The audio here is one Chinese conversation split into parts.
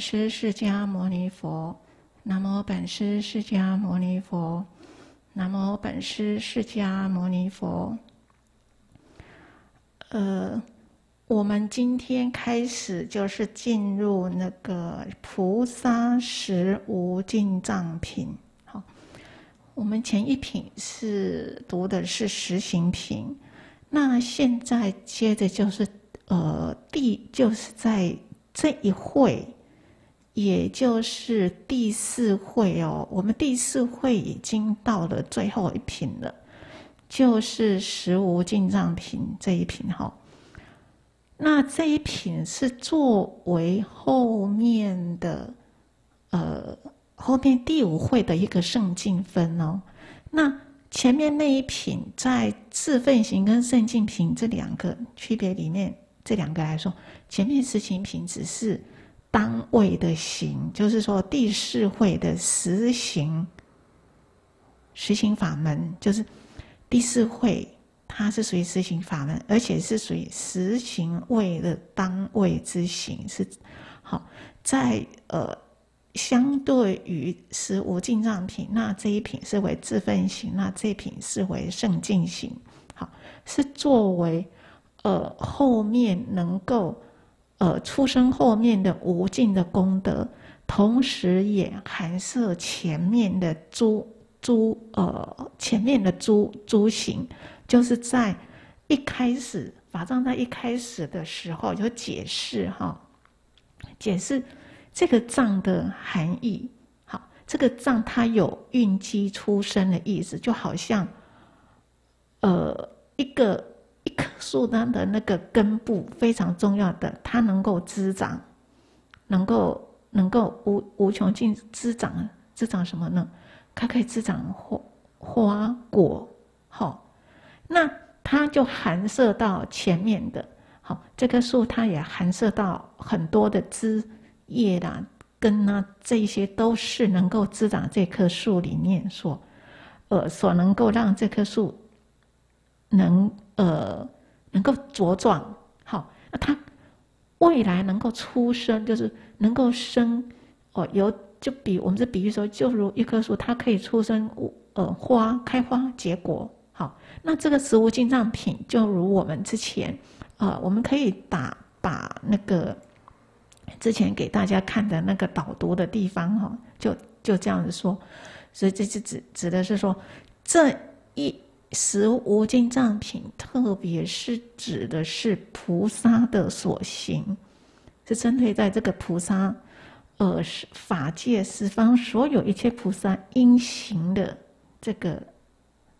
师释迦牟尼佛，南无本师释迦牟尼佛，南无本师释迦牟尼佛。呃，我们今天开始就是进入那个菩萨十无尽藏品。好，我们前一品是读的是实行品，那现在接着就是呃第就是在。这一会，也就是第四会哦。我们第四会已经到了最后一品了，就是十无尽藏品这一品哈。那这一品是作为后面的呃后面第五会的一个圣境分哦。那前面那一品在自分型跟圣境品这两个区别里面。这两个来说，前面实行品只是单位的行，就是说第四会的实行实行法门，就是第四会它是属于实行法门，而且是属于实行位的单位之行，是好在呃相对于十无尽藏品，那这一品是为自分行，那这一品是为圣境行，好是作为。呃，后面能够，呃，出生后面的无尽的功德，同时也含摄前面的诸诸呃前面的诸诸行，就是在一开始法藏在一开始的时候有解释哈，解释这个藏的含义。好，这个藏它有孕积出生的意思，就好像，呃，一个。一棵树它的那个根部非常重要的，它能够滋长，能够能够无无穷尽滋长，滋长什么呢？它可以滋长花花果，好，那它就含摄到前面的，好，这棵树它也含摄到很多的枝叶啦、根啊，这些都是能够滋长这棵树里面所，呃，所能够让这棵树能。呃，能够茁壮，好，那它未来能够出生，就是能够生，哦，有就比我们这比喻说，就如一棵树，它可以出生，呃，花开花结果，好，那这个食物进藏品，就如我们之前，呃，我们可以打把那个之前给大家看的那个导读的地方，哈，就就这样子说，所以这就指指的是说这一。十无尽藏品，特别是指的是菩萨的所行，是针对在这个菩萨，呃，法界十方所有一切菩萨因行的这个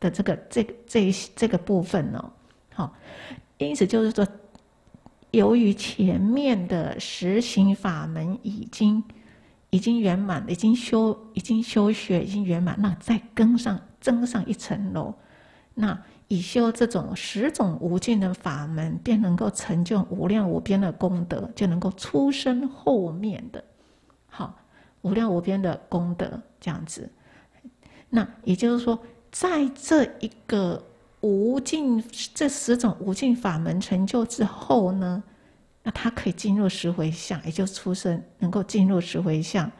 的这个这个这这个部分哦。好，因此就是说，由于前面的实行法门已经已经圆满，已经修已经修学已经圆满，那再跟上增上一层楼。那以修这种十种无尽的法门，便能够成就无量无边的功德，就能够出生后面的，好无量无边的功德这样子。那也就是说，在这一个无尽这十种无尽法门成就之后呢，那他可以进入十回向，也就出生能够进入十回向，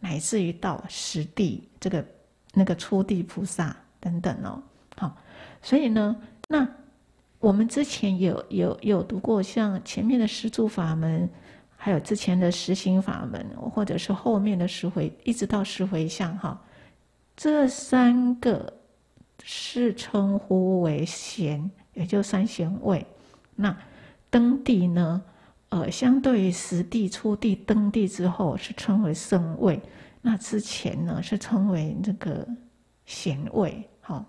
乃至于到十地这个那个初地菩萨等等哦，所以呢，那我们之前有有有读过像前面的十住法门，还有之前的实行法门，或者是后面的十回，一直到十回向哈，这三个是称呼为贤，也就三贤位。那登地呢，呃，相对于实地出地登地之后是称为圣位，那之前呢是称为这个贤位，好。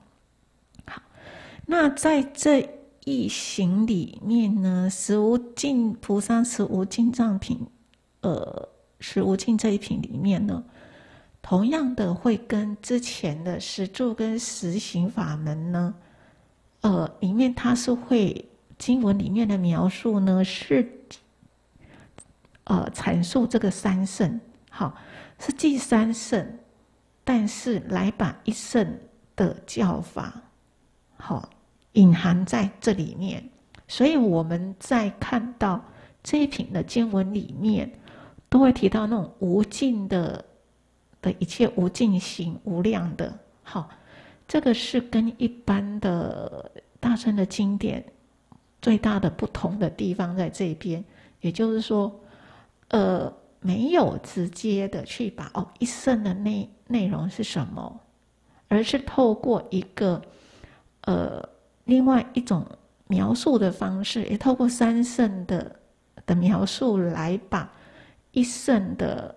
那在这一行里面呢，十无尽菩萨十无尽藏品，呃，十无尽这一品里面呢，同样的会跟之前的十住跟十行法门呢，呃，里面它是会经文里面的描述呢是，呃，阐述这个三圣，好，是记三圣，但是来把一圣的教法，好。隐含在这里面，所以我们在看到这一品的经文里面，都会提到那种无尽的的一切无尽行无量的。好，这个是跟一般的大乘的经典最大的不同的地方在这边，也就是说，呃，没有直接的去把哦一生的内内容是什么，而是透过一个呃另外一种描述的方式，也透过三圣的的描述来把一圣的。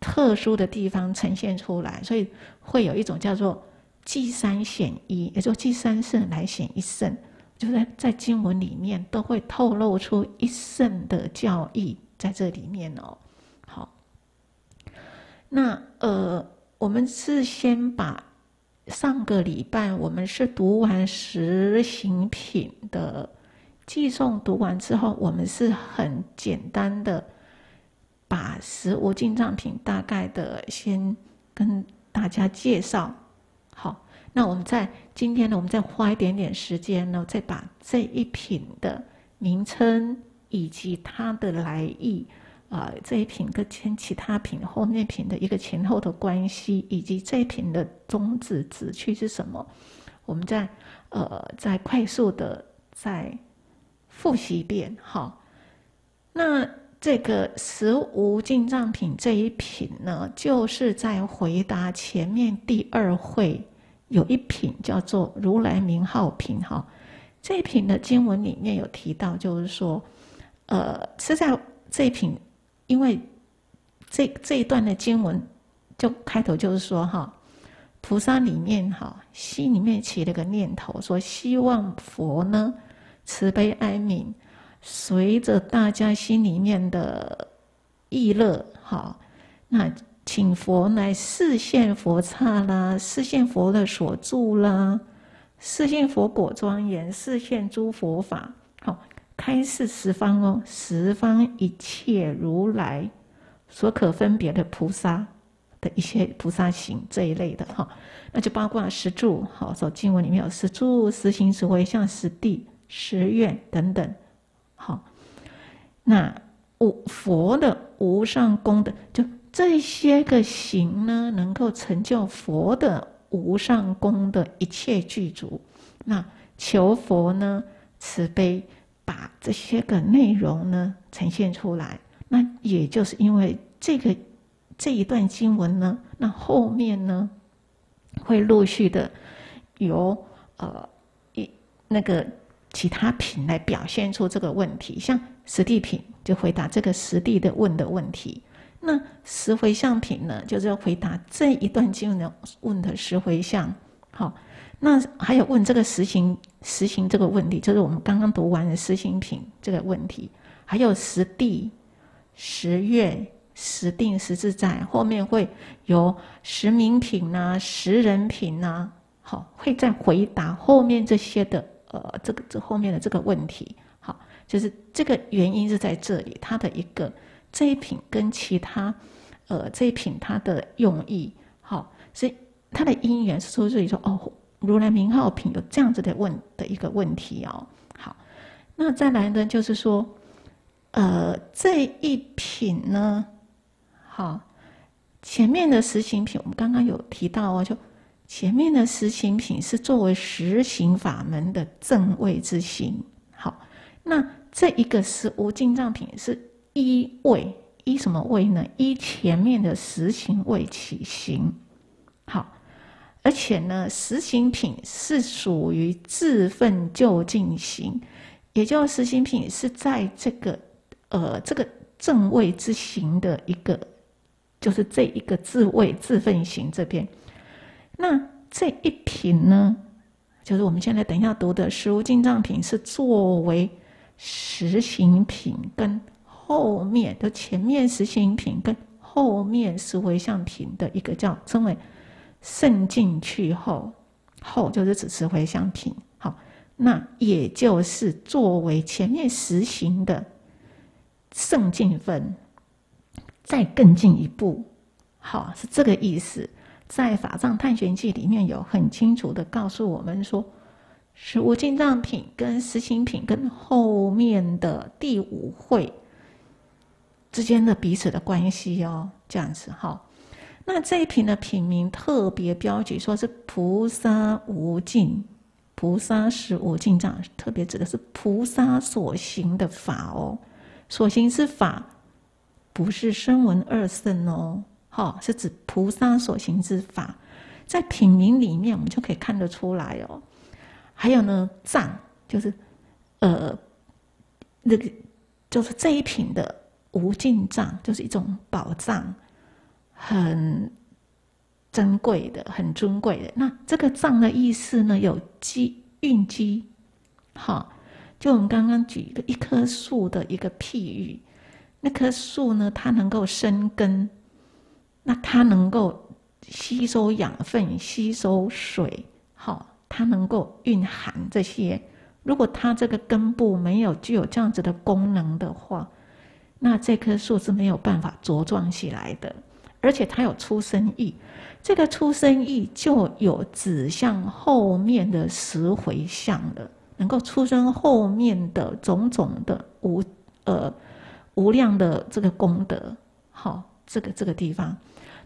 特殊的地方呈现出来，所以会有一种叫做“祭三显一”，也就祭三圣来显一圣，就在在经文里面都会透露出一圣的教义在这里面哦。好，那呃，我们是先把上个礼拜我们是读完十行品的寄诵读完之后，我们是很简单的。把十无尽藏品大概的先跟大家介绍好，那我们在今天呢，我们再花一点点时间呢，再把这一品的名称以及它的来意啊，这一品跟前其他品后面品的一个前后的关系，以及这一品的宗旨旨趣是什么，我们再呃再快速的再复习一遍哈，那。这个十无尽藏品这一品呢，就是在回答前面第二会有一品叫做如来名号品哈。这一品的经文里面有提到，就是说，呃，是在这一品，因为这这一段的经文就开头就是说哈，菩萨里面哈心里面起了个念头，说希望佛呢慈悲哀悯。随着大家心里面的意乐，好，那请佛来示现佛刹啦，示现佛的所住啦，示现佛果庄严，示现诸佛法，开示十方哦，十方一切如来所可分别的菩萨的一些菩萨行这一类的哈，那就包括十住，好，说经文里面有十住、十行、十回向、十地、十愿等等。好，那无佛的无上功德，就这些个行呢，能够成就佛的无上功的一切具足。那求佛呢慈悲，把这些个内容呢呈现出来。那也就是因为这个这一段经文呢，那后面呢会陆续的由呃一那个。其他品来表现出这个问题，像实地品就回答这个实地的问的问题。那十回向品呢，就是要回答这一段经文的问的十回向。好，那还有问这个实行实行这个问题，就是我们刚刚读完的实行品这个问题。还有实地、十月、十定、十自在，后面会有实名品呐、十人品呐，好，会再回答后面这些的。呃，这个这后面的这个问题，好，就是这个原因是在这里，它的一个这一品跟其他，呃，这一品它的用意，好，所以它的因缘是出自于说，哦，如来名号品有这样子的问的一个问题哦，好，那再来呢，就是说，呃，这一品呢，好，前面的实行品我们刚刚有提到哦，就。前面的实行品是作为实行法门的正位之行，好，那这一个是无尽藏品是一位，依什么位呢？依前面的实行位起行，而且呢，实行品是属于自奋就近行，也就实行品是在这个呃这个正位之行的一个，就是这一个自位自奋行这边。那这一品呢，就是我们现在等一下读的《十无进藏品》，是作为实行品跟后面的前面实行品跟后面十回向品的一个叫称为圣进去后，后就是指十回向品。好，那也就是作为前面实行的圣进分，再更进一步，好是这个意思。在《法藏探玄记》里面有很清楚的告诉我们说，是无尽藏品跟实行品跟后面的第五会之间的彼此的关系哦，这样子哈。那这一品的品名特别标举，说是菩萨无尽，菩萨是无尽藏，特别指的是菩萨所行的法哦，所行之法不是声闻二圣哦，哈，是指菩萨所行之法，在品名里面我们就可以看得出来哦。还有呢，藏就是呃，那个就是这一品的无尽藏，就是一种宝藏。很珍贵的，很尊贵的。那这个藏的意思呢？有机蕴基，好，就我们刚刚举一个一棵树的一个譬喻。那棵树呢，它能够生根，那它能够吸收养分、吸收水，好，它能够蕴含这些。如果它这个根部没有具有这样子的功能的话，那这棵树是没有办法茁壮起来的。而且它有出生意，这个出生意就有指向后面的十回向了，能够出生后面的种种的无呃无量的这个功德。好，这个这个地方，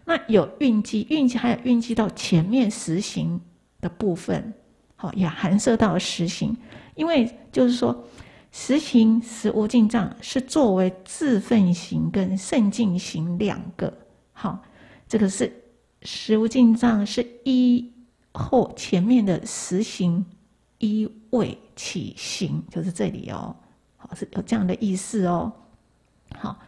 那有运气，运气还有运气到前面实行的部分，好，也含涉到实行，因为就是说实行实无尽藏是作为自奋行跟圣境行两个。好，这个是实无尽藏，是一后前面的实行一位起行，就是这里哦。好，是有这样的意思哦。好，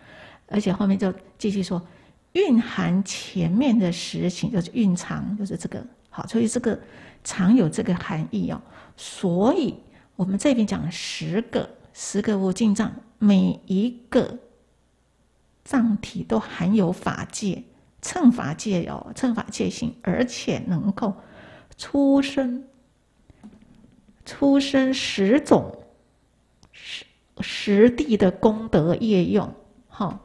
而且后面就继续说，蕴含前面的实行，就是蕴藏，就是这个。好，所以这个常有这个含义哦。所以我们这边讲十个，十个无尽藏，每一个。藏体都含有法界，乘法界哦乘法界性，而且能够出生出生十种十十地的功德业用。好，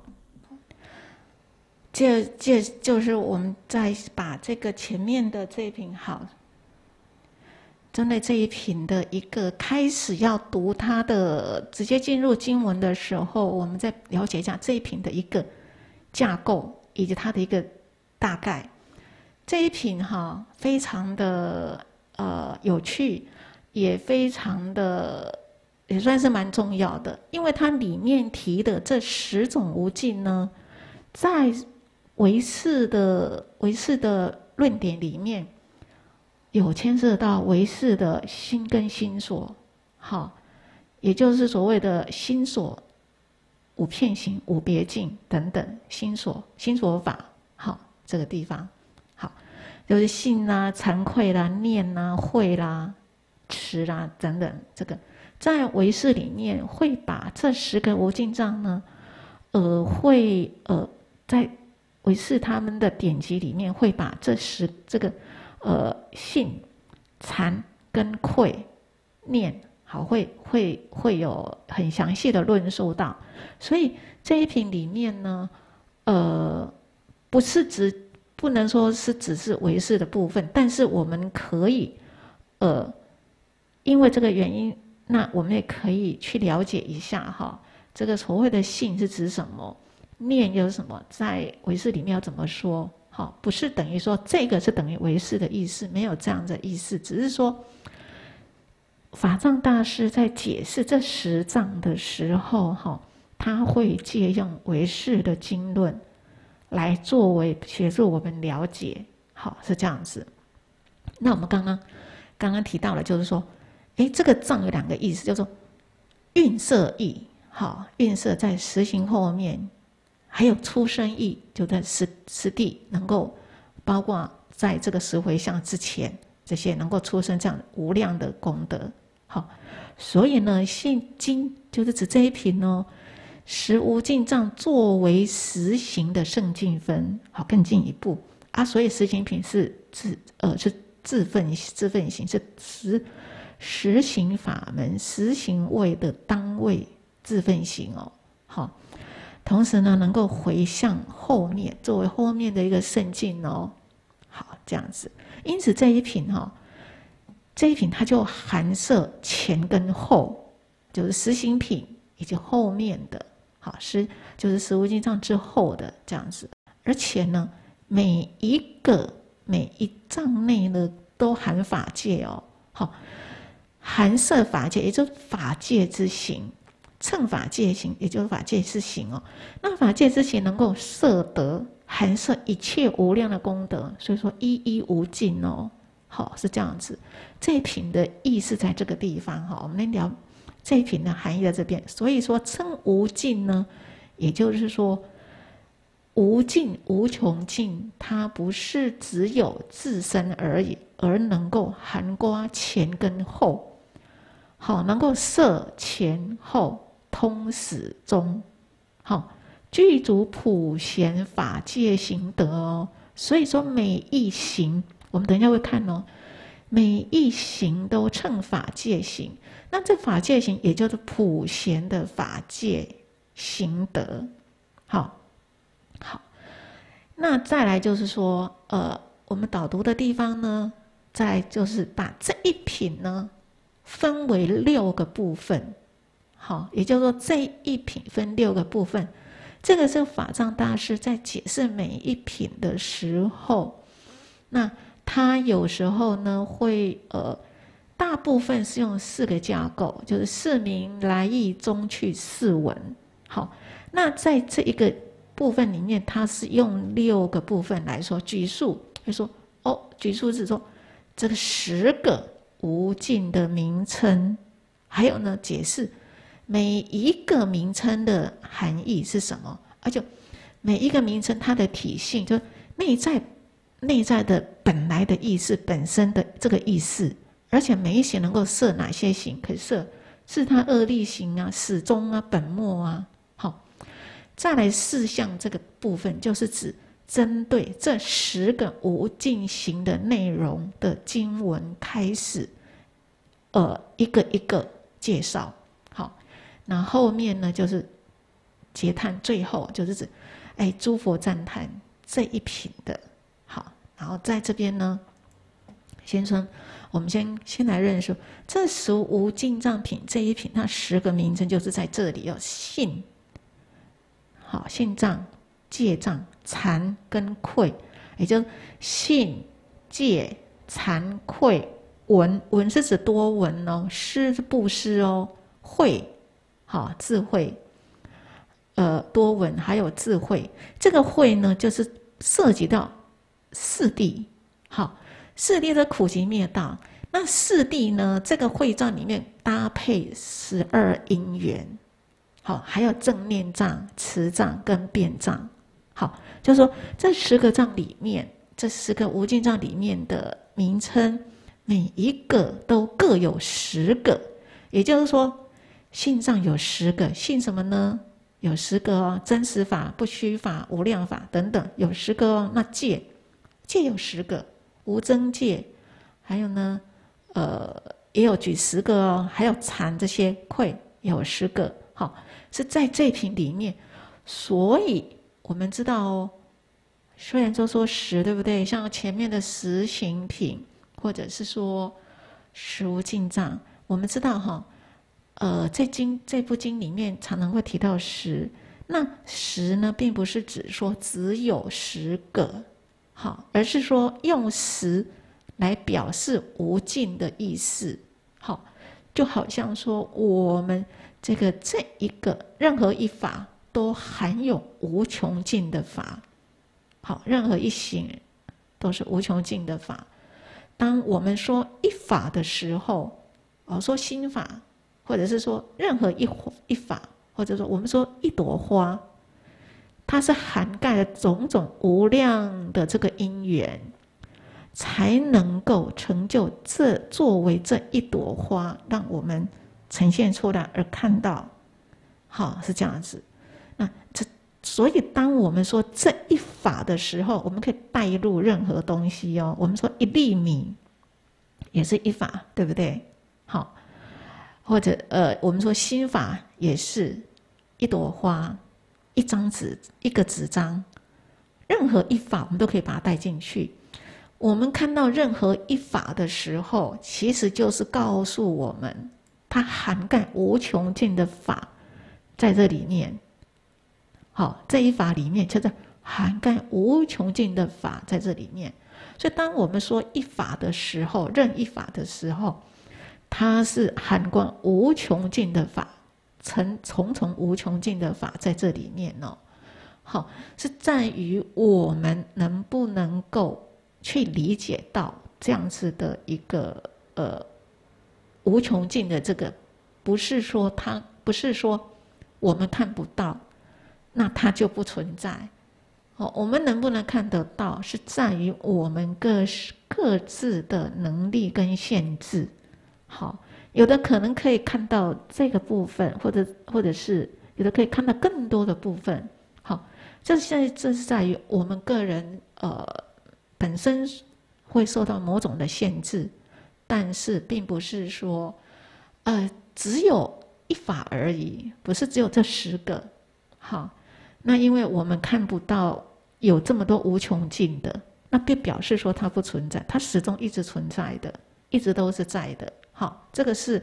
这这就是我们在把这个前面的这瓶好。针对这一品的一个开始要读它的直接进入经文的时候，我们再了解一下这一品的一个架构以及它的一个大概。这一品哈，非常的呃有趣，也非常的也算是蛮重要的，因为它里面提的这十种无尽呢，在唯识的唯识的论点里面。有牵涉到唯识的心跟心所，好，也就是所谓的心所五片行、五别境等等心所、心所法，好，这个地方，好，就是信啦、惭愧啦、念啦、会啦、持啦等等，这个在唯识里面会把这十个无尽藏呢，呃，会呃，在唯识他们的典籍里面会把这十这个。呃，信、惭跟愧、念，好，会会会有很详细的论述到。所以这一品里面呢，呃，不是指不能说是只是唯识的部分，但是我们可以，呃，因为这个原因，那我们也可以去了解一下哈，这个所谓的信是指什么，念又是什么，在唯识里面要怎么说？好，不是等于说这个是等于唯识的意思，没有这样的意思，只是说法藏大师在解释这十藏的时候，哈，他会借用唯识的经论来作为协助我们了解，好是这样子。那我们刚刚刚刚提到了，就是说，哎，这个藏有两个意思，叫做蕴色意，好，蕴色在实行后面。还有出生意，就在实实地能够，包括在这个十回向之前，这些能够出生这样无量的功德，好，所以呢，现今就是指这一品哦，实无尽藏作为实行的圣境分，好，更进一步啊，所以实行品是自呃是自奋自奋行，是实实行法门实行位的单位自奋行哦，好。同时呢，能够回向后面，作为后面的一个圣境哦。好，这样子。因此这一品哈，这一品它就含摄前跟后，就是实行品以及后面的好，十就是十无尽藏之后的这样子。而且呢，每一个每一藏内呢，都含法界哦，好，含摄法界，也就是法界之行，乘法界行，也就是法界之行哦。那法界之行能够摄得含摄一切无量的功德，所以说一一无尽哦。好，是这样子。这一品的意思在这个地方哈，我们来聊这一品的含义在这边。所以说称无尽呢，也就是说无尽无穷尽，它不是只有自身而已，而能够含刮前跟后，好，能够摄前后通始终，好，具足普贤法界行德哦。所以说每一行。我们等一下会看哦，每一行都称法界行，那这法界行也就是普贤的法界行德。好，好，那再来就是说，呃，我们导读的地方呢，再就是把这一品呢分为六个部分。好，也就是说这一品分六个部分，这个是法藏大师在解释每一品的时候，那。他有时候呢会呃，大部分是用四个架构，就是四名来意中去四文。好，那在这一个部分里面，他是用六个部分来说举数，就说哦，举数是说这个十个无尽的名称，还有呢解释每一个名称的含义是什么，而且每一个名称它的体性，就内在。内在的本来的意思本身的这个意思，而且每一行能够设哪些行？可设是他恶力行啊、始终啊、本末啊。好，再来四项这个部分，就是指针对这十个无尽行的内容的经文开始，呃，一个一个介绍。那后面呢就是结叹，最后就是指，哎，诸佛赞叹这一品的好。然后在这边呢，先生，我们先先来认识这属无尽藏品这一品，它十个名称就是在这里，有信，好信藏、戒藏、惭跟愧，也就信、戒、惭、愧、闻，闻是指多闻哦，施是布施哦，会，好智慧，呃多闻还有智慧，这个慧呢，就是涉及到。四谛，好，四谛的苦集灭道。那四谛呢？这个会藏里面搭配十二因缘，好，还有正念藏、持藏跟辩藏。好，就是说这十个藏里面，这十个无尽藏里面的名称，每一个都各有十个。也就是说，信藏有十个，信什么呢？有十个哦，真实法、不虚法、无量法等等，有十个哦。那戒。戒有十个，无增戒，还有呢，呃，也有举十个哦，还有禅这些愧有十个，好，是在这品里面，所以我们知道哦，虽然就说十，对不对？像前面的十行品，或者是说十无尽藏，我们知道哈，呃，在经这部经里面常常会提到十，那十呢，并不是指说只有十个。好，而是说用十来表示无尽的意思。好，就好像说我们这个这一个任何一法都含有无穷尽的法。好，任何一行都是无穷尽的法。当我们说一法的时候，哦，说心法，或者是说任何一一法，或者说我们说一朵花。它是涵盖了种种无量的这个因缘，才能够成就这作为这一朵花，让我们呈现出来而看到，好是这样子。那这所以当我们说这一法的时候，我们可以带入任何东西哦。我们说一粒米也是一法，对不对？或者呃，我们说心法也是一朵花。一张纸，一个纸张，任何一法，我们都可以把它带进去。我们看到任何一法的时候，其实就是告诉我们，它涵盖无穷尽的法在这里面。好，这一法里面就是涵盖无穷尽的法在这里面。所以，当我们说一法的时候，任一法的时候，它是涵盖无穷尽的法，成重重无穷尽的法在这里面哦。好，是在于我们能不能够去理解到这样子的一个呃无穷尽的这个，不是说它不是说我们看不到。那它就不存在，哦，我们能不能看得到，是在于我们各各自的能力跟限制。好，有的可能可以看到这个部分，或者或者是有的可以看到更多的部分。好，这现在这是在于我们个人呃本身会受到某种的限制，但是并不是说呃只有一法而已，不是只有这十个。好。那因为我们看不到有这么多无穷尽的，那并表示说它不存在，它始终一直存在的，一直都是在的。好，这个是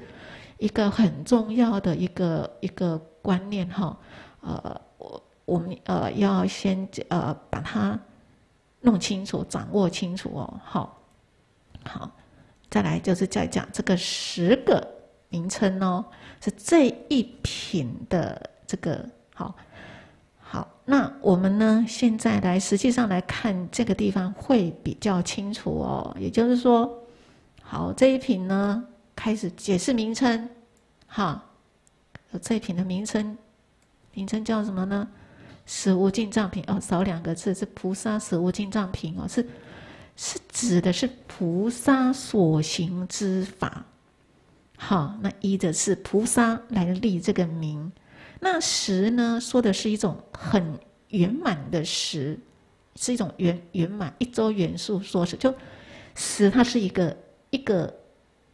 一个很重要的一个一个观念哈。呃，我我们呃要先呃把它弄清楚、掌握清楚哦。好，好，再来就是再讲这个十个名称哦，是这一品的这个好。好，那我们呢？现在来实际上来看这个地方会比较清楚哦。也就是说，好这一品呢，开始解释名称，哈，这一品的名称，名称叫什么呢？实无尽藏品哦，少两个字是菩萨实无尽藏品哦，是是指的是菩萨所行之法。好，那依的是菩萨来立这个名。那十呢，说的是一种很圆满的十，是一种圆圆满一周元素，说是就十，它是一个一个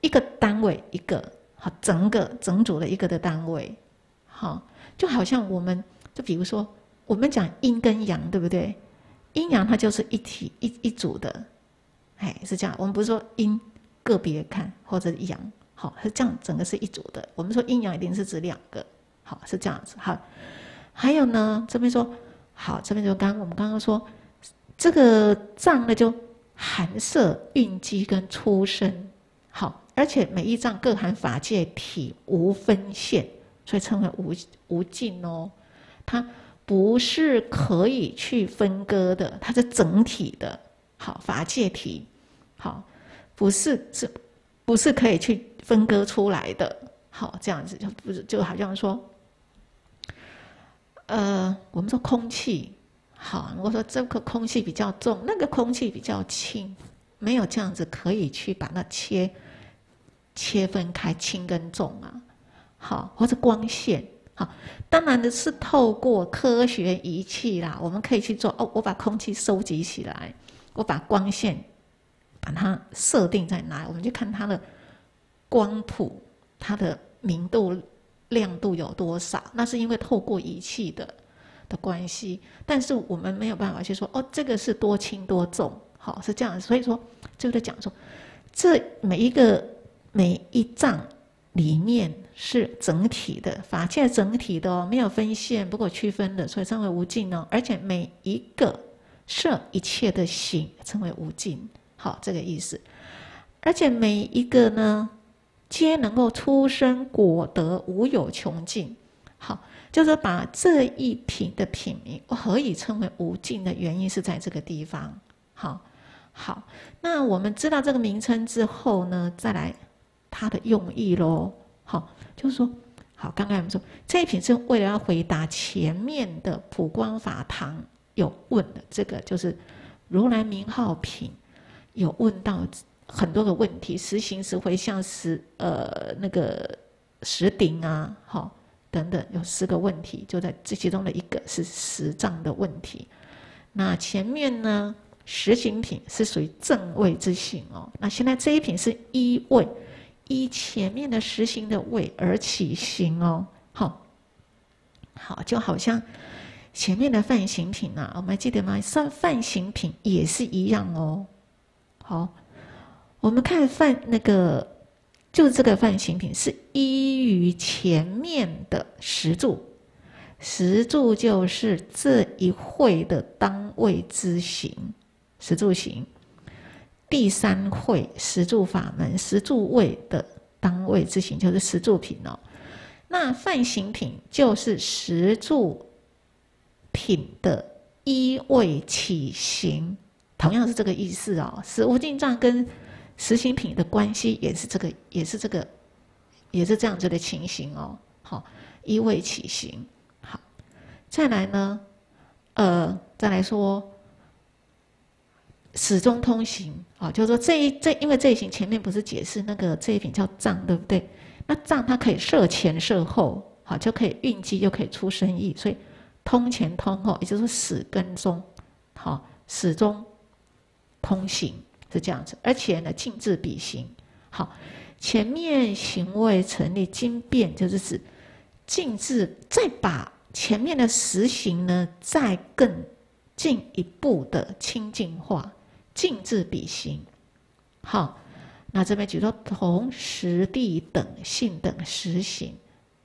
一个单位，一个好整个整组的一个的单位，好，就好像我们就比如说我们讲阴跟阳，对不对？阴阳它就是一体一一组的，哎，是这样。我们不是说阴个别看或者阳，好，是这样，整个是一组的。我们说阴阳一定是指两个。好是这样子，好，还有呢，这边说，好，这边就刚我们刚刚说，这个脏呢就含摄蕴机跟出生，好，而且每一藏各含法界体无分线，所以称为无无尽哦，它不是可以去分割的，它是整体的，好法界体，好，不是是，不是可以去分割出来的，好，这样子就不是就好像说。呃，我们说空气好，我说这个空气比较重，那个空气比较轻，没有这样子可以去把它切切分开轻跟重啊，好，或者光线好，当然的是透过科学仪器啦，我们可以去做哦，我把空气收集起来，我把光线把它设定在哪，我们就看它的光谱，它的明度。亮度有多少？那是因为透过仪器的的关系，但是我们没有办法去说哦，这个是多轻多重，好是这样。所以说，就在讲说，这每一个每一藏里面是整体的法界整体的哦，没有分线，不过区分的，所以称为无尽哦。而且每一个摄一切的心称为无尽，好这个意思。而且每一个呢？皆能够出生果得无有穷尽，好，就是把这一品的品名何以称为无尽的原因是在这个地方。好，好，那我们知道这个名称之后呢，再来它的用意喽。好，就是说，好，刚刚我们说这一品是为了要回答前面的普光法堂有问的这个，就是如来名号品有问到。很多个问题，实行实回向实呃那个石顶啊，好等等，有四个问题，就在这其中的一个是实障的问题。那前面呢，实行品是属于正位之行哦。那现在这一品是一位，依前面的实行的位而起行哦。好，好，就好像前面的犯行品啊，我们还记得吗？算犯行品也是一样哦。好。我们看范那个，就这个范行品是依于前面的十柱，十柱就是这一会的单位之行，十柱行。第三会十住法门，十住位的单位之行就是十住品哦。那犯行品就是十住品的一位起行，同样是这个意思哦。十无尽藏跟实行品的关系也是这个，也是这个，也是这样子的情形哦。好，一位起行。好，再来呢，呃，再来说。始终通行啊，就是说这一这，因为这一行前面不是解释那个这一品叫藏，对不对？那藏它可以设前设后，好就可以运机，又可以出生意，所以通前通后，也就是始跟终，好始终通行是这样子。而且呢，静至比行，好前面行为成立经变，就是指静至再把前面的实行呢，再更进一步的清净化。静至比行，好，那这边举说同实地等性等实行，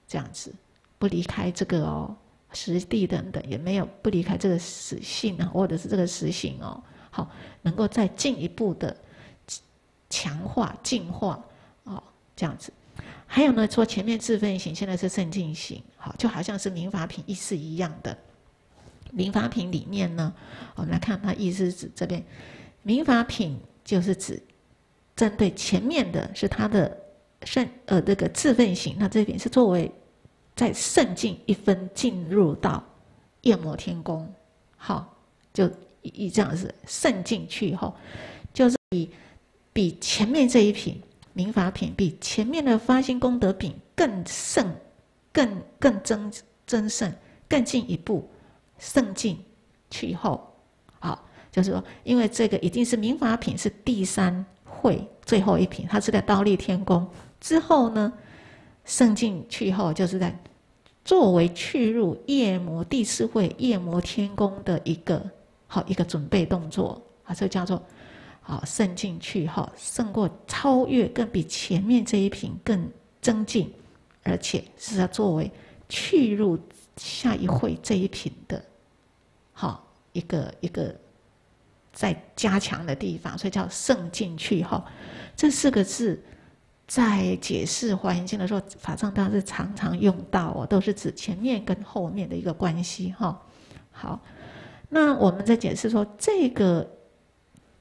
这样子不离开这个哦，实地等等也没有不离开这个实性啊，或者是这个实行哦，好，能够再进一步的强化进化哦，这样子。还有呢，说前面自分行，现在是圣境行，好，就好像是民法品意思一样的。民法品里面呢，我们来看它意思指这边。民法品就是指针对前面的是他的圣呃这个自奋行，那这边是作为在圣境一分进入到夜摩天宫，好，就以这样子圣境去以后，就是比比前面这一品民法品比前面的发心功德品更胜，更更增增胜，更进一步圣境去以后，就是说，因为这个已经是民法品，是第三会最后一品，它是在刀立天宫之后呢，圣境去后，就是在作为去入夜魔第四会夜魔天宫的一个好一个准备动作啊，这叫做好圣境去后，胜过超越，更比前面这一品更增进，而且是要作为去入下一会这一品的，好一个一个。在加强的地方，所以叫圣进去哈，这四个字在解释华严经的时候，法藏大师常常用到哦，都是指前面跟后面的一个关系哈。好，那我们在解释说这个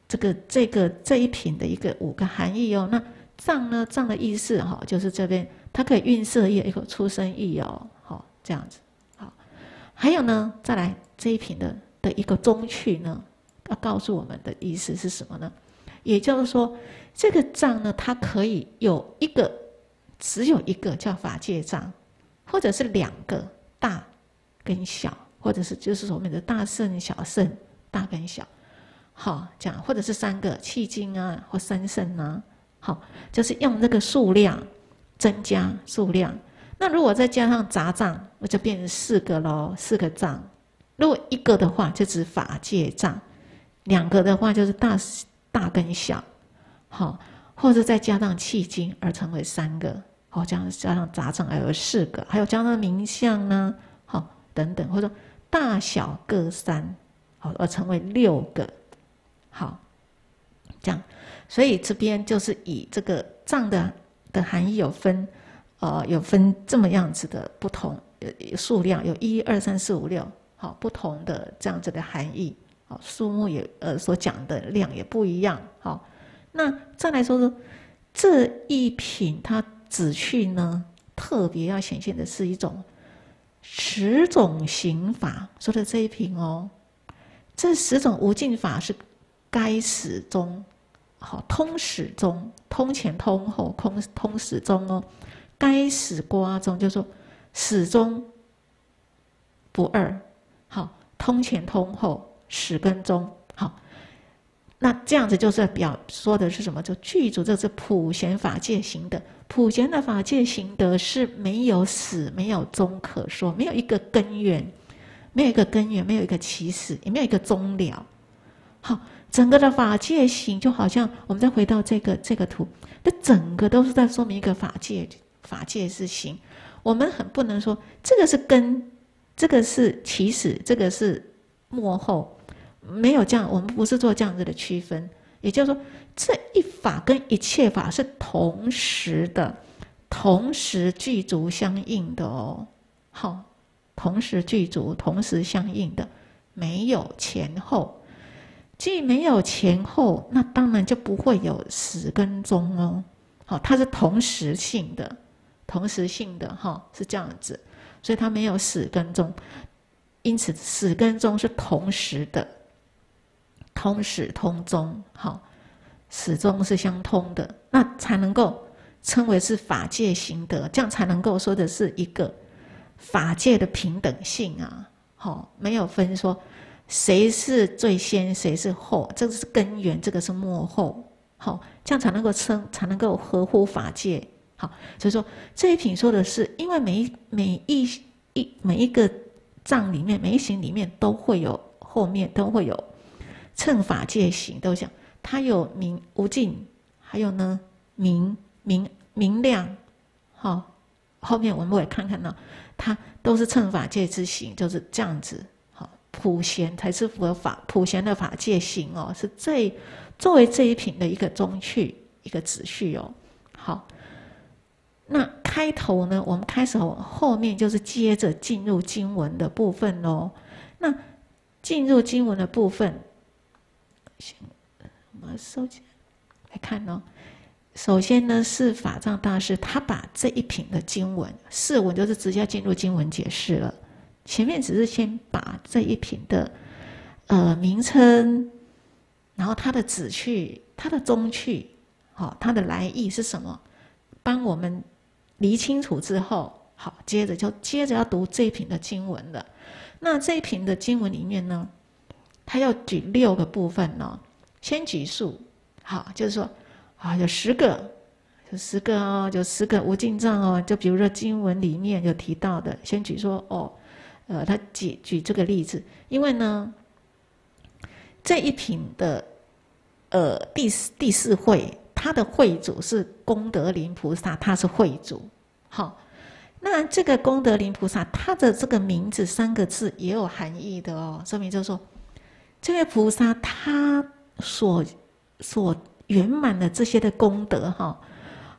这个这个这一品的一个五个含义哦。那藏呢，藏的意思哈，就是这边它可以运色业，一个出生意哦，好这样子。好，还有呢，再来这一品的的一个中去呢。要告诉我们的意思是什么呢？也就是说，这个藏呢，它可以有一个，只有一个叫法界藏，或者是两个大跟小，或者是就是我们的大圣、小圣、大跟小，好讲，或者是三个气经啊，或三圣啊，好，就是用那个数量增加数量。那如果再加上杂藏，那就变成四个喽，四个藏。如果一个的话，就指法界藏。两个的话就是大大跟小，好，或者再加上气经而成为三个，好，加上加上杂症而有四个，还有加上名相呢，好，等等，或者大小各三，好，而成为六个，好，这样，所以这边就是以这个藏的的含义有分，呃，有分这么样子的不同数量，有一二三四五六，好，不同的这样子的含义。好，数目也呃所讲的量也不一样。好，那再来说说这一品，它旨趣呢，特别要显现的是一种十种行法。说的这一品哦，这十种无尽法是该始终，好通始终，通前通后，通通始终哦。该始瓜中就说始终不二，好通前通后。始跟终，好，那这样子就是表说的是什么？就具足这是普贤法界行的，普贤的法界行德是没有始没有终可说，没有一个根源，没有一个根源，没有一个起始，也没有一个终了。好，整个的法界行就好像我们再回到这个这个图，这整个都是在说明一个法界法界是行。我们很不能说这个是根，这个是起始，这个是末后，没有这样，我们不是做这样子的区分。也就是说，这一法跟一切法是同时的，同时具足相应的哦。好，同时具足，同时相应的，没有前后。既没有前后，那当然就不会有始跟终哦。好，它是同时性的，同时性的哈，是这样子，所以它没有始跟终，因此始跟终是同时的。通始通终，好，始终是相通的，那才能够称为是法界行德，这样才能够说的是一个法界的平等性啊，好，没有分说谁是最先，谁是后，这个是根源，这个是幕后，好，这样才能够称，才能够合乎法界，好，所以说这一品说的是，因为每一每一一每一个藏里面，每一行里面都会有后面都会有。乘法界行都讲，它有明无尽，还有呢明明明亮，好，后面我们会看看呢，它都是乘法界之行，就是这样子，好，普贤才是符合法普贤的法界行哦，是最作为这一品的一个中序一个子序哦，好，那开头呢，我们开始后面就是接着进入经文的部分喽，那进入经文的部分。行，我们收起来看哦。首先呢，是法藏大师他把这一品的经文释文，就是直接进入经文解释了。前面只是先把这一品的呃名称，然后它的旨趣、它的宗趣，好，它的来意是什么，帮我们理清楚之后，好，接着就接着要读这一品的经文了。那这一品的经文里面呢？他要举六个部分呢，先举数，好，就是说，啊，有十个，有十个哦，有十个无尽藏哦，就比如说经文里面有提到的，先举说哦，呃，他举举这个例子，因为呢，这一品的，呃，第四第四会，他的会主是功德林菩萨，他是会主，好，那这个功德林菩萨，他的这个名字三个字也有含义的哦，说明就是说。这位菩萨他所所圆满的这些的功德哈，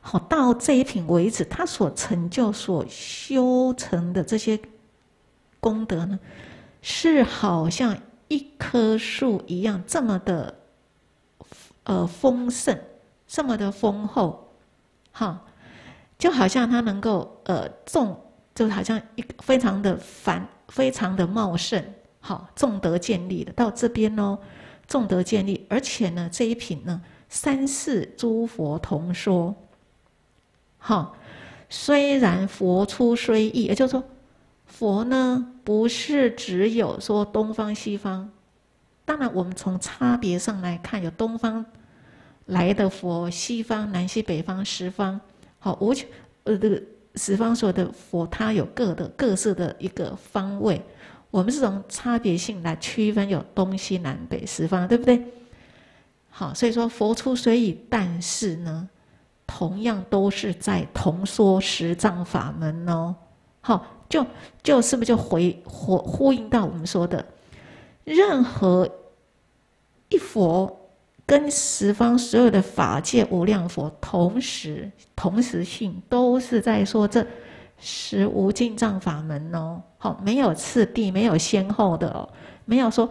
好到这一品为止，他所成就、所修成的这些功德呢，是好像一棵树一样这么的呃丰盛，这么的丰厚，哈，就好像他能够呃种，就好像一非常的繁，非常的茂盛。好，众德建立的到这边哦，众德建立，而且呢，这一品呢，三世诸佛同说。好，虽然佛出虽异，也就是说，佛呢不是只有说东方西方，当然我们从差别上来看，有东方来的佛，西方南西北方十方，好无穷呃这个十方所有的佛，它有各的各色的一个方位。我们是从差别性来区分有东西南北十方，对不对？好，所以说佛出虽异，但是呢，同样都是在同说十藏法门哦。好，就就是不是就回呼呼应到我们说的，任何一佛跟十方所有的法界无量佛同时同时性，都是在说这。十无尽藏法门哦，好，没有次第，没有先后的哦，没有说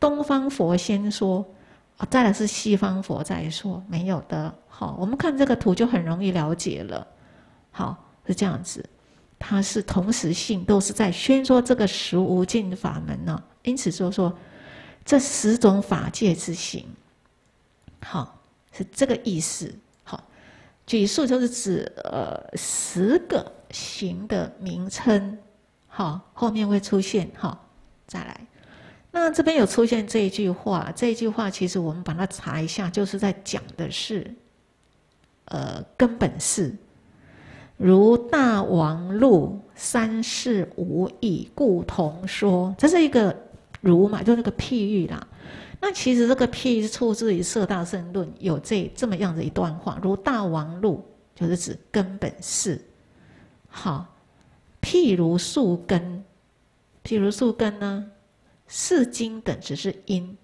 东方佛先说，再来是西方佛再说，没有的。好，我们看这个图就很容易了解了。好，是这样子，它是同时性，都是在宣说这个十无尽法门呢。因此说说这十种法界之行，好，是这个意思。好，举数就是指呃十个。行的名称，好，后面会出现，好，再来。那这边有出现这一句话，这一句话其实我们把它查一下，就是在讲的是，呃，根本是如大王路三世无异，故同说。这是一个如嘛，就那个譬喻啦。那其实这个譬喻出自于《色大圣论》，有这这么样的一段话：如大王路，就是指根本是。好，譬如树根，譬如树根呢，是金等只是因，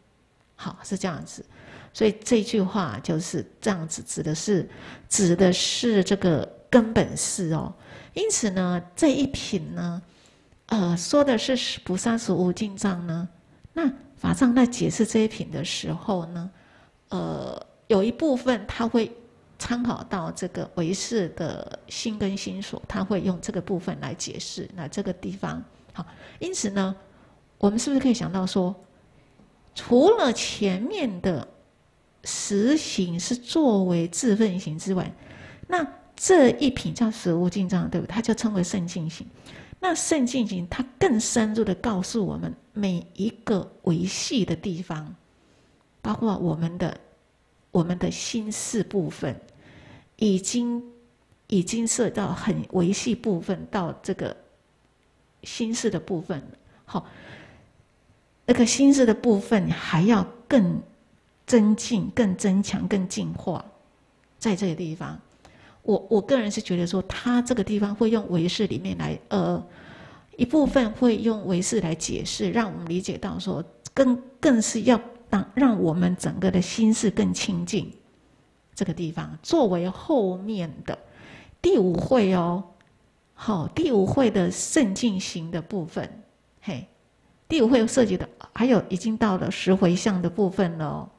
好是这样子。所以这句话就是这样子，指的是指的是这个根本是哦。因此呢，这一品呢，呃，说的是菩萨是无尽藏呢。那法藏在解释这一品的时候呢，呃，有一部分他会参考到这个唯识的心跟心所，他会用这个部分来解释。那这个地方好，因此呢，我们是不是可以想到说，除了前面的。实行是作为自奋行之外，那这一品叫实无尽藏，对不对？它就称为圣境行。那圣境行，它更深入的告诉我们每一个维系的地方，包括我们的我们的心事部分，已经已经涉到很维系部分到这个心事的部分。好，那个心事的部分还要更。增进、更增强、更进化，在这个地方，我我个人是觉得说，他这个地方会用唯识里面来，呃，一部分会用唯识来解释，让我们理解到说，更更是要让让我们整个的心事更清净。这个地方作为后面的第五会哦，好，第五会的圣境行的部分，嘿，第五会涉及的还有已经到了十回向的部分了。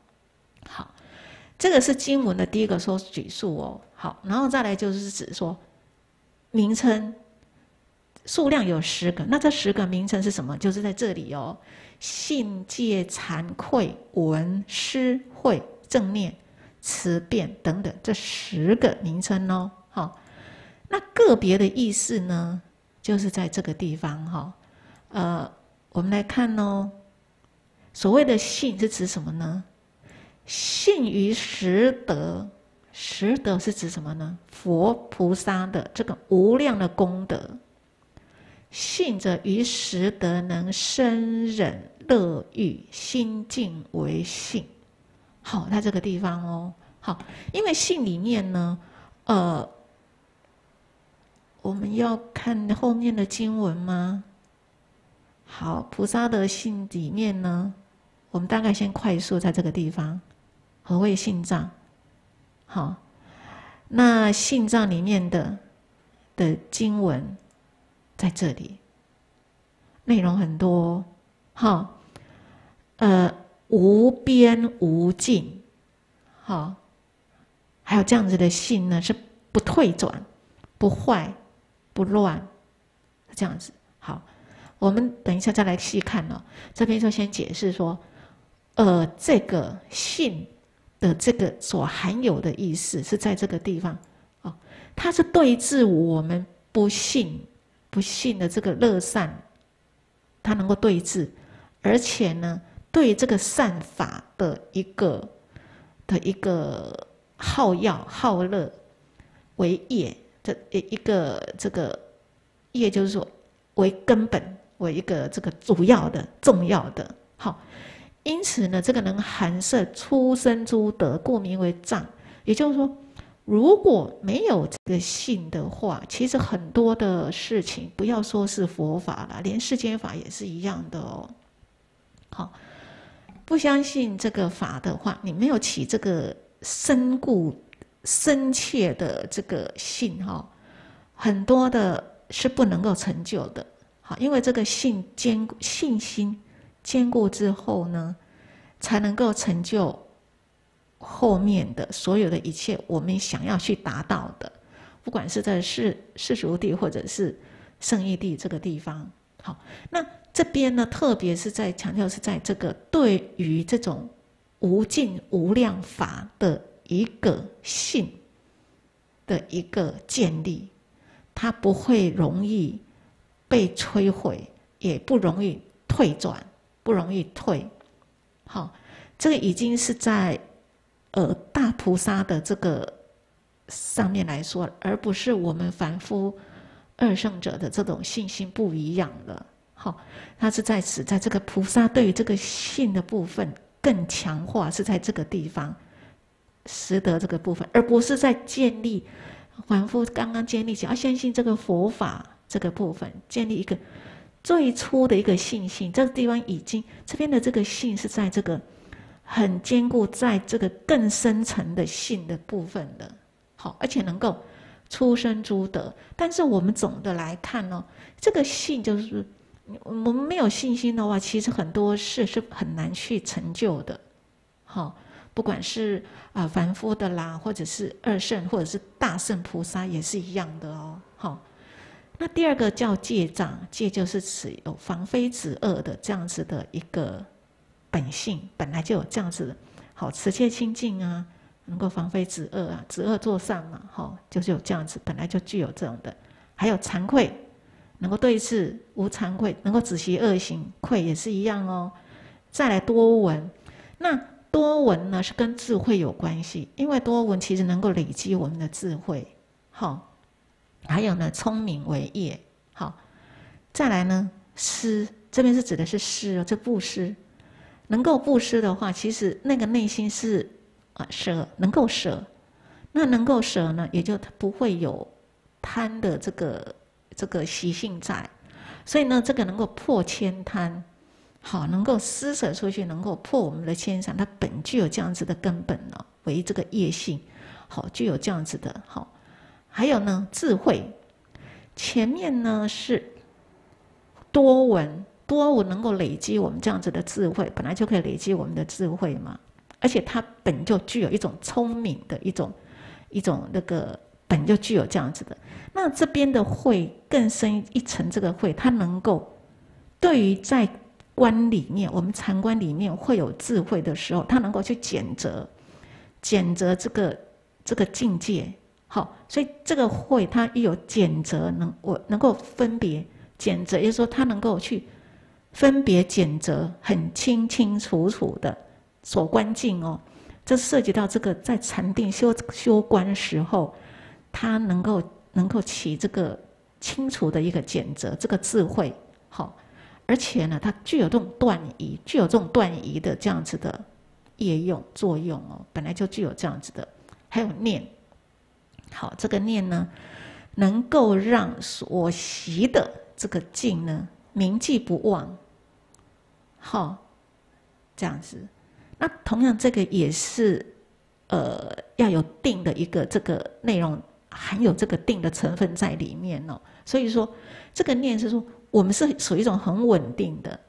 好，这个是经文的第一个说举数哦。好，然后再来就是指说名称数量有十个，那这十个名称是什么？就是在这里哦，信戒惭愧闻施会正念词变等等这十个名称哦。好，那个别的意思呢，就是在这个地方哈。呃，我们来看哦，所谓的信是指什么呢？信于实德，实德是指什么呢？佛菩萨的这个无量的功德，信者于实德能生忍乐欲，心境为信。好，在这个地方哦，好，因为信里面呢，呃，我们要看后面的经文吗？好，菩萨的信里面呢，我们大概先快速在这个地方。何谓信藏？好，那信藏里面的的经文在这里，内容很多，哈，呃，无边无尽，好，还有这样子的信呢，是不退转、不坏、不乱，这样子。好，我们等一下再来细看哦。这边就先解释说，呃，这个信。的这个所含有的意思是在这个地方，哦，它是对峙我们不信、不信的这个乐善，它能够对峙，而且呢，对这个善法的一个的一个好药好乐为业，这一一个这个业就是说为根本，为一个这个主要的、重要的，好。因此呢，这个能含摄出生诸德，故名为藏。也就是说，如果没有这个信的话，其实很多的事情，不要说是佛法了，连世间法也是一样的哦。好，不相信这个法的话，你没有起这个深固、深切的这个信哈，很多的是不能够成就的。好，因为这个信坚信心。坚固之后呢，才能够成就后面的所有的一切。我们想要去达到的，不管是在世世俗地或者是圣义地这个地方。好，那这边呢，特别是在强调是在这个对于这种无尽无量法的一个信的一个建立，它不会容易被摧毁，也不容易退转。不容易退，好，这个已经是在呃大菩萨的这个上面来说，而不是我们凡夫二圣者的这种信心不一样了。好，它是在此，在这个菩萨对于这个信的部分更强化，是在这个地方识得这个部分，而不是在建立凡夫刚刚建立起要相信这个佛法这个部分，建立一个。最初的一个信心，这个地方已经这边的这个信是在这个很坚固，在这个更深层的信的部分的，好，而且能够出生诸德。但是我们总的来看呢，这个信就是我们没有信心的话，其实很多事是很难去成就的，好，不管是啊凡夫的啦，或者是二圣，或者是大圣菩萨也是一样的哦，好。那第二个叫戒障，戒就是指有防非止恶的这样子的一个本性，本来就有这样子的，好持戒清净啊，能够防非止恶啊，止恶作善嘛，好就是有这样子，本来就具有这种的。还有惭愧，能够对治无惭愧，能够止息恶行，愧也是一样哦。再来多闻，那多闻呢是跟智慧有关系，因为多闻其实能够累积我们的智慧，好。还有呢，聪明为业，好，再来呢，施这边是指的是施哦，这布施，能够布施的话，其实那个内心是啊舍，能够舍，那能够舍呢，也就不会有贪的这个这个习性在，所以呢，这个能够破千贪，好，能够施舍出去，能够破我们的千善，它本具有这样子的根本呢，为这个业性，好，具有这样子的好。还有呢，智慧，前面呢是多闻，多闻能够累积我们这样子的智慧，本来就可以累积我们的智慧嘛。而且它本就具有一种聪明的一种一种那个，本就具有这样子的。那这边的慧更深一层，这个慧它能够对于在观里面，我们禅观里面会有智慧的时候，它能够去检择检择这个这个境界。好，所以这个会它有检则，能我能够分别检则，也就是说，它能够去分别检则，很清清楚楚的所观境哦。这涉及到这个在禅定修修观时候，它能够能够起这个清楚的一个检则，这个智慧好，而且呢，它具有这种断疑，具有这种断疑的这样子的业用作用哦，本来就具有这样子的，还有念。好，这个念呢，能够让所习的这个境呢铭记不忘。好，这样子。那同样，这个也是呃要有定的一个这个内容，含有这个定的成分在里面哦。所以说，这个念是说，我们是属于一种很稳定的、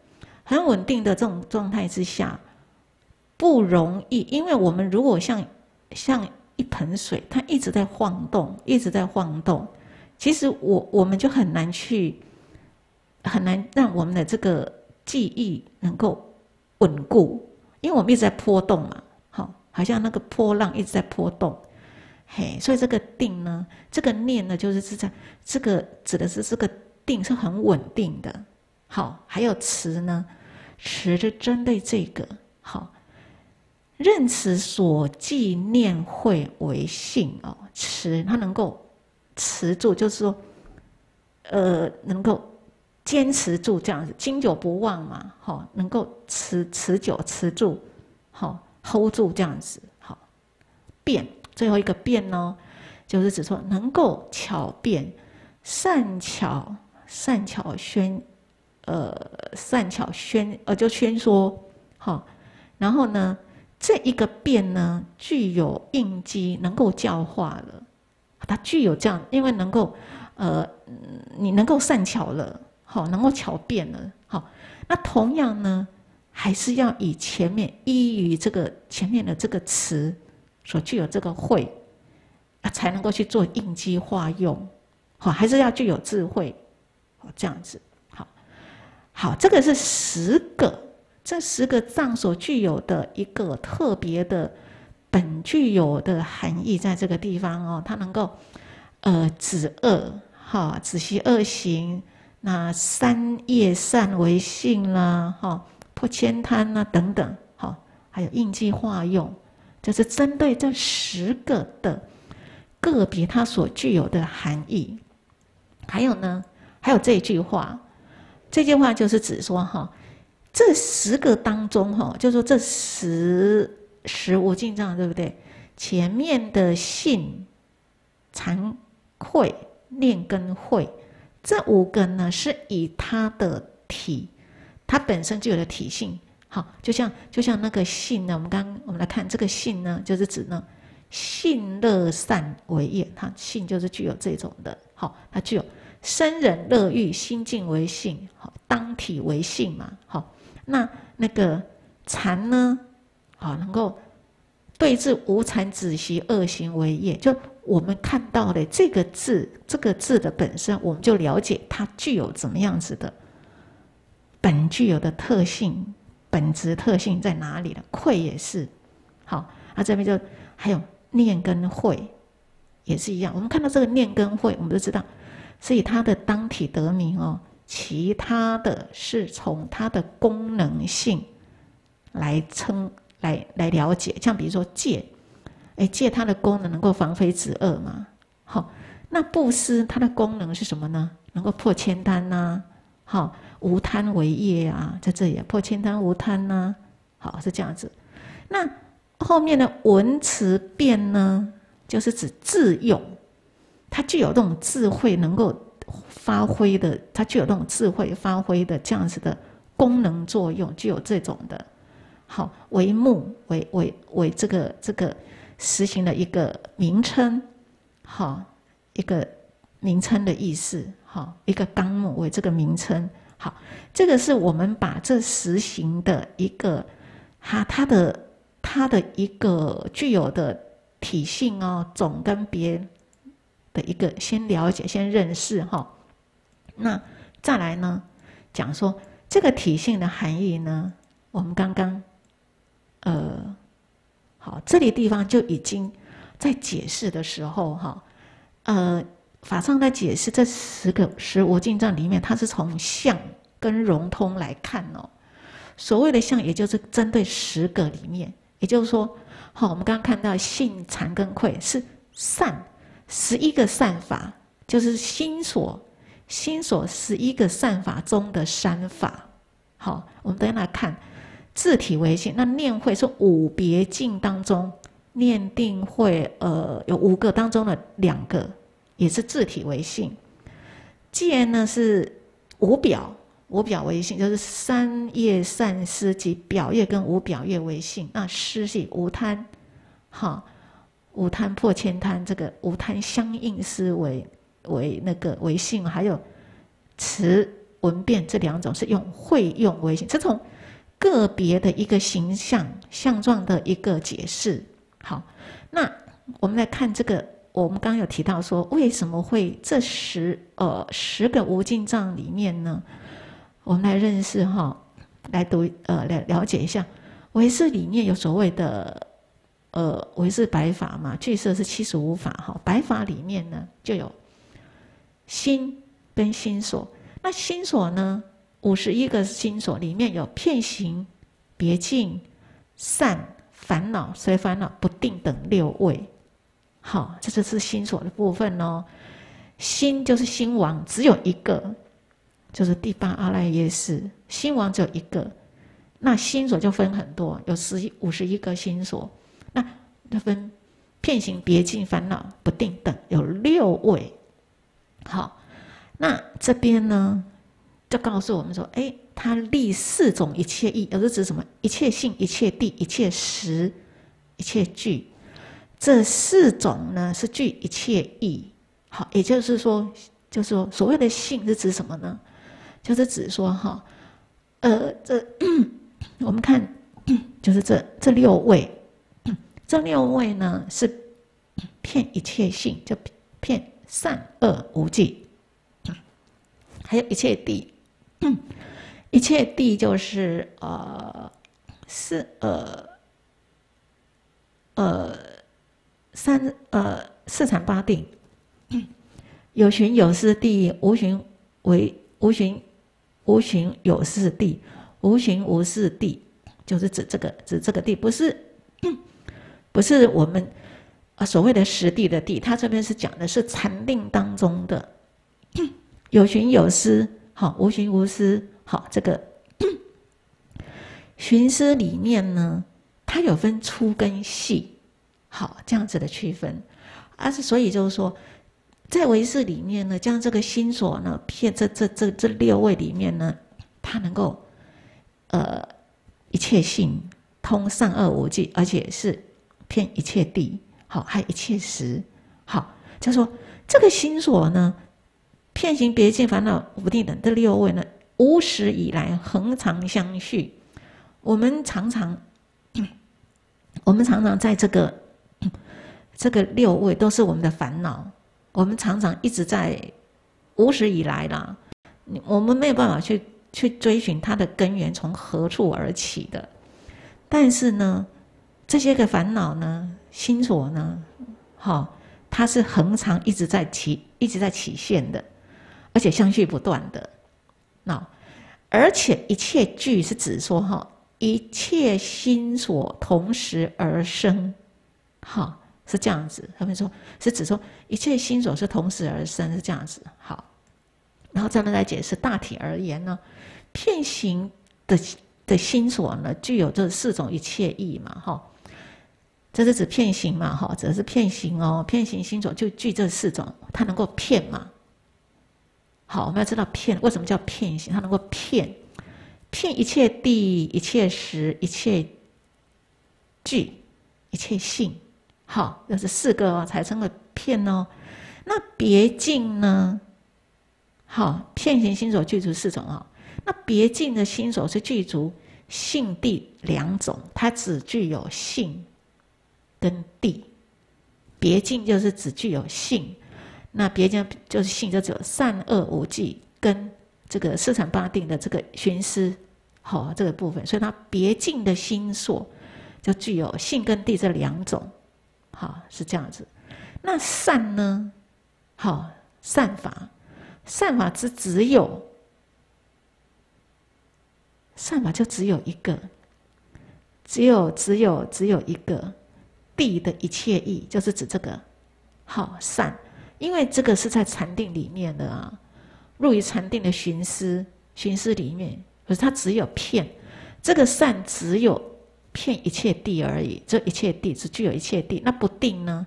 很稳定的这种状态之下，不容易。因为我们如果像像。一盆水，它一直在晃动，一直在晃动。其实我我们就很难去，很难让我们的这个记忆能够稳固，因为我们一直在波动嘛，好，好像那个波浪一直在波动。嘿，所以这个定呢，这个念呢，就是是在这个指的是这个定是很稳定的。好，还有持呢，持是针对这个好。任持所记念会为信哦，持它能够持住，就是说，呃，能够坚持住这样子，经久不忘嘛，好，能够持持久持住，好 hold 住这样子，好变最后一个变呢，就是指说能够巧变，善巧善巧宣，呃，善巧宣呃就宣说好，然后呢。这一个变呢，具有应机，能够教化了。它具有这样，因为能够，呃，你能够善巧了，好，能够巧变了，好。那同样呢，还是要以前面依于这个前面的这个词所具有这个慧，啊，才能够去做应机化用，好，还是要具有智慧，好，这样子，好，好，这个是十个。这十个藏所具有的一个特别的本具有的含义，在这个地方哦，它能够呃止恶哈，止息恶行，那三业善为性啦哈，破千贪呐等等，好，还有应机化用，就是针对这十个的个别它所具有的含义。还有呢，还有这句话，这句话就是指说哈。这十个当中，哈，就说这十十无尽藏，对不对？前面的信、惭愧、念跟慧，这五个呢是以它的体，它本身就有的体性。好，就像就像那个性呢，我们刚我们来看这个性呢，就是指呢性乐善为业，它性就是具有这种的。好，它具有生人乐欲心境为性，好，当体为性嘛。好，那那个禅呢，好，能够对治无禅止习恶行为业，就。我们看到的这个字，这个字的本身，我们就了解它具有怎么样子的本具有的特性、本质特性在哪里了？愧也是，好，那这边就还有念跟会也是一样。我们看到这个念跟会，我们就知道，所以它的当体得名哦，其他的是从它的功能性来称来来了解，像比如说戒。哎，戒它的功能能够防非止恶嘛？好，那布施它的功能是什么呢？能够破千单呐，好，无贪为业啊，在这里破千贪无贪呐，好是这样子。那后面的文辞辩呢，就是指智用，它具有这种智慧能够发挥的，它具有这种智慧发挥的这样子的功能作用，具有这种的，好为目为为为这个这个。实行了一个名称，好，一个名称的意思，好，一个纲目为这个名称，好，这个是我们把这实行的一个，哈，它的它的一个具有的体性哦，总跟别的一个先了解、先认识哈，那再来呢，讲说这个体性的含义呢，我们刚刚，呃。好，这里地方就已经在解释的时候，哈，呃，法上在解释这十个十无尽藏里面，它是从相跟融通来看哦。所谓的相，也就是针对十个里面，也就是说，好，我们刚刚看到性禅跟愧是善十一个善法，就是心所心所十一个善法中的三法。好，我们等下来看。字体为性，那念会是五别境当中念定会，呃，有五个当中的两个也是字体为性。戒呢是无表，无表为性，就是三业善思及表业跟无表业为性。那思是无贪，哈，无贪破千贪，这个无贪相应思维为那个为性，还有词文变这两种是用会用为性，这种。个别的一个形象相状的一个解释，好，那我们来看这个，我们刚刚有提到说，为什么会这十呃十个无尽藏里面呢？我们来认识哈，来读呃来了解一下，唯识里面有所谓的呃唯识白法嘛，具色是七十五法哈，白法里面呢就有心跟心所，那心所呢？五十一个心所里面有片行、别境、善、烦恼、随烦恼、不定等六位。好，这就是心所的部分哦。心就是心王，只有一个，就是第八阿赖耶识。心王只有一个，那心所就分很多，有十一、五十一个心所。那它分片行、别境、烦恼、不定等，有六位。好，那这边呢？就告诉我们说，哎，它立四种一切义，也是指什么？一切性、一切地、一切时、一切具。这四种呢，是具一切义。好，也就是说，就是说，所谓的性是指什么呢？就是指说，哈，呃，这我们看，就是这这六位，这六位呢是骗一切性，就骗善恶无忌，还有一切地。一切地就是呃是呃呃三呃四禅八定，有寻有思地，无寻为无寻无寻有思地，无寻无事地，就是指这个指这个地，不是不是我们啊所谓的实地的地，他这边是讲的是禅定当中的有寻有思。好，无寻无思。好，这个寻思里面呢，它有分粗跟细。好，这样子的区分，而是所以就是说，在唯识里面呢，将这个心所呢，骗这这这这六位里面呢，它能够呃一切性通善恶无记，而且是骗一切地，好，还一切时，好，就说这个心所呢，骗行别见烦恼无定等这六位呢，无始以来恒常相续。我们常常，我们常常在这个这个六位都是我们的烦恼。我们常常一直在无始以来啦，我们没有办法去去追寻它的根源从何处而起的。但是呢，这些个烦恼呢，心所呢，哈，它是恒常一直在起，一直在起现的，而且相续不断的。那而且一切具是指说哈，一切心所同时而生，哈。是这样子，他们说是指说一切心所是同时而生，是这样子。好，然后再来解释大体而言呢，片形的的心所呢，具有这四种一切意嘛，哈，这是指片形嘛，哈，指的是片形哦，片形心所就具这四种，它能够骗嘛。好，我们要知道骗为什么叫片形，它能够骗，骗一切地、一切时、一切具、一切性。好，这是四个哦，才成了片哦。那别境呢？好，片形心所具足四种哦。那别境的心所是具足性地两种，它只具有性跟地。别境就是只具有性，那别境就是性，就只有善恶无记跟这个四禅八定的这个寻思，好这个部分。所以它别境的心所就具有性跟地这两种。好，是这样子。那善呢？好，善法，善法之只有善法就只有一个，只有只有只有一个地的一切意，就是指这个好善，因为这个是在禅定里面的啊，入于禅定的寻思寻思里面，可是它只有片，这个善只有。骗一切地而已，这一切地只具有一切地，那不定呢？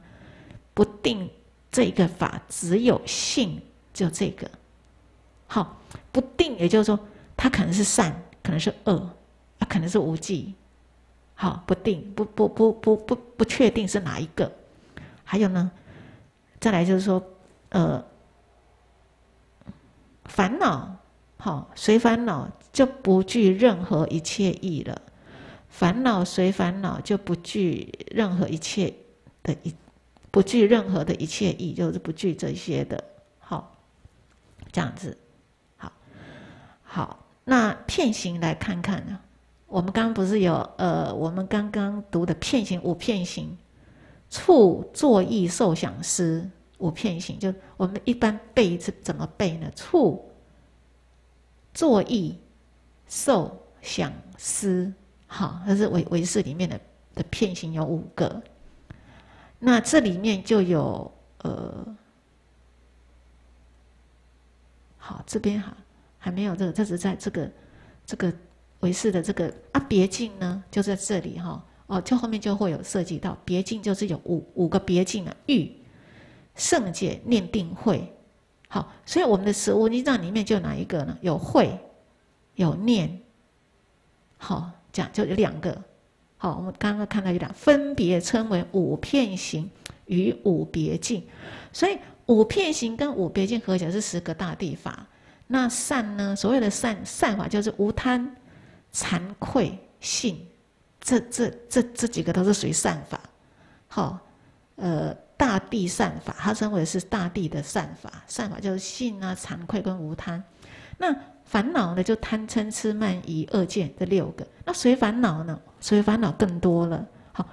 不定这个法只有性，就这个。好，不定也就是说，它可能是善，可能是恶，它可能是无记。好，不定，不不不不不不确定是哪一个。还有呢，再来就是说，呃，烦恼，好，随烦恼就不具任何一切意了。烦恼随烦恼，就不具任何一切的一，不具任何的一切意，就是不具这些的。好，这样子，好，好。那片形来看看呢？我们刚刚不是有呃，我们刚刚读的片形五片形，触作意受想思五片形，就我们一般背是怎么背呢？触作意受想思。好，它是维维识里面的的片型有五个，那这里面就有呃，好这边哈还没有这个，这是在这个这个维识的这个啊别境呢就在这里哈哦，就后面就会有涉及到别境，就是有五五个别境啊，欲、圣界、念、定、慧。好，所以我们的十五一藏里面就哪一个呢？有慧，有念，好。讲就有两个，好，我们刚刚看到有两，分别称为五片形与五别境，所以五片形跟五别境合起来是十个大地法。那善呢？所谓的善善法就是无贪、惭愧、信，这这这这几个都是属于善法。好，呃，大地善法，它称为是大地的善法。善法就是信啊、惭愧跟无贪。那烦恼呢，就贪嗔痴慢疑恶见这六个。那随烦恼呢？随烦恼更多了。好，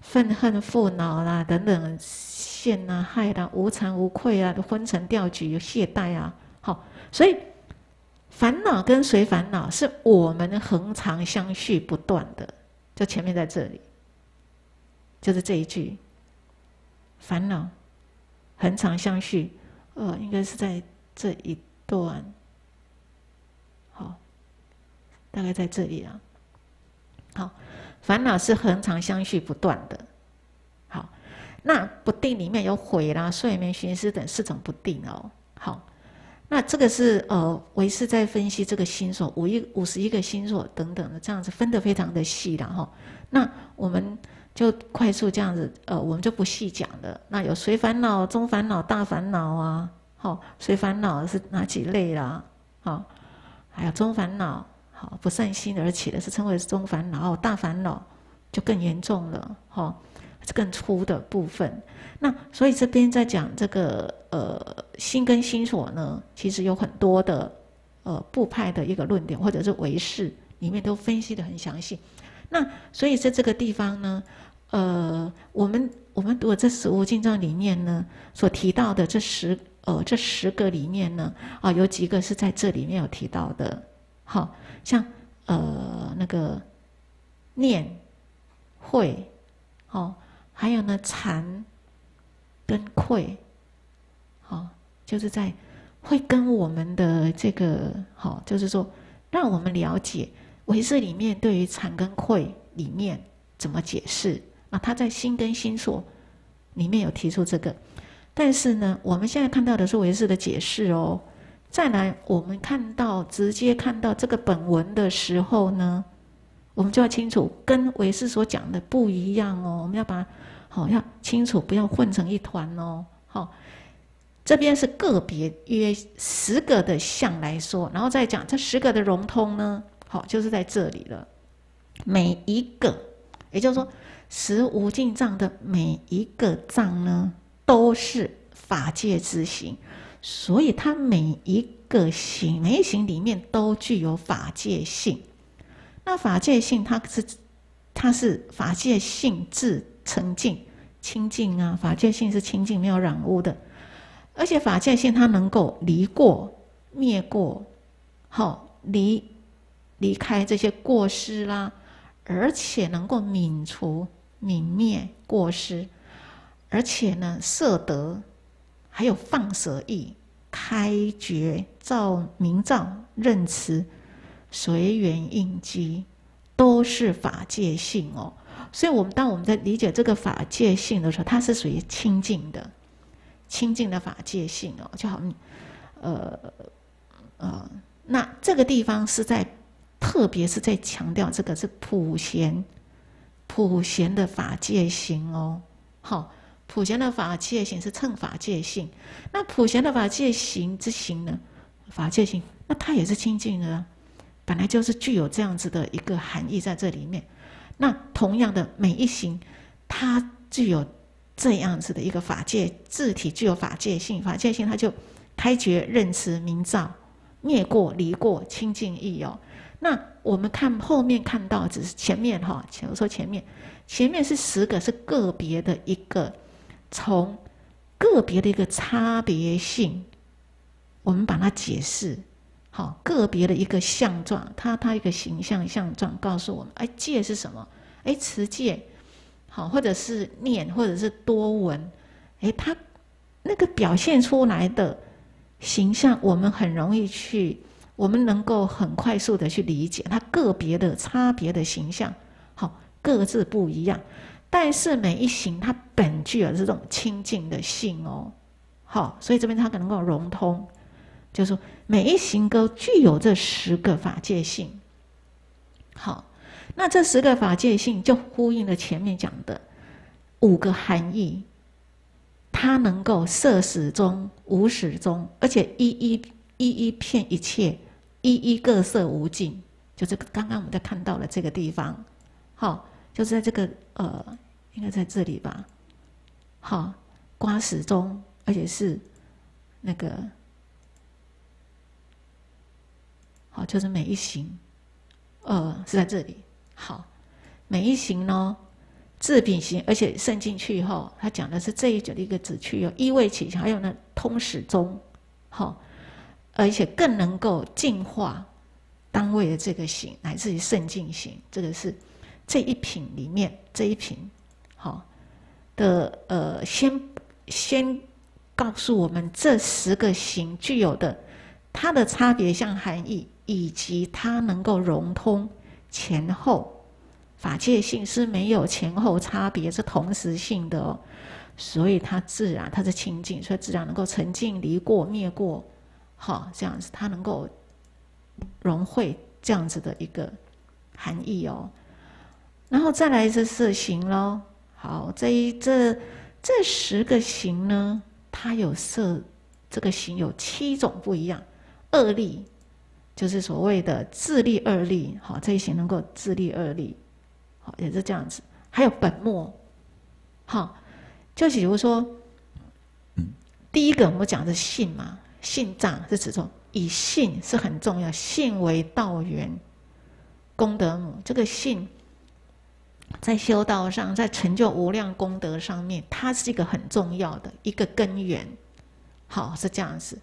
愤恨、负恼啦，等等，陷啊、害啦，无惭无愧啊，昏沉掉举、懈怠啊。好，所以烦恼跟随烦恼是我们恒常相续不断的。就前面在这里，就是这一句，烦恼恒常相续。呃，应该是在这一段。大概在这里啊。好，烦恼是恒常相续不断的。好，那不定里面有悔啦、睡眠、寻思等四种不定哦。好，那这个是呃，唯识在分析这个星座五一五十一个星座等等的这样子分得非常的细了哈。那我们就快速这样子呃，我们就不细讲了。那有随烦恼、中烦恼、大烦恼啊。好，随烦恼是哪几类啦？好，还有中烦恼，好不善心而起的是称为中烦恼，大烦恼就更严重了，哈，是更粗的部分。那所以这边在讲这个呃心跟心所呢，其实有很多的呃部派的一个论点，或者是唯识里面都分析的很详细。那所以在这个地方呢，呃，我们我们读这十五经藏里面呢所提到的这十。呃，这十个里面呢，啊，有几个是在这里面有提到的，好像呃那个念会，哦，还有呢禅跟愧，好，就是在会跟我们的这个好，就是说让我们了解唯识里面对于禅跟愧里面怎么解释啊？他在心跟心所里面有提出这个。但是呢，我们现在看到的是唯识的解释哦。再来，我们看到直接看到这个本文的时候呢，我们就要清楚跟唯识所讲的不一样哦。我们要把好要清楚，不要混成一团哦。好，这边是个别约十个的相来说，然后再讲这十个的融通呢。好，就是在这里了。每一个，也就是说，十无尽藏的每一个藏呢。都是法界之行，所以它每一个行，每一行里面都具有法界性。那法界性，它是它是法界性质澄净清净啊，法界性是清净没有染污的，而且法界性它能够离过灭过，好离离开这些过失啦，而且能够泯除泯灭过失。而且呢，色德，还有放舍意、开觉、照明照、任慈、随缘应机，都是法界性哦。所以，我们当我们在理解这个法界性的时候，它是属于清净的、清净的法界性哦。就好，呃呃，那这个地方是在，特别是在强调这个是普贤、普贤的法界性哦。好。普贤的法界行是称法界性，那普贤的法界行之行呢？法界行，那它也是清净的，啊本来就是具有这样子的一个含义在这里面。那同样的，每一行它具有这样子的一个法界字体，具有法界性，法界性它就开觉、认识、明照、灭过、离过、清净意哦。那我们看后面看到只是前面哈，前我说前面，前面是十个是个别的一个。从个别的一个差别性，我们把它解释好，个别的一个相状，它它一个形象相状，告诉我们，哎，戒是什么？哎，持戒，好，或者是念，或者是多闻，哎，它那个表现出来的形象，我们很容易去，我们能够很快速的去理解它个别的差别的形象，好，各自不一样。但是每一行它本具有这种清净的性哦，好，所以这边它可能够融通，就是说每一行都具有这十个法界性。好，那这十个法界性就呼应了前面讲的五个含义，它能够摄始终、无始终，而且一一一一片一切，一一各色无尽，就这个刚刚我们在看到了这个地方，好。就是在这个呃，应该在这里吧，好，瓜始中，而且是那个好，就是每一行，呃，是在这里。好，每一行呢，自品行，而且渗进去以后，他讲的是这一卷的一个子区有意味起，还有呢通始中，好，而且更能够净化单位的这个行，乃至于渗进行，这个是。这一品里面，这一品，好，的呃，先先告诉我们这十个行具有的它的差别相含义，以及它能够融通前后法界性是没有前后差别，是同时性的哦。所以它自然它是清净，所以自然能够沉净离过灭过，好这样子，它能够融会这样子的一个含义哦。然后再来这色行喽，好，这一这这十个行呢，它有色这个行有七种不一样，二力就是所谓的自力二力，好，这一行能够自力二力，好也是这样子，还有本末，好，就比如说，第一个我们讲的性嘛，性藏是指说以性是很重要，性为道源，功德母，这个性。在修道上，在成就无量功德上面，它是一个很重要的一个根源。好，是这样子。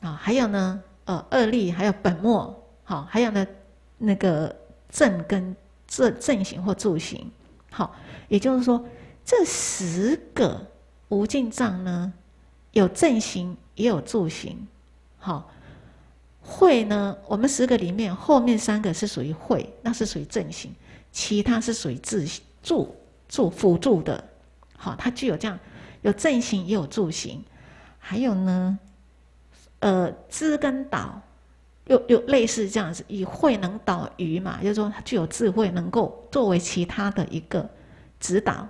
啊，还有呢，呃，二力，还有本末，好，还有呢，那个正跟正正行或助行。好，也就是说，这十个无尽藏呢，有正行，也有助行。好，会呢，我们十个里面，后面三个是属于会，那是属于正行。其他是属于自助助辅助的，好，它具有这样有正行也有助行，还有呢，呃，知跟导，又又类似这样子，以慧能导愚嘛，就是说它具有智慧，能够作为其他的一个指导，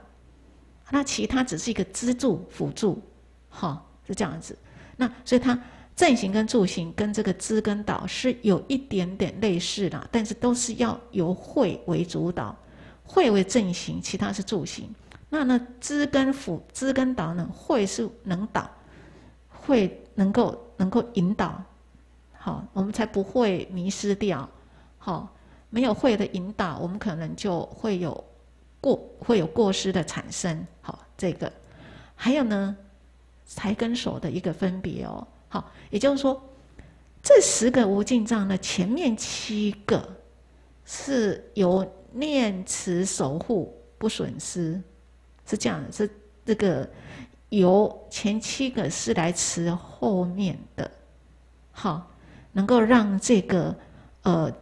那其他只是一个资助辅助，好，是这样子，那所以它。正行跟助行跟这个知跟导是有一点点类似的，但是都是要由会为主导，会为正行，其他是助行。那呢，知跟辅、知跟导呢，会是能导，会能够能够引导，好，我们才不会迷失掉。好，没有会的引导，我们可能就会有过会有过失的产生。好，这个还有呢，财跟手的一个分别哦。好，也就是说，这十个无尽藏呢，前面七个是由念慈守护不损失，是这样的，是这个由前七个是来持后面的，好，能够让这个呃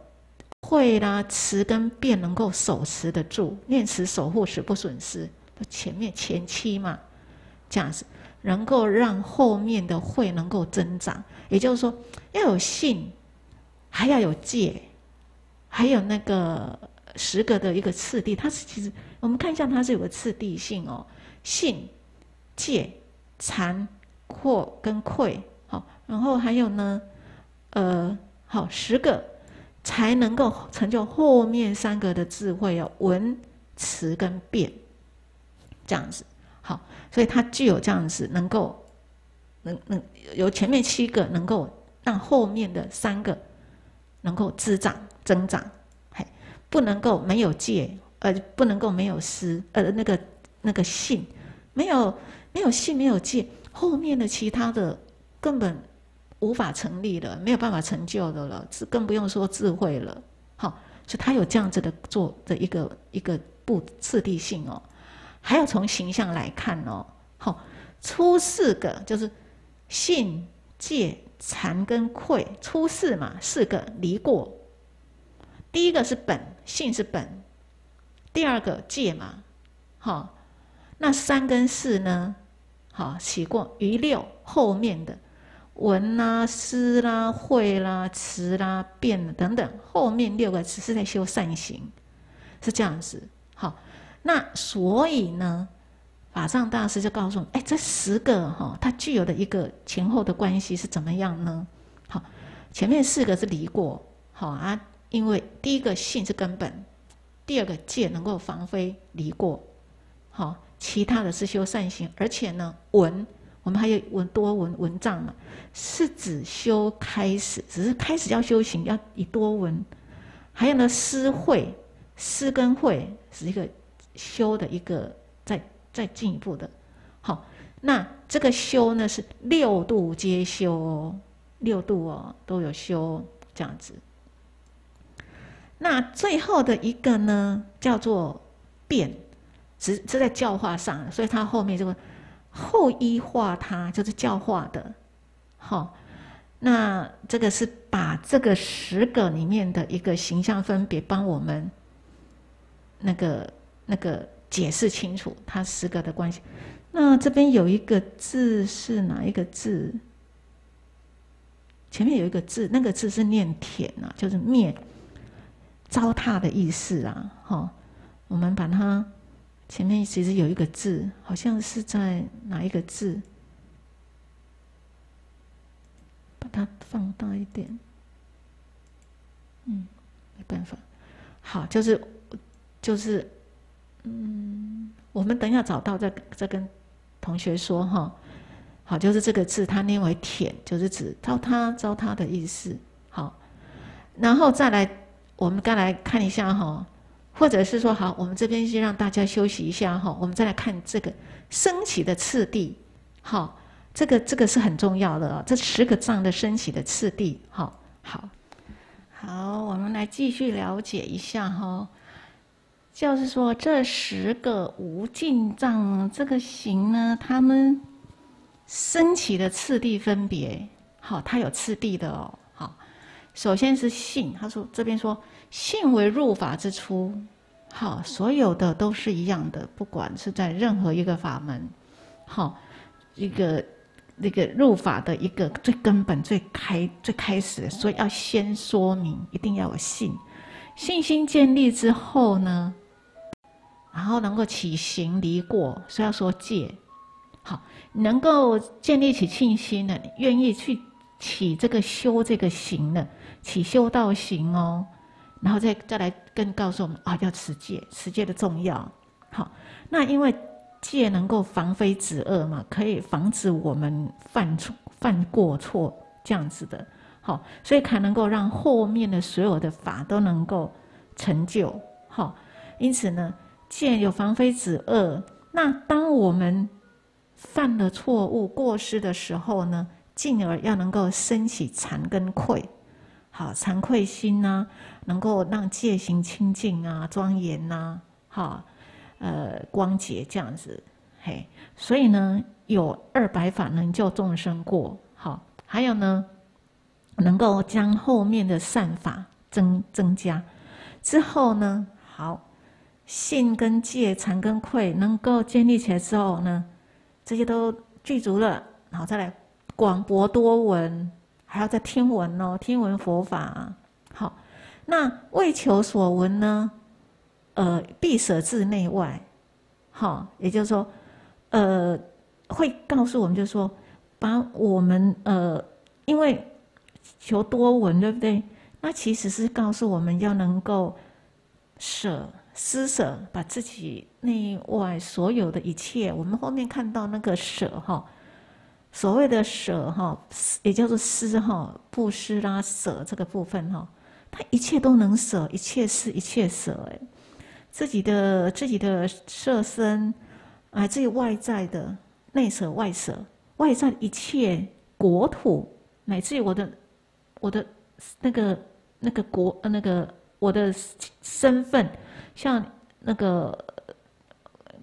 会啦持跟变能够手持得住，念慈守护使不损失，前面前七嘛，这样子。能够让后面的会能够增长，也就是说要有信，还要有戒，还有那个十个的一个次第。它是其实我们看一下，它是有个次第性哦，信、戒、禅、阔跟愧，好，然后还有呢，呃，好十个才能够成就后面三个的智慧哦，闻、持跟变，这样子。好，所以它具有这样子，能够能能有前面七个，能够让后面的三个能够滋长增长，嘿，不能够没有戒，呃，不能够没有思，呃，那个那个信，没有没有信，没有戒，后面的其他的根本无法成立了，没有办法成就的了，更不用说智慧了。好，所以它有这样子的做的一个一个不次第性哦。还要从形象来看哦，好，初四个就是信、戒、禅跟愧，初四嘛，四个离过。第一个是本，信是本；第二个戒嘛，好，那三跟四呢，好起过余六后面的闻啦、思啦、会啦、词啦、变等等，后面六个只是在修善行，是这样子，那所以呢，法藏大师就告诉我们：哎，这十个哈，它具有的一个前后的关系是怎么样呢？好，前面四个是离过，好啊，因为第一个信是根本，第二个戒能够防非离过，好，其他的是修善行，而且呢，文我们还有文多文文藏嘛，是指修开始，只是开始要修行，要以多文，还有呢，思会思跟会是一个。修的一个再再进一步的，好，那这个修呢是六度皆修，六度哦都有修这样子。那最后的一个呢叫做变，只是在教化上，所以它后面这个后一化它就是教化的，好，那这个是把这个十个里面的一个形象分别帮我们那个。那个解释清楚，它十个的关系。那这边有一个字是哪一个字？前面有一个字，那个字是念“舔”啊，就是灭、糟蹋的意思啊。哈，我们把它前面其实有一个字，好像是在哪一个字？把它放大一点。嗯，没办法。好，就是就是，嗯，我们等一下找到再再跟同学说哈。好，就是这个字，它念为“舔”，就是指糟蹋、糟蹋的意思。好，然后再来，我们再来看一下哈，或者是说，好，我们这边先让大家休息一下哈，我们再来看这个升起的次第。好，这个这个是很重要的，这十个藏的升起的次第。好，好，好，我们来继续了解一下哈，就是说这十个无尽藏这个行呢，他们。升起的次第分别，好，它有次第的哦。好，首先是性，他说这边说性为入法之初，好，所有的都是一样的，不管是在任何一个法门，好，一个那个入法的一个最根本、最开、最开始，所以要先说明，一定要有信，信心建立之后呢，然后能够起行离过，所以要说戒。好，能够建立起信心的，愿意去起这个修这个行的，起修道行哦，然后再再来更告诉我们啊，要持戒，持戒的重要。好，那因为戒能够防非止恶嘛，可以防止我们犯错、犯过错这样子的。好，所以才能够让后面的所有的法都能够成就。好，因此呢，戒有防非止恶。那当我们犯了错误、过失的时候呢，进而要能够升起惭跟愧，好惭愧心呐，能够让戒行清净啊、庄严呐，好，呃，光洁这样子，嘿，所以呢，有二百法能救众生过，好，还有呢，能够将后面的善法增增加，之后呢，好，信跟戒、惭跟愧能够建立起来之后呢。这些都具足了，然后再来广博多闻，还要再听闻哦，听闻佛法。好，那为求所闻呢？呃，必舍自内外。好，也就是说，呃，会告诉我们，就是说，把我们呃，因为求多闻，对不对？那其实是告诉我们要能够舍。施舍，把自己内外所有的一切，我们后面看到那个舍哈，所谓的舍哈，也叫做施哈，布施啦舍这个部分哈，他一切都能舍，一切是一切舍哎，自己的自己的舍身，啊，至于外在的内舍外舍，外在一切国土，乃至于我的我的那个那个国那个我的身份。像那个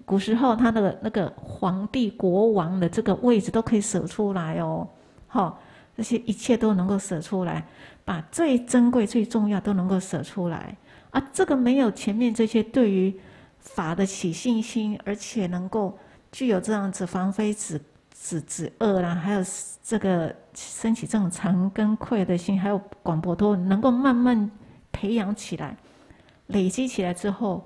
古时候，他的那个皇帝、国王的这个位置都可以舍出来哦，好，这些一切都能够舍出来，把最珍贵、最重要都能够舍出来啊！这个没有前面这些对于法的起信心，而且能够具有这样子防非止止止恶啦，还有这个升起这种惭跟愧的心，还有广博多，能够慢慢培养起来。累积起来之后，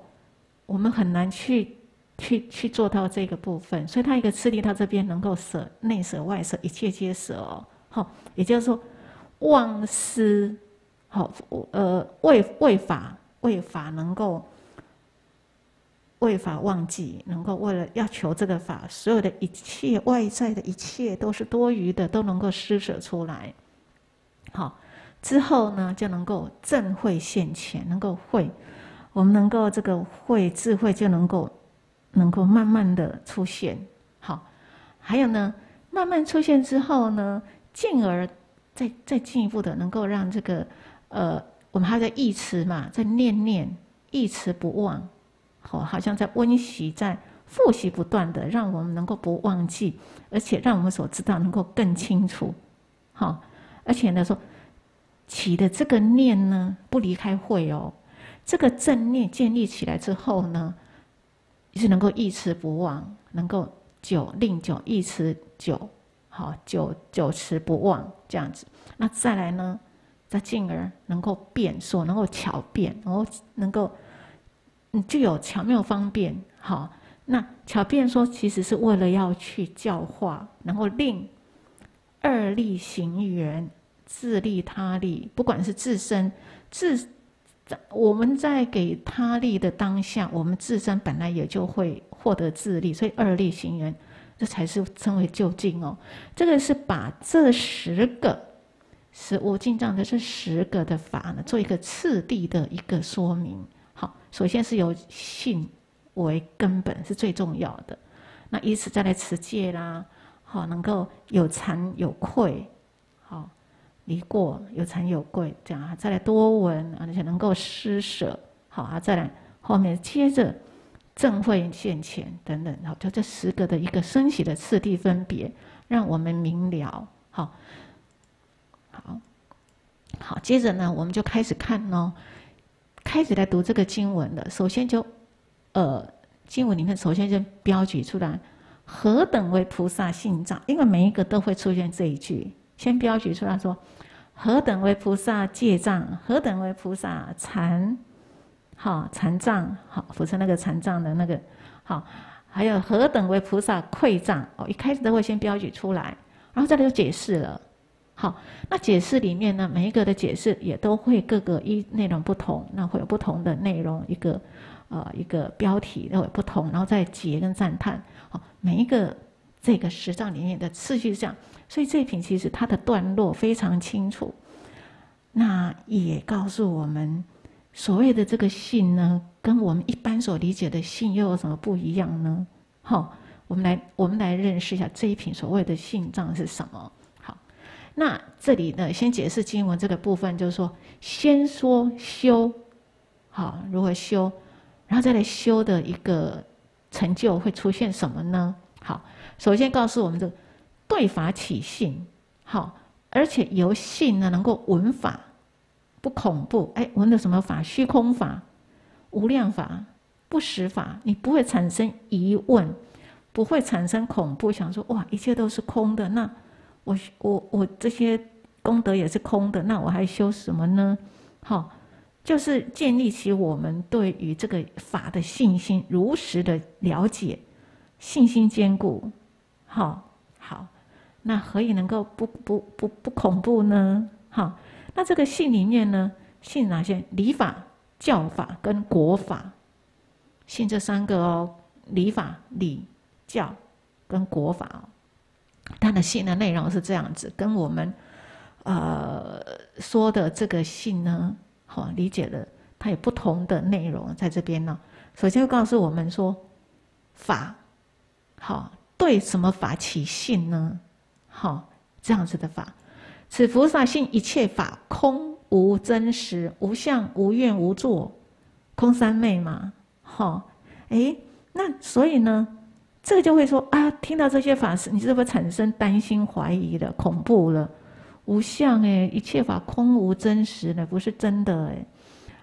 我们很难去去去做到这个部分，所以他一个次第他这边能够舍内舍外舍，一切皆舍哦。好，也就是说，忘失，好，呃，为为法为法能够为法忘记，能够为了要求这个法，所有的一切外在的一切都是多余的，都能够施舍出来。好，之后呢，就能够正会现前，能够会。我们能够这个慧智慧就能够能够慢慢的出现，好，还有呢，慢慢出现之后呢，进而再再进一步的能够让这个呃，我们还在忆持嘛，在念念忆持不忘，好，好像在温习在复习不断的，让我们能够不忘记，而且让我们所知道能够更清楚，好，而且呢说起的这个念呢，不离开慧哦。这个正念建立起来之后呢，是能够一持不忘，能够久令久，一持久，好久久持不忘这样子。那再来呢，再进而能够变说，能够巧变，然后能够嗯具有巧妙方便。好，那巧变说其实是为了要去教化，然后令二利行缘，自利他利，不管是自身自。我们在给他利的当下，我们自身本来也就会获得自利，所以二利行缘，这才是称为就近哦。这个是把这十个十无尽藏的这十个的法呢，做一个次第的一个说明。好，首先是由信为根本，是最重要的。那以此再来持戒啦，好，能够有惭有愧，离过有惭有贵，这样啊，再来多闻，而且能够施舍，好啊，再来后面接着正会现前等等，好，就这十个的一个升起的次第分别，让我们明了，好，好，好，接着呢，我们就开始看哦，开始来读这个经文了。首先就，呃，经文里面首先就标举出来，何等为菩萨性藏？因为每一个都会出现这一句，先标举出来说。何等为菩萨戒障？何等为菩萨禅？好禅障，好扶持那个禅障的那个好，还有何等为菩萨愧障？哦，一开始都会先标举出来，然后再来就解释了。好，那解释里面呢，每一个的解释也都会各个一内容不同，那会有不同的内容，一个呃一个标题都有不同，然后再结跟赞叹。好，每一个这个十藏里面的次序这样。所以这一品其实它的段落非常清楚，那也告诉我们，所谓的这个信呢，跟我们一般所理解的信又有什么不一样呢？好，我们来我们来认识一下这一品所谓的信藏是什么。好，那这里呢，先解释经文这个部分，就是说，先说修，好，如何修，然后再来修的一个成就会出现什么呢？首先告诉我们这。对法起信，好，而且由信呢能够闻法，不恐怖。哎，闻的什么法？虚空法、无量法、不实法，你不会产生疑问，不会产生恐怖，想说哇，一切都是空的。那我我我这些功德也是空的，那我还修什么呢？好，就是建立起我们对于这个法的信心，如实的了解，信心坚固。好，好。那何以能够不不不不恐怖呢？好，那这个信里面呢，信哪些？礼法、教法跟国法，信这三个哦。礼法、礼教跟国法哦，它的信的内容是这样子，跟我们呃说的这个信呢，好理解的，它有不同的内容在这边呢。首先告诉我们说，法好对什么法起信呢？好，这样子的法，此菩萨信一切法空无真实，无相无愿无作，空三昧嘛。好，哎，那所以呢，这个就会说啊，听到这些法是，你是不是产生担心怀疑的恐怖了？无相哎，一切法空无真实呢，不是真的哎。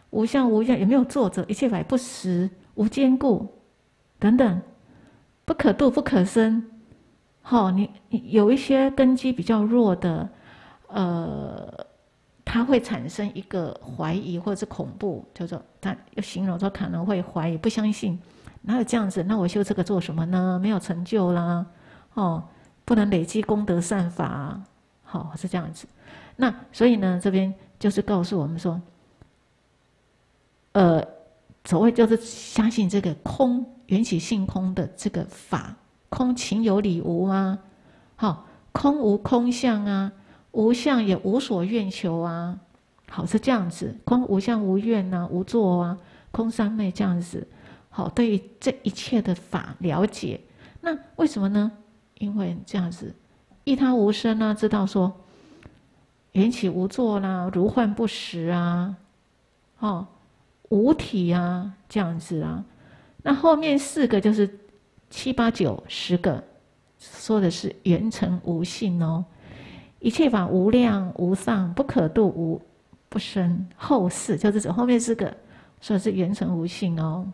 无相无愿，有没有作者？一切法也不实，无坚固，等等，不可度，不可生。好，你有一些根基比较弱的，呃，他会产生一个怀疑或者是恐怖，叫做他形容说可能会怀疑、不相信，哪有这样子？那我修这个做什么呢？没有成就啦，哦，不能累积功德善法，好是这样子。那所以呢，这边就是告诉我们说，呃，所谓就是相信这个空缘起性空的这个法。空情有理无啊，好，空无空相啊，无相也无所愿求啊，好是这样子，空无相无愿呐，无作啊，空三昧这样子，好，对于这一切的法了解，那为什么呢？因为这样子，一他无声啊，知道说缘起无作啦，如幻不实啊，哦，五体啊，这样子啊，那后面四个就是。七八九十个，说的是圆成无性哦，一切法无量无上不可度无不生后世，就是指后面四个说的是圆成无性哦。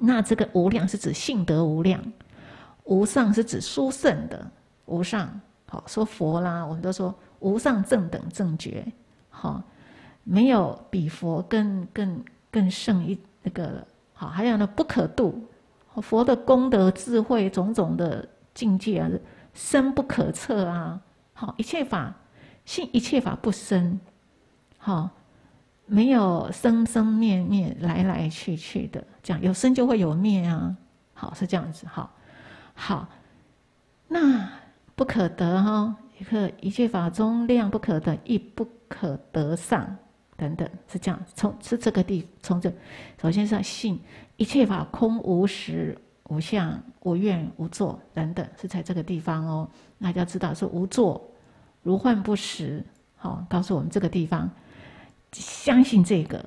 那这个无量是指性德无量，无上是指殊胜的无上，好说佛啦，我们都说无上正等正觉，好，没有比佛更更更胜一那个好，还有呢不可度，佛的功德智慧种种的境界啊，深不可测啊，好一切法信一切法不生，好没有生生灭灭来来去去的，这样有生就会有灭啊，好是这样子，好。好，那不可得哈，一个一切法中量不可得，亦不可得上。等等，是这样。从是这个地，从这，首先是信一切法空无实无相无愿无作等等，是在这个地方哦。大家知道是无作如幻不实，好，告诉我们这个地方相信这个，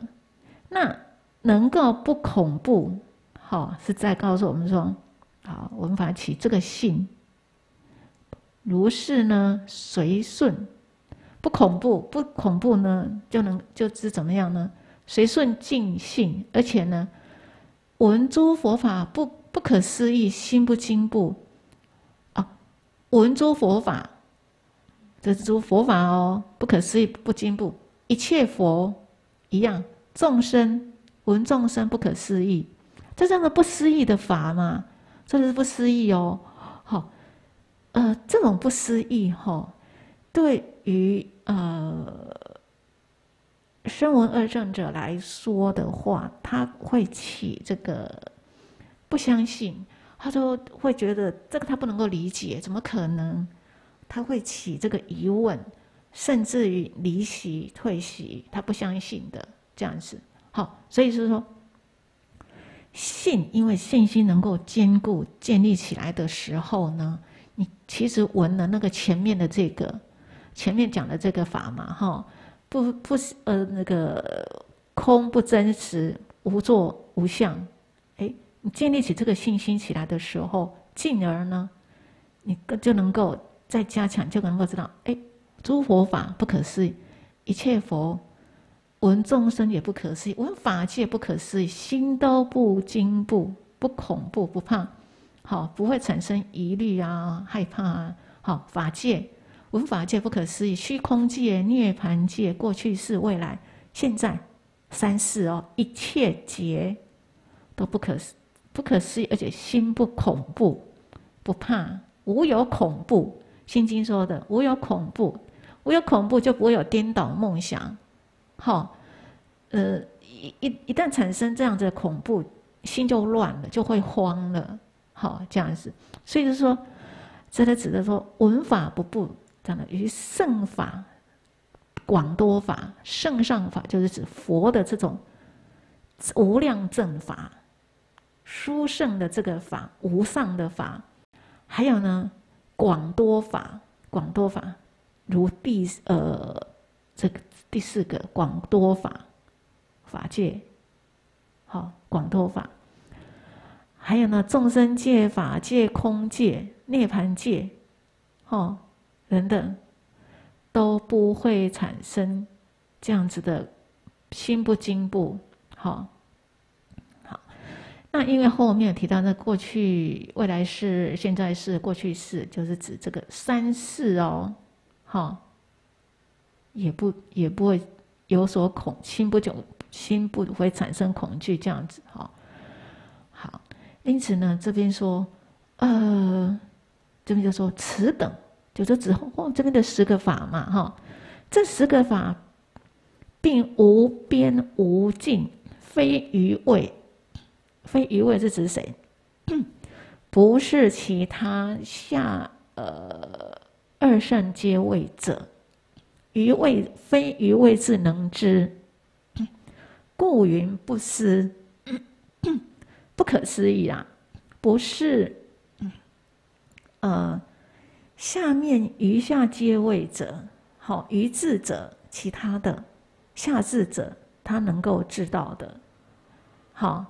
那能够不恐怖，好，是在告诉我们说。好，文法起这个信，如是呢，随顺，不恐怖，不恐怖呢，就能就知怎么样呢？随顺尽信，而且呢，闻诸佛法不不可思议，心不惊怖啊！闻诸佛法，这是诸佛法哦，不可思议，不惊怖，一切佛一样，众生闻众生不可思议，这样的不思议的法嘛。这是不思议哦，好，呃，这种不思议哈，对于呃声闻二正者来说的话，他会起这个不相信，他说会觉得这个他不能够理解，怎么可能？他会起这个疑问，甚至于离席退席，他不相信的这样子。好，所以是说。信，因为信心能够坚固建立起来的时候呢，你其实闻了那个前面的这个，前面讲的这个法嘛，哈，不不呃那个空不真实，无作无相，哎，你建立起这个信心起来的时候，进而呢，你就能够再加强，就能够知道，哎，诸佛法不可思议，一切佛。闻众生也不可思议，闻法界不可思议，心都不惊怖，不恐怖，不怕，好，不会产生疑虑啊，害怕啊，好，法界文法界不可思议，虚空界、涅盘界、过去世、未来、现在三世哦，一切劫都不可思不可思议，而且心不恐怖，不怕，无有恐怖。心经说的，无有恐怖，无有恐怖就不会有颠倒梦想。好，呃，一一一旦产生这样子的恐怖，心就乱了，就会慌了。好，这样子，所以就是说，这的指的说，文法不不，这样的于圣法、广多法、圣上法，就是指佛的这种无量正法、殊胜的这个法、无上的法，还有呢，广多法、广多法，如第呃这个。第四个广多法法界，好广多法，还有呢众生界、法界、空界、涅盘界，哦等等，都不会产生这样子的心不惊怖，好，好，那因为后面提到那过去、未来世、现在是过去式，就是指这个三世哦，好。也不也不会有所恐，心不就心不会产生恐惧这样子。哈。好，因此呢，这边说，呃，这边就说此等，就是指哦这边的十个法嘛哈。这十个法并无边无尽，非余位，非余位是指谁？不是其他下呃二圣皆位者。余位非余位智能知，故云不思，不可思议啊！不是，呃，下面余下皆位者，好余智者，其他的下智者，他能够知道的。好，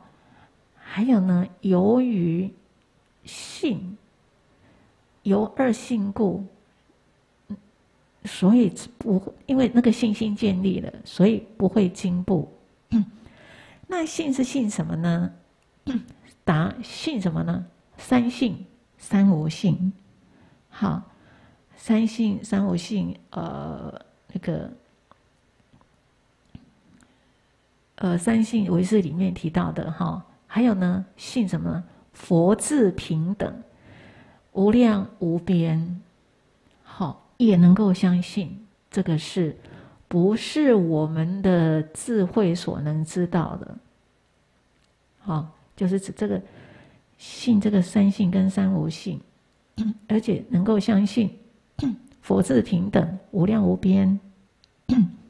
还有呢，由于性，由二性故。所以不，因为那个信心建立了，所以不会进步。那信是信什么呢？答信什么呢？三信三无性，好，三性三无性，呃，那个，呃，三性唯识里面提到的哈，还有呢，性什么？佛智平等，无量无边，好，也能够相信这个是不是我们的智慧所能知道的？好，就是指这个。信这个三性跟三无性，而且能够相信佛智平等、无量无边，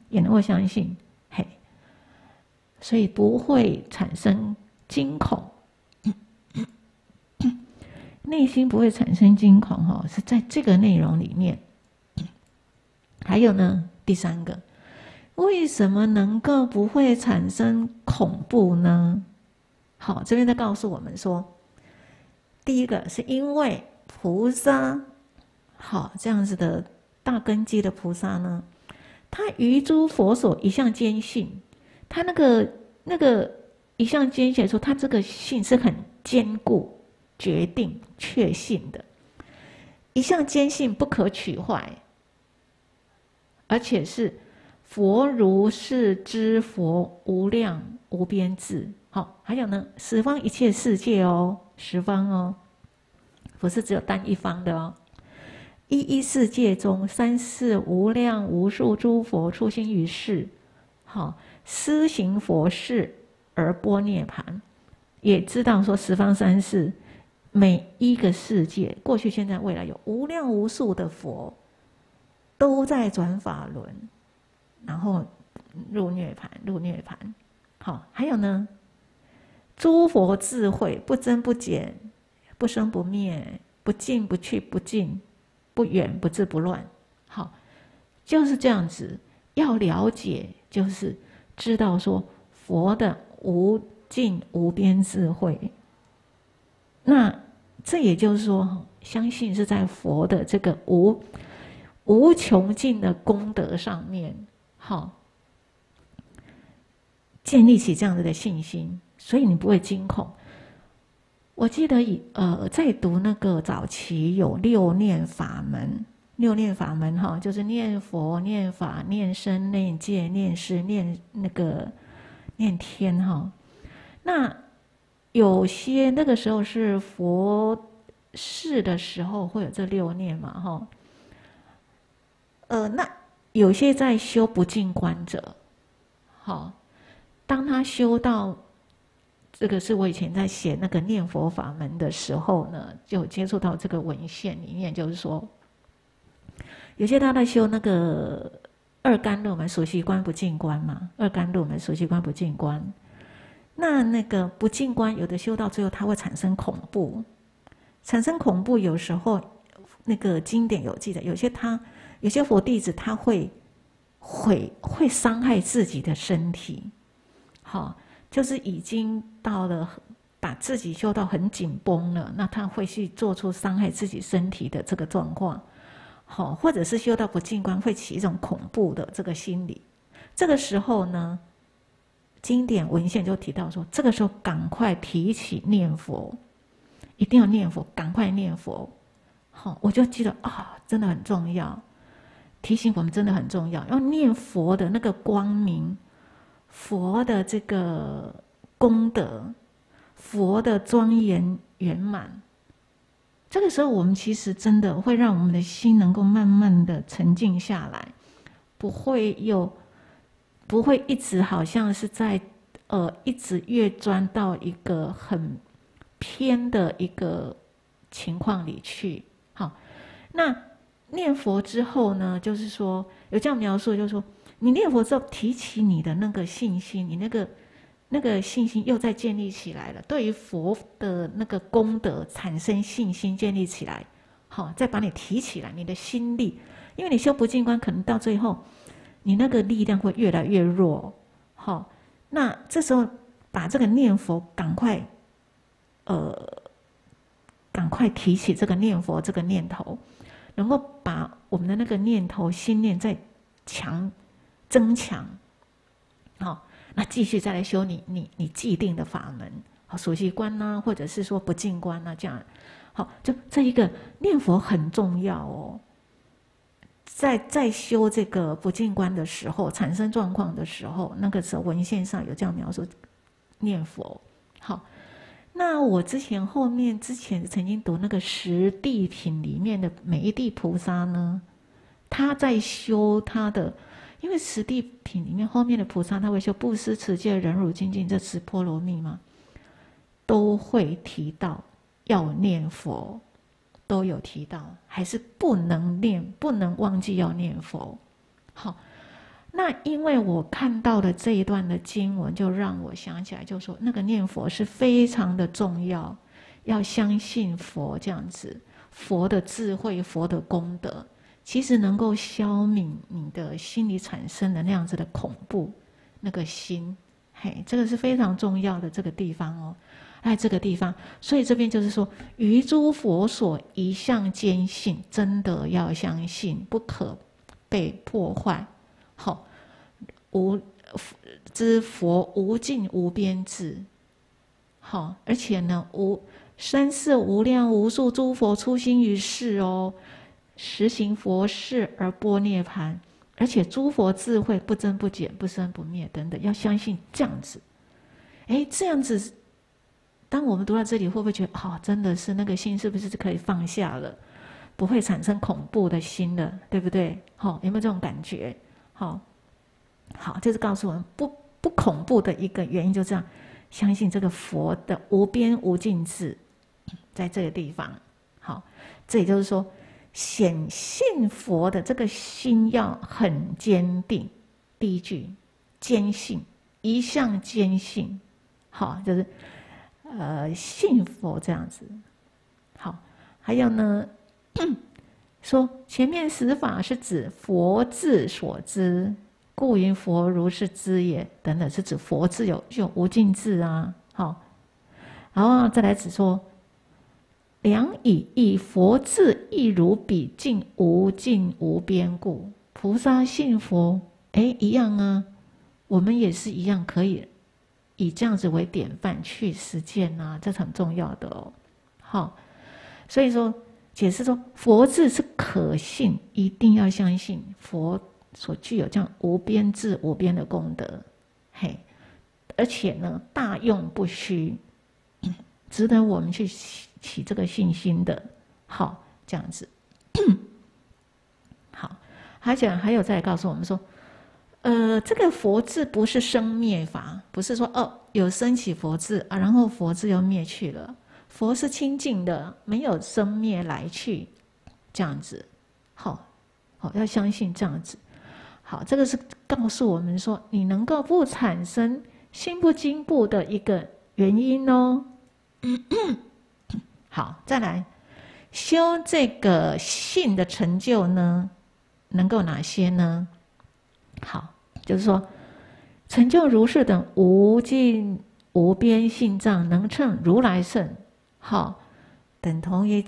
也能够相信，嘿，所以不会产生惊恐，内心不会产生惊恐哈，是在这个内容里面。还有呢，第三个，为什么能够不会产生恐怖呢？好，这边在告诉我们说。第一个是因为菩萨，好这样子的大根基的菩萨呢，他于诸佛所一向坚信，他那个那个一向坚信说，他这个信是很坚固、决定、确信的，一向坚信不可取坏，而且是佛如是之佛无量无边智。好，还有呢，十方一切世界哦。十方哦，不是只有单一方的哦。一一世界中，三世无量无数诸佛出心于世，好施行佛事而波涅盘。也知道说十方三世每一个世界，过去、现在、未来有无量无数的佛都在转法轮，然后入涅盘，入涅盘。好，还有呢。诸佛智慧不增不减，不生不灭，不进不去不进，不远不至不乱。好，就是这样子。要了解，就是知道说佛的无尽无边智慧。那这也就是说，相信是在佛的这个无无穷尽的功德上面，好，建立起这样子的信心。所以你不会惊恐。我记得以呃，在读那个早期有六念法门，六念法门哈，就是念佛、念法、念身、念戒、念事、念那个念天哈。那有些那个时候是佛事的时候会有这六念嘛哈。呃，那有些在修不净观者，好，当他修到。这个是我以前在写那个念佛法门的时候呢，就接触到这个文献里面，就是说，有些他在修那个二甘露门熟悉观不净观嘛，二甘露门熟悉观不净观，那那个不净观有的修到最后，他会产生恐怖，产生恐怖，有时候那个经典有记载，有些他有些佛弟子他会毁会伤害自己的身体，好。就是已经到了把自己修到很紧绷了，那他会去做出伤害自己身体的这个状况，好，或者是修到不净观会起一种恐怖的这个心理。这个时候呢，经典文献就提到说，这个时候赶快提起念佛，一定要念佛，赶快念佛。好，我就记得啊，真的很重要，提醒我们真的很重要，要念佛的那个光明。佛的这个功德，佛的庄严圆满，这个时候我们其实真的会让我们的心能够慢慢的沉静下来，不会有，不会一直好像是在呃一直越钻到一个很偏的一个情况里去。好，那念佛之后呢，就是说有这样描述，就是说。你念佛之后，提起你的那个信心，你那个那个信心又在建立起来了。对于佛的那个功德产生信心，建立起来，好，再把你提起来，你的心力，因为你修不净观，可能到最后，你那个力量会越来越弱。好，那这时候把这个念佛赶快，呃，赶快提起这个念佛这个念头，能够把我们的那个念头心念再强。增强，好，那继续再来修你你你既定的法门，好，熟悉观呐，或者是说不净观呐，这样，好，就这一个念佛很重要哦。在在修这个不净观的时候，产生状况的时候，那个时候文献上有这样描述：念佛。好，那我之前后面之前曾经读那个十地品里面的每一地菩萨呢，他在修他的，因为十地品里面后面的菩萨他会修布施、持戒、忍辱、精进这十波罗蜜嘛，都会提到要念佛。都有提到，还是不能念，不能忘记要念佛。好，那因为我看到的这一段的经文，就让我想起来，就说那个念佛是非常的重要，要相信佛这样子，佛的智慧、佛的功德，其实能够消泯你的心里产生的那样子的恐怖那个心。嘿，这个是非常重要的这个地方哦。在这个地方，所以这边就是说，于诸佛所一向坚信，真的要相信，不可被破坏。好，无之佛无尽无边智。好，而且呢，无三世无量无数诸佛出心于世哦，实行佛事而波涅盘，而且诸佛智慧不增不减，不生不灭等等，要相信这样子。哎，这样子。当我们读到这里，会不会觉得，哦，真的是那个心是不是可以放下了，不会产生恐怖的心了，对不对？好，有没有这种感觉？好，好，这是告诉我们不不恐怖的一个原因，就这样，相信这个佛的无边无尽智，在这个地方。好，这也就是说，显信佛的这个心要很坚定。第一句，坚信，一向坚信。好，就是。呃，信佛这样子，好，还有呢，说前面十法是指佛智所知，故云佛如是知也，等等，是指佛智有就无尽智啊，好，然后再来指说，良以以佛智亦如彼尽无尽无边故，菩萨信佛，哎，一样啊，我们也是一样可以。以这样子为典范去实践呐，这很重要的哦。好，所以说解释说佛智是可信，一定要相信佛所具有这样无边智、无边的功德，嘿，而且呢大用不虚，值得我们去起这个信心的。好，这样子。好，而且还有再告诉我们说。呃，这个佛字不是生灭法，不是说哦有升起佛字啊，然后佛字又灭去了。佛是清净的，没有生灭来去，这样子。好，好要相信这样子。好，这个是告诉我们说，你能够不产生心不惊怖的一个原因哦。好，再来修这个性的成就呢，能够哪些呢？好，就是说，成就如是等无尽无边性藏，能称如来圣。好，等同于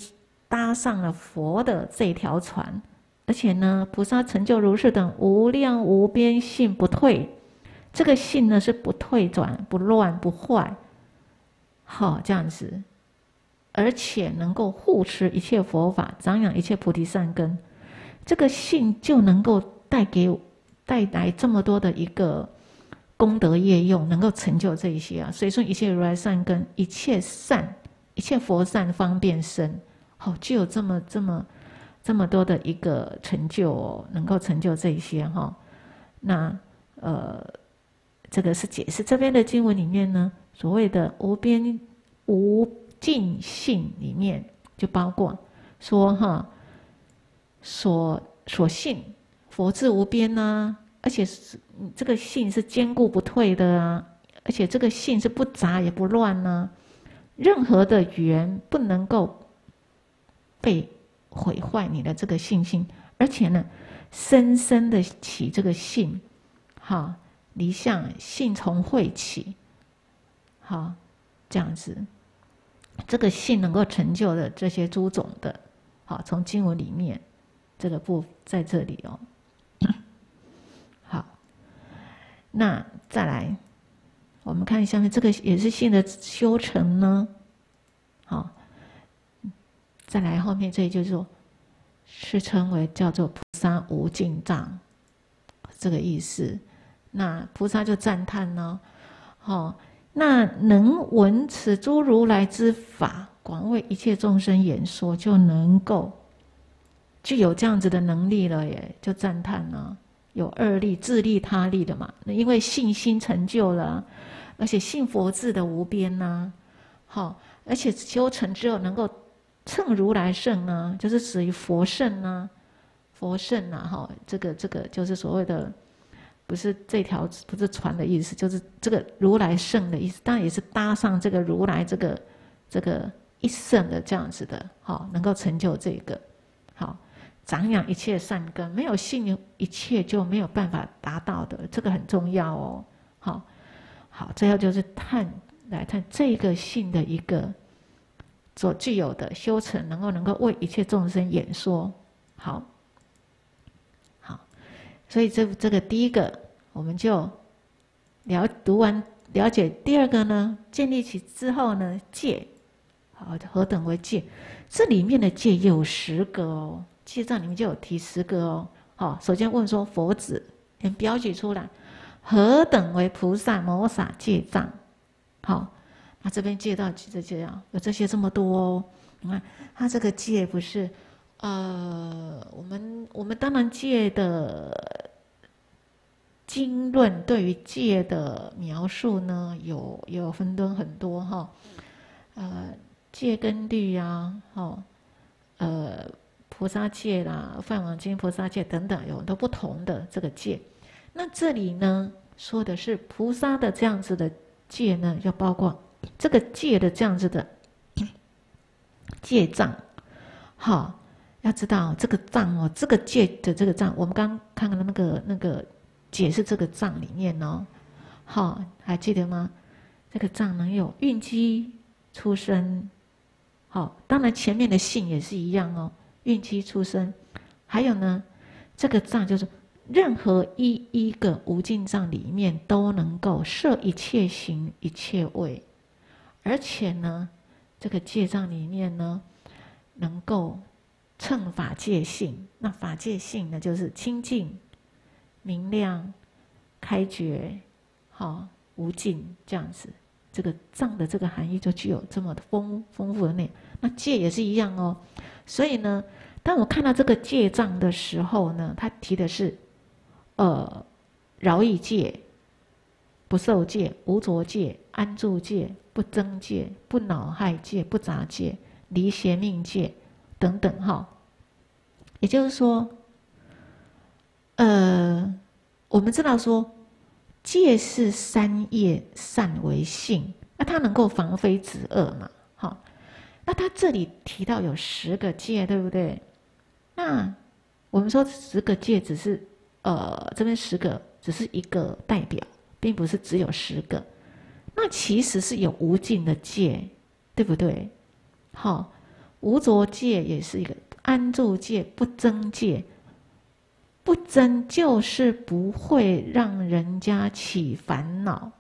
搭上了佛的这条船，而且呢，菩萨成就如是等无量无边性不退，这个性呢是不退转、不乱、不坏。好，这样子，而且能够护持一切佛法，长养一切菩提善根，这个信就能够带给。带来这么多的一个功德业用，能够成就这一些啊，所以说一切如来善根，一切善，一切佛善方便身，好，就有这么这么这么多的一个成就哦，能够成就这一些哈。那呃，这个是解释这边的经文里面呢，所谓的无边无尽信里面，就包括说哈，所所信。佛智无边呐，而且是这个信是坚固不退的啊，而且这个信是不杂也不乱呢，任何的缘不能够被毁坏你的这个信心，而且呢，深深的起这个信，哈，离相性从会起，好，这样子，这个性能够成就的这些诸种的，好，从经文里面这个部在这里哦。好那再来，我们看下面这个也是性的修成呢。好，再来后面这一句说，是称为叫做菩萨无尽藏，这个意思。那菩萨就赞叹呢，哦，那能闻此诸如来之法，广为一切众生演说，就能够具有这样子的能力了耶，就赞叹呢，有二力自利他利的嘛。因为信心成就了，而且信佛智的无边呐，好，而且修成之后能够称如来圣啊，就是属于佛圣啊，佛圣啊，哈，这个这个就是所谓的。不是这条不是船的意思，就是这个如来圣的意思。当然也是搭上这个如来这个这个一圣的这样子的，好，能够成就这个好，长养一切善根。没有信，一切就没有办法达到的，这个很重要哦。好，好，最后就是探来看这个信的一个所具有的修成，能够能够为一切众生演说。好。所以这这个第一个，我们就了读完了解。第二个呢，建立起之后呢，戒，好何等为戒？这里面的戒有十个哦，戒藏里面就有提十个哦。好，首先问说佛子，先标举出来，何等为菩萨摩萨戒藏？好，那这边戒到几这样，有这些这么多哦。你看，他这个戒不是。呃，我们我们当然戒的经论对于戒的描述呢，有有分分很多哈，呃，戒根律啊，哦，呃，菩萨戒啦，梵王经菩萨戒等等，有很多不同的这个戒。那这里呢，说的是菩萨的这样子的戒呢，要包括这个戒的这样子的 戒障，好。要知道这个藏哦，这个戒的这个藏，我们刚看的那个那个解释这个藏里面哦，好，还记得吗？这个藏能有孕期出生，好，当然前面的性也是一样哦，孕期出生，还有呢，这个藏就是任何一一个无尽藏里面都能够摄一切行一切位，而且呢，这个戒藏里面呢，能够。乘法界性，那法界性呢，就是清净、明亮、开觉、好无尽这样子。这个藏的这个含义就具有这么丰丰富的内。那戒也是一样哦。所以呢，当我看到这个戒藏的时候呢，他提的是，呃，饶益戒、不受戒、无着戒、安住戒、不增戒、不恼害戒、不杂戒、离邪命戒。等等哈，也就是说，呃，我们知道说，戒是三业善为性，那它能够防非止恶嘛？好，那他这里提到有十个戒，对不对？那我们说十个戒只是呃，这边十个只是一个代表，并不是只有十个。那其实是有无尽的戒，对不对？好。无着戒也是一个安住戒，不增戒，不争就是不会让人家起烦恼，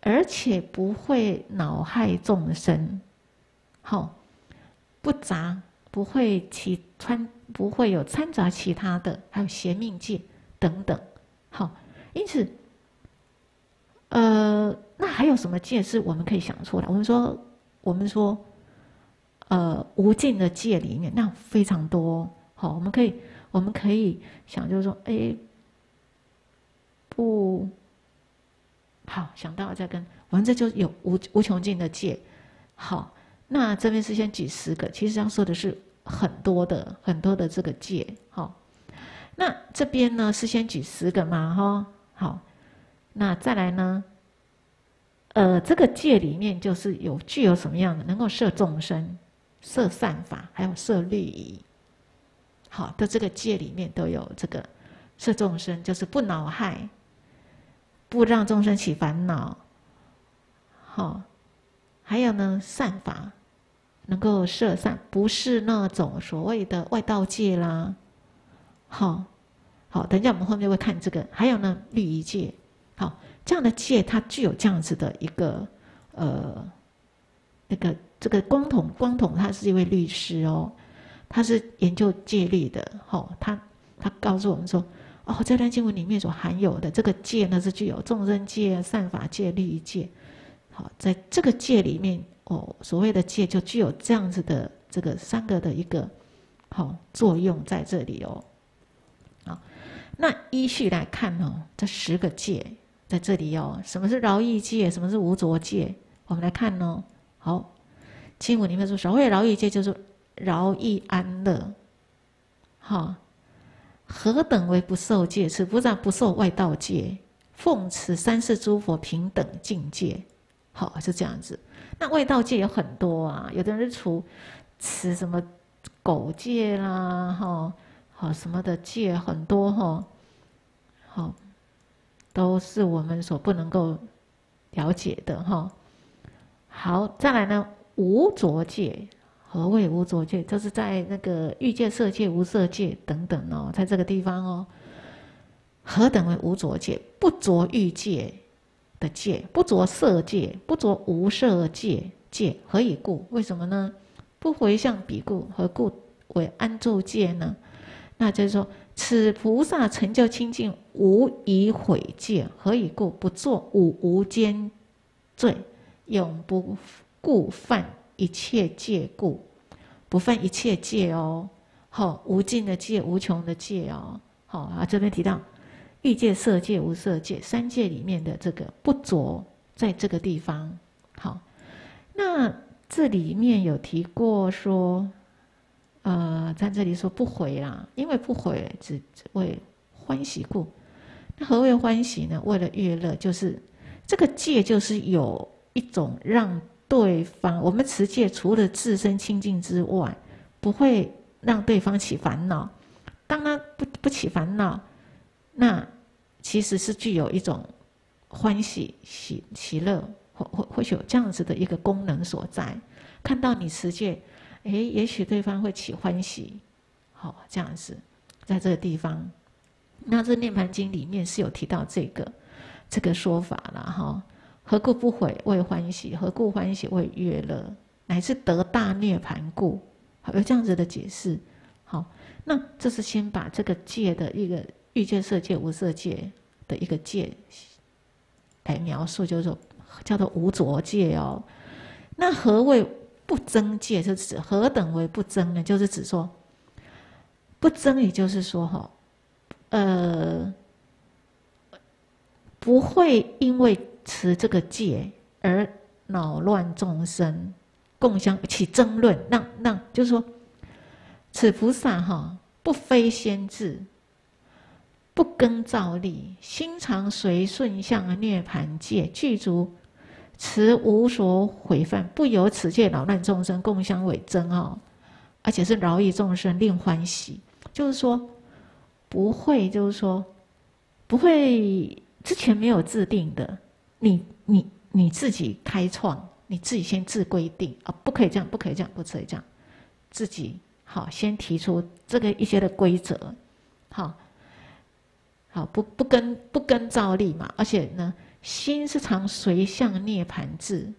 而且不会恼害众生。好，不杂，不会起参，不会有掺杂其他的，还有邪命戒等等。好，因此，呃，那还有什么戒是我们可以想出来？我们说，我们说。呃，无尽的界里面，那非常多。好，我们可以，我们可以想，就是说，哎，不好，想到再跟，完这就有无无穷尽的界。好，那这边是先举十个，其实要说的是很多的，很多的这个界。好，那这边呢是先举十个嘛，哈。好，那再来呢，呃，这个界里面就是有具有什么样的，能够摄众生。摄善法，还有摄律仪，好，的这个戒里面都有这个摄众生，就是不恼害，不让众生起烦恼，好，还有呢善法，能够摄善，不是那种所谓的外道戒啦，好，好，等一下我们后面会看这个，还有呢律仪戒，好，这样的戒它具有这样子的一个呃。那个这个光统光统他是一位律师哦，他是研究戒律的，吼，他他告诉我们说，哦，这段经文里面所含有的这个戒呢，是具有众生戒、善法戒、律戒，好，在这个戒里面，哦，所谓的戒就具有这样子的这个三个的一个好作用在这里哦，好，那依序来看哦，这十个戒在这里哦，什么是饶益戒？什么是无着戒？我们来看哦。好，经文里面说，所谓饶益戒就是饶益安乐。哈，何等为不受戒？此菩萨不受外道戒，奉持三世诸佛平等境界。好，是这样子。那外道戒有很多啊，有的人是除持什么狗戒啦，哈，好什么的戒很多哈，好，都是我们所不能够了解的哈。好，再来呢？无着戒，何谓无着戒？就是在那个欲界、色界、无色界等等哦，在这个地方哦。何等为无着戒？不着欲界的戒，不着色界，不着无色界戒。何以故？为什么呢？不回向彼故，何故为安住戒呢？那就是说，此菩萨成就清净，无以毁戒。何以故？不作五无间罪。永不故犯一切戒故，不犯一切戒哦。好，无尽的戒，无穷的戒哦。好啊，这边提到欲界、色界、无色界三界里面的这个不着，在这个地方。好，那这里面有提过说，呃，在这里说不悔啦，因为不悔只只为欢喜故。那何为欢喜呢？为了悦乐，就是这个戒就是有。一种让对方，我们持戒除了自身清净之外，不会让对方起烦恼。当他不不起烦恼，那其实是具有一种欢喜喜喜乐，或或或许有这样子的一个功能所在。看到你持戒，哎，也许对方会起欢喜，好这样子，在这个地方，那这《涅盘经》里面是有提到这个这个说法了哈。何故不悔为欢喜？何故欢喜为悦乐？乃是得大涅盘故。有这样子的解释。好，那这是先把这个界的一个欲界、色界、无色界的一个界来描述，就是说叫做无着界哦。那何谓不增界？是指何等为不增呢？就是指说不增，也就是说哈，呃，不会因为。持这个戒而扰乱众生，共相起争论，让让就是说，此菩萨哈不非先智，不更造力，心常随顺向涅盘戒具足，持无所毁犯，不由此戒扰乱众生，共相为争哦，而且是饶益众生，令欢喜，就是说不会，就是说不会之前没有制定的。你你你自己开创，你自己先自规定啊，不可以这样，不可以这样，不可以这样，自己好先提出这个一些的规则，好，好不不跟不跟照例嘛，而且呢，心是常随向涅盘智，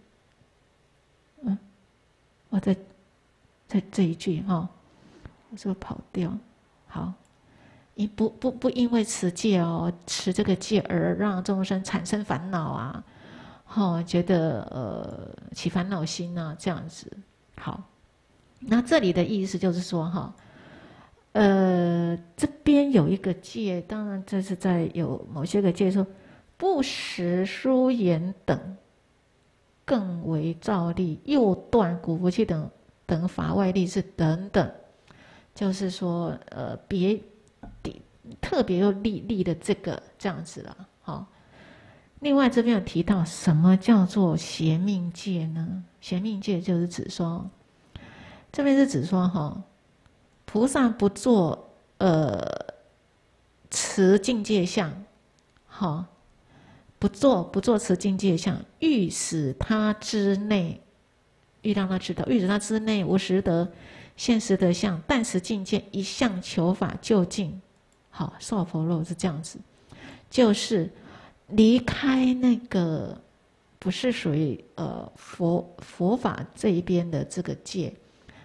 嗯，我在在这一句哈，我是不是跑掉？好。你不不不因为持戒哦，持这个戒而让众生产生烦恼啊，哦，觉得呃起烦恼心啊，这样子。好，那这里的意思就是说哈，呃，这边有一个戒，当然这是在有某些个戒说不识书言等，更为照例，又断古不去等等法外力士等等，就是说呃别。特别又立立的这个这样子了，好。另外这边有提到什么叫做邪命界呢？邪命界就是指说，这边是指说哈，菩萨不做呃持境界相，好，不做不做持境界相，欲使他之内，欲让他知道，欲使他之内无实得现实的相，但持境界一向求法就近。好，少佛肉是这样子，就是离开那个不是属于呃佛佛法这一边的这个界，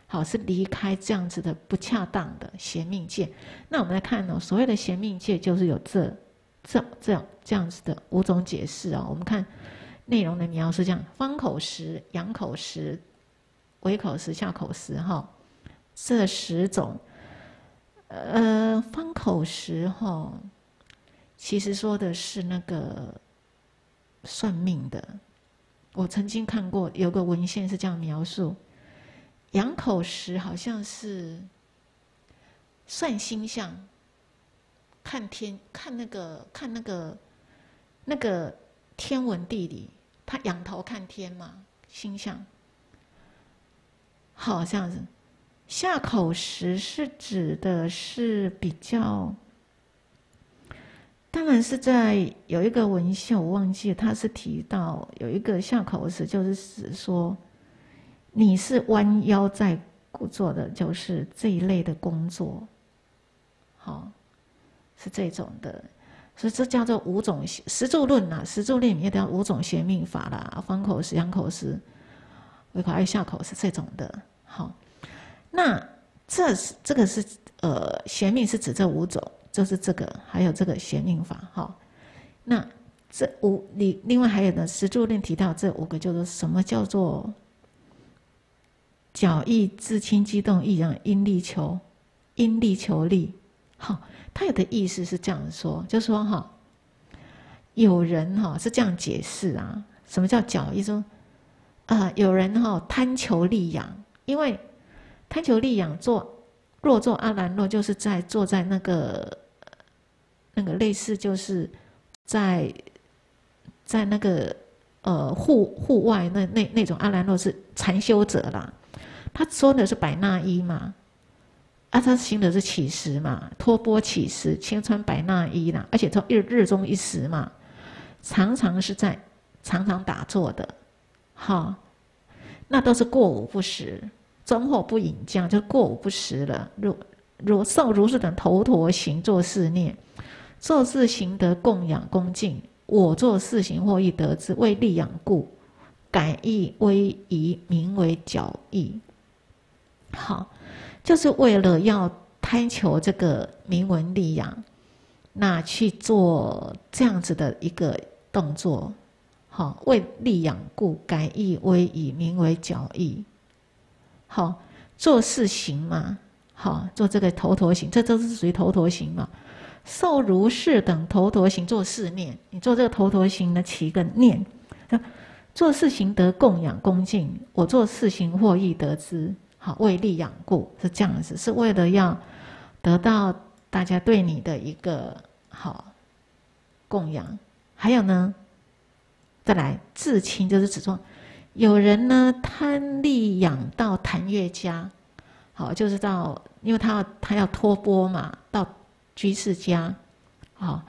好是离开这样子的不恰当的邪命界。那我们来看呢，所谓的邪命界就是有这这这样这样子的五种解释啊。我们看内容的描述，这样方口实、阳口实、微口实、下口实，哈，这十种。呃，方口石哈，其实说的是那个算命的。我曾经看过有个文献是这样描述：阳口石好像是算星象，看天看那个看那个那个天文地理，他仰头看天嘛，星象，好这样子。下口时是指的是比较。当然是在有一个文献，我忘记他是提到有一个下口时，就是指说你是弯腰在做的，就是这一类的工作，好，是这种的，所以这叫做五种十柱论呐。十柱论里面的五种邪命法啦，方口时、阳口时、微口还有下口是这种的。好，那这是这个是呃邪命是指这五种。就是这个，还有这个显命法，哈。那这五，你另外还有呢？石柱论提到这五个，叫做什么叫做脚意自轻激动，意让阴力求阴力求力。好，他有的意思是这样说，就说哈，有人哈是这样解释啊，什么叫脚意？说啊，有人哈贪求利养，因为贪求利养，坐若坐阿兰若，就是在坐在那个。那个类似就是在在那个呃户户外那那那种阿兰若是禅修者啦，他说的是百纳衣嘛，啊他行的是乞食嘛，托钵乞食，千穿百纳衣啦，而且从日日中一时嘛，常常是在常常打坐的，哈，那都是过午不食，中或不饮浆，就过午不食了。如如受如是等头陀行作是念。做事行得供养恭敬，我做事行或亦得之，为利养故，改易威仪，名为矫易。好，就是为了要贪求这个名闻利养，那去做这样子的一个动作。好，为利养故，改易威仪，名为矫易。好，做事行嘛，好，做这个头陀行，这都是属于头陀行嘛。受如是等头陀行做四念，你做这个头陀行呢，起一个念，做事行得供养恭敬，我做事行获益得之，好为利养故，是这样子，是为了要得到大家对你的一个好供养。还有呢，再来至亲，就是指说有人呢贪利养到谭月家，好就是到，因为他要他要托钵嘛，到。居士家，好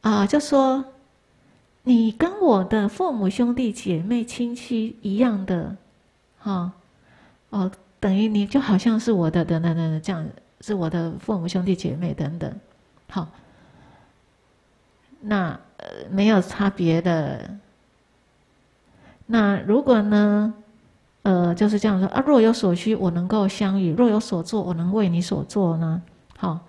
啊，就说你跟我的父母兄弟姐妹亲戚一样的，哈哦，等于你就好像是我的等等等等，这样是我的父母兄弟姐妹等等，好，那呃没有差别的。那如果呢，呃就是这样说啊，若有所需，我能够相与；若有所做，我能为你所做呢，好。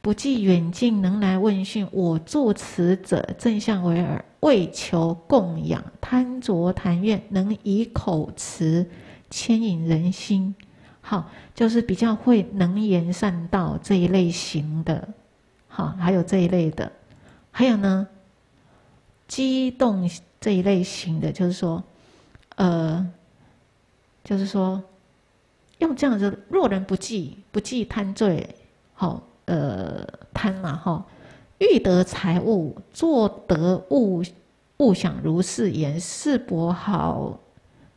不计远近，能来问讯。我作此者，正向为耳，为求供养，贪着谈愿，能以口词牵引人心。好，就是比较会能言善道这一类型的。好，还有这一类的，还有呢，激动这一类型的，就是说，呃，就是说，用这样子，若人不计，不计贪罪，好。呃，贪嘛哈，欲得财物，作得物，物想如是言，是博好，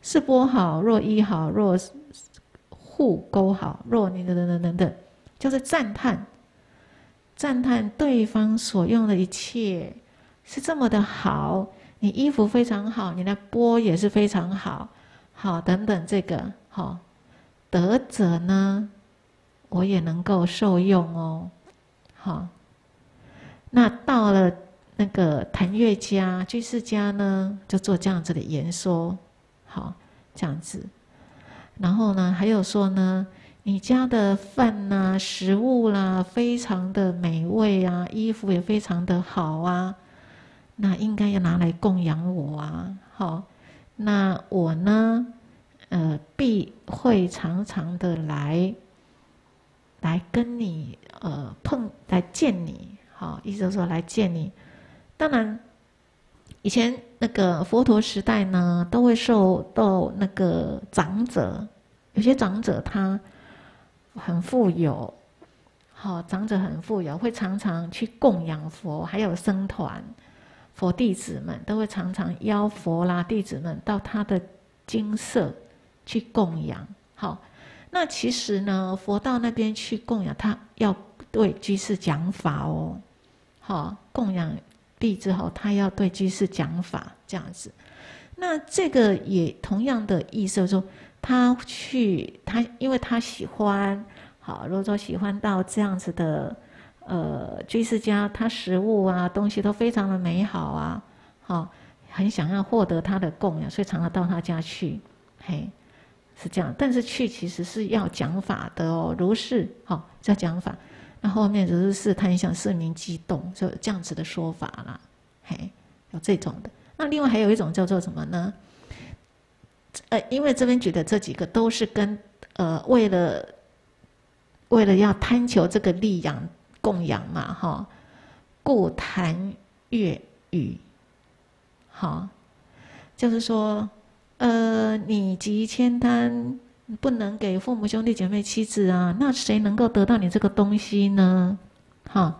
是博好，若一好，若互勾好，若你等等等等等，就是赞叹，赞叹对方所用的一切是这么的好，你衣服非常好，你的钵也是非常好，好等等这个好，德者呢？我也能够受用哦，好。那到了那个谭月家居士家呢，就做这样子的言说，好，这样子。然后呢，还有说呢，你家的饭呐、食物啦，非常的美味啊，衣服也非常的好啊，那应该要拿来供养我啊，好，那我呢，呃，必会常常的来，来跟你呃碰来见你，好，意思说来见你。当然，以前那个佛陀时代呢，都会受到那个长者，有些长者他很富有，好，长者很富有，会常常去供养佛，还有僧团、佛弟子们都会常常邀佛啦弟子们到他的精舍去供养。好，那其实呢，佛到那边去供养，他要对居士讲法哦，好，供养。毕之后，他要对居士讲法，这样子。那这个也同样的意思，说他去，他因为他喜欢，好，如果说喜欢到这样子的，呃，居士家，他食物啊，东西都非常的美好啊，好，很想要获得他的供养，所以常常到他家去，嘿，是这样。但是去其实是要讲法的哦，如是，好，要讲法。那后面只是试探一下市民激动，就这样子的说法啦，嘿，有这种的。那另外还有一种叫做什么呢？呃，因为这边举的这几个都是跟呃为了为了要贪求这个利养供养嘛，哈，故谈粤语，好，就是说，呃，你即千单。不能给父母兄弟姐妹妻子啊，那谁能够得到你这个东西呢？哈，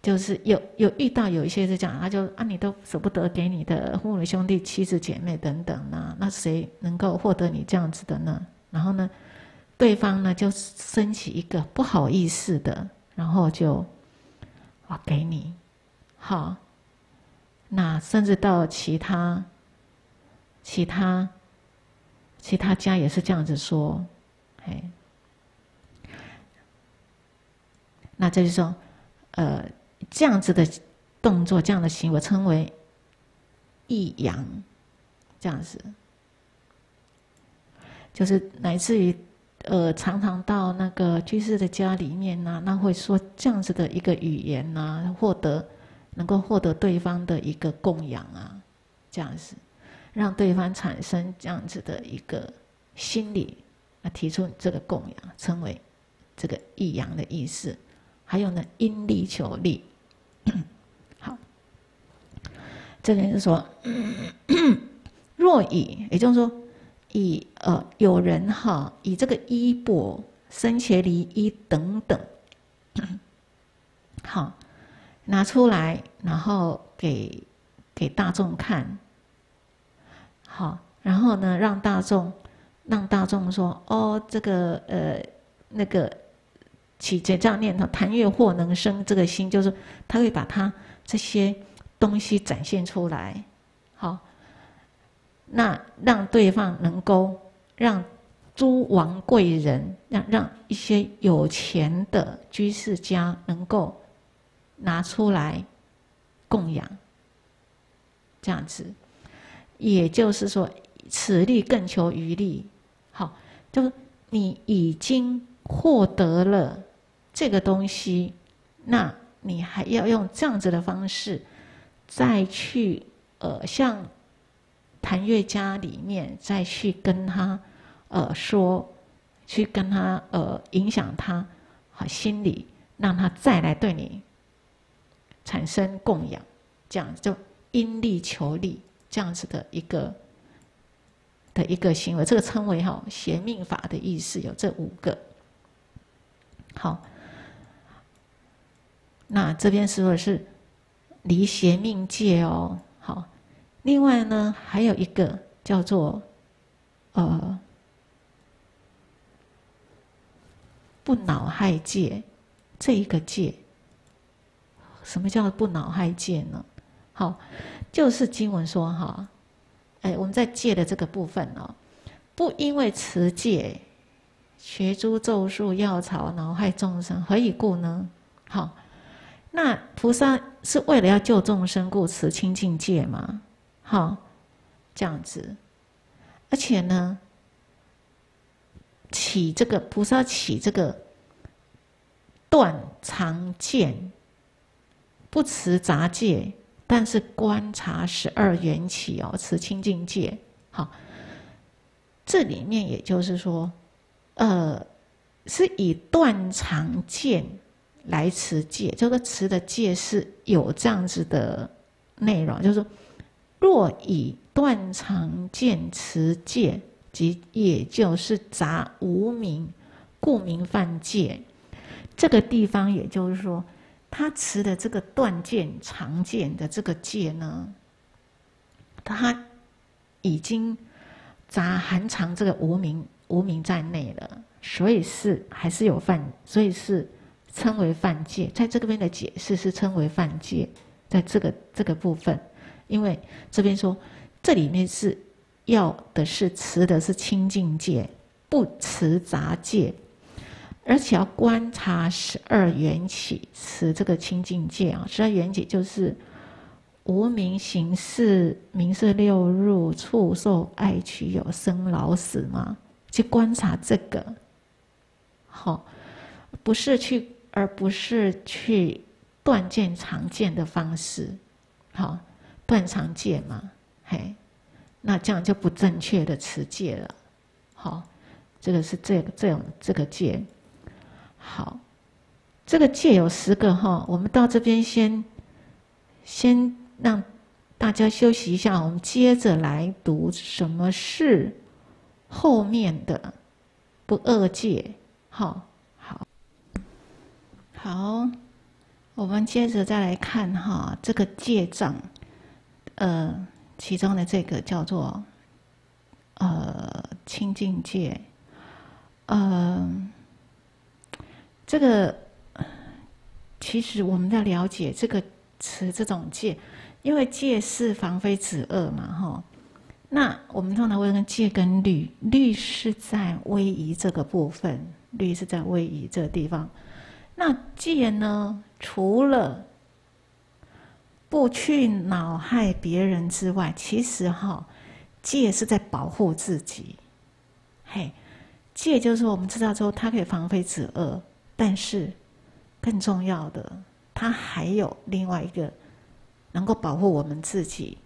就是有有遇到有一些是讲，他就啊，你都舍不得给你的父母兄弟妻子姐妹等等呢，那谁能够获得你这样子的呢？然后呢，对方呢就升起一个不好意思的，然后就啊给你，好，那甚至到其他其他。其他家也是这样子说，哎，那这就说，呃，这样子的动作，这样的行为称为异阳，这样子，就是乃至于呃，常常到那个居士的家里面呐，那会说这样子的一个语言呐，获得能够获得对方的一个供养啊，这样子。让对方产生这样子的一个心理，啊，提出这个供养，称为这个益阳的意思。还有呢，因力求利。好，这边是说，若以，也就是说，以呃有人哈，以这个衣钵、生前离衣等等，好拿出来，然后给给大众看。好，然后呢，让大众，让大众说，哦，这个呃，那个起这样念头，谈悦或能生这个心，就是他会把他这些东西展现出来，好，那让对方能够让诸王贵人，让让一些有钱的居士家能够拿出来供养，这样子。也就是说，此力更求余力，好，就是你已经获得了这个东西，那你还要用这样子的方式，再去呃，像谭月家里面再去跟他呃说，去跟他呃影响他好心理，让他再来对你产生供养，这样就因利求利。这样子的一个的一个行为，这个称为哈邪命法的意思，有这五个。好，那这边说的是离邪命界哦。另外呢还有一个叫做呃不恼害戒，这一个戒，什么叫不恼害戒呢？好。就是经文说哈，哎，我们在戒的这个部分哦，不因为持戒，学诸咒术药草，恼害众生，何以故呢？好，那菩萨是为了要救众生，故持清净戒嘛？好，这样子。而且呢，起这个菩萨起这个断常见，不持杂戒，但是观察十二缘起哦，持清净戒。好，这里面也就是说，呃，是以断常见来持戒，这个持的戒是有这样子的内容，就是说，若以断常见持戒，即也就是杂无名，故名犯戒。这个地方也就是说，他持的这个断见常见的这个戒呢，他已经杂含藏这个无名无名在内了，所以是还是有犯，所以是称为犯戒。在这个边的解释是称为犯戒，在这个这个部分，因为这边说。这里面是要的是持的是清净戒，不持杂戒，而且要观察十二缘起，持这个清净戒啊。十二缘起就是无名行识、名色六入、触受爱取有生老死嘛，去观察这个，好，不是去，而不是去断见常见的方式，好，断常戒嘛。嘿，那这样就不正确的持戒了。好，这个是这个这种这个戒。好，这个戒有十个哈。我们到这边先先让大家休息一下，我们接着来读什么是后面的不恶戒。好，好，好，我们接着再来看哈这个戒障，呃。其中的这个叫做呃清净戒，嗯，这个其实我们要了解这个词这种戒，因为戒是防非止恶嘛，哈。那我们通常会跟戒跟律，律是在威仪这个部分，律是在威仪这个地方。那戒呢，除了不去恼害别人之外，其实哈，戒是在保护自己。嘿，戒就是，我们知道之后，它可以防非止恶，但是更重要的，它还有另外一个能够保护我们自己，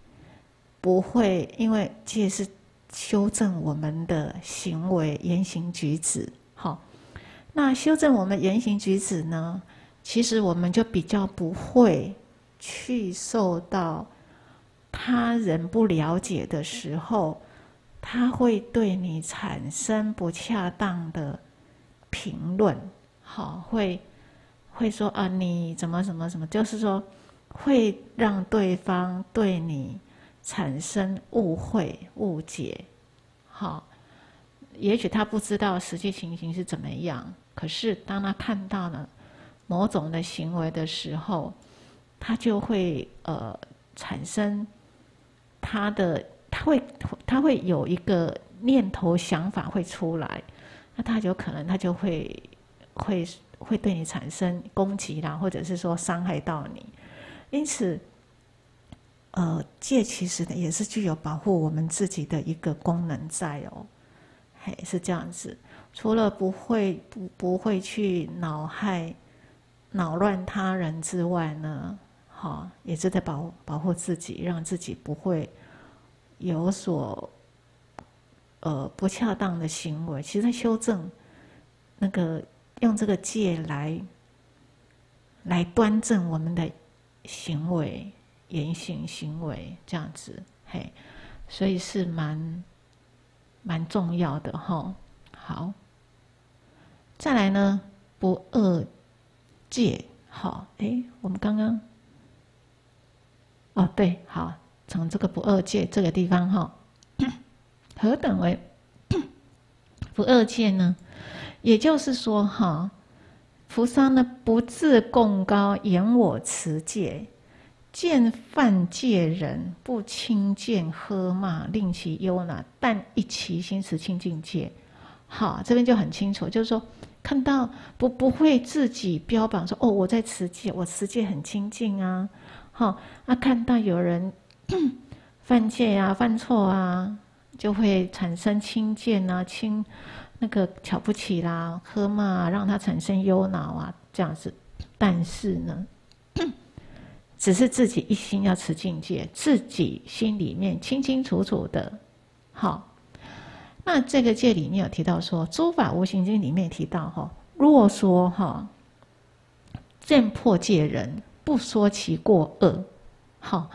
不会因为戒是修正我们的行为言行举止。好，那修正我们言行举止呢，其实我们就比较不会。去受到他人不了解的时候，他会对你产生不恰当的评论，好，会会说啊，你怎么怎么怎么，就是说会让对方对你产生误会、误解，好，也许他不知道实际情形是怎么样，可是当他看到了某种的行为的时候。他就会呃产生他的，他会他会有一个念头想法会出来，那他就可能他就会会会对你产生攻击啦，或者是说伤害到你。因此，呃，戒其实呢也是具有保护我们自己的一个功能在哦，嘿，是这样子。除了不会不不会去恼害、恼乱他人之外呢？好，也是在保保护自己，让自己不会有所呃不恰当的行为。其实修正那个用这个戒来来端正我们的行为、言行、行为这样子，嘿，所以是蛮蛮重要的哈。好，再来呢，不恶戒。好，哎，我们刚刚。哦，对，好，从这个不二戒这个地方哈，何等为不二戒呢？也就是说哈，菩萨呢不自贡高，言我持戒，见犯戒人不轻贱喝骂，令其忧恼，但一其心持清净戒。好，这边就很清楚，就是说看到不不会自己标榜说哦，我在持戒，我持戒很清净啊，好，那看到有人 犯戒啊、犯错啊，就会产生轻贱啊、轻那个瞧不起啦、喝骂，啊让他产生忧恼啊，这样子。但是呢，只是自己一心要持境界，自己心里面清清楚楚的，好。那这个戒里面有提到说，《诸法无形经》里面提到哈，若说哈，见破戒人不说其过恶，好，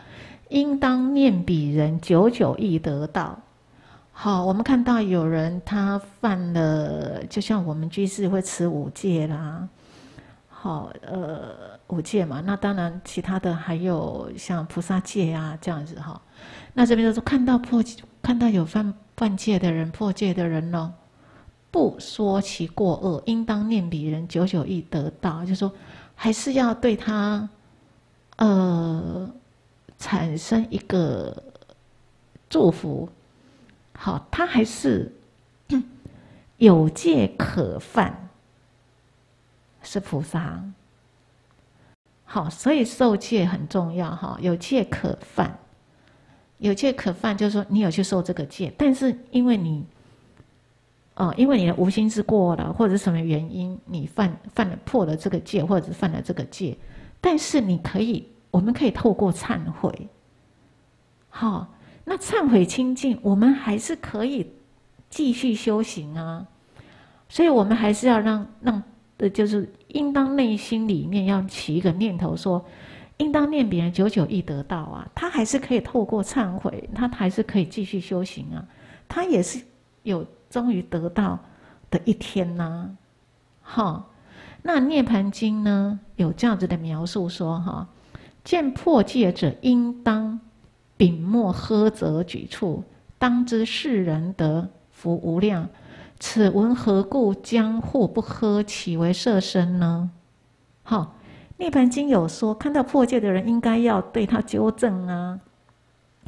应当念彼人久久易得道。好，我们看到有人他犯了，就像我们居士会持五戒啦，好，呃，五戒嘛，那当然其他的还有像菩萨戒啊这样子哈。那这边就说看到破，看到有犯。犯戒的人、破戒的人呢，不说其过恶，应当念彼人久久易得道。就说还是要对他，呃，产生一个祝福。好，他还是 有戒可犯，是菩萨。好，所以受戒很重要。哈，有戒可犯。有戒可犯，就是说你有去受这个戒，但是因为你，哦，因为你的无心之过了，或者什么原因，你犯犯了破了这个戒，或者是犯了这个戒，但是你可以，我们可以透过忏悔，好，那忏悔清净，我们还是可以继续修行啊，所以我们还是要让让的，就是应当内心里面要起一个念头说。应当念别人久久易得道啊，他还是可以透过忏悔，他还是可以继续修行啊，他也是有终于得到的一天呐。哈，那《涅盘经》呢有这样子的描述说：哈，见破戒者应当秉莫呵责举处，当知世人得福无量。此文何故将或不呵，岂为色身呢？好。涅盘经有说，看到破戒的人，应该要对他纠正啊，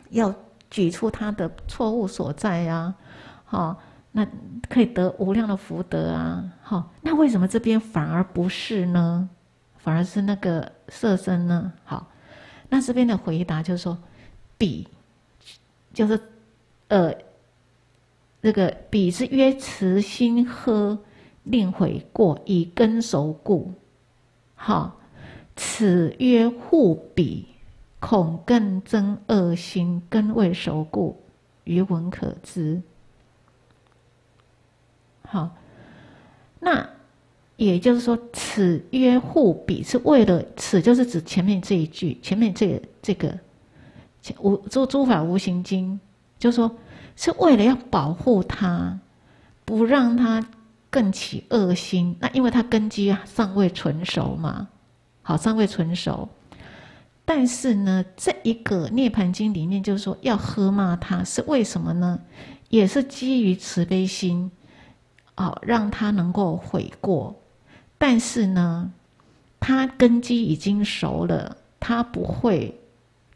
要举出他的错误所在呀，好，那可以得无量的福德啊，好，那为什么这边反而不是呢？反而是那个色身呢？好，那这边的回答就是说，彼就是呃，那个彼是曰慈心呵，令悔过以根熟故，好。此曰互彼，恐更增恶心，根未熟故，余文可知。好，那也就是说，此曰互比，是为了此就是指前面这一句，前面这个这个无诸诸法无形经，就说是为了要保护他，不让他更起恶心。那因为他根基啊尚未成熟嘛。好，尚未成熟，但是呢，这一个《涅盘经》里面就是说要喝骂他，是为什么呢？也是基于慈悲心，哦，让他能够悔过。但是呢，他根基已经熟了，他不会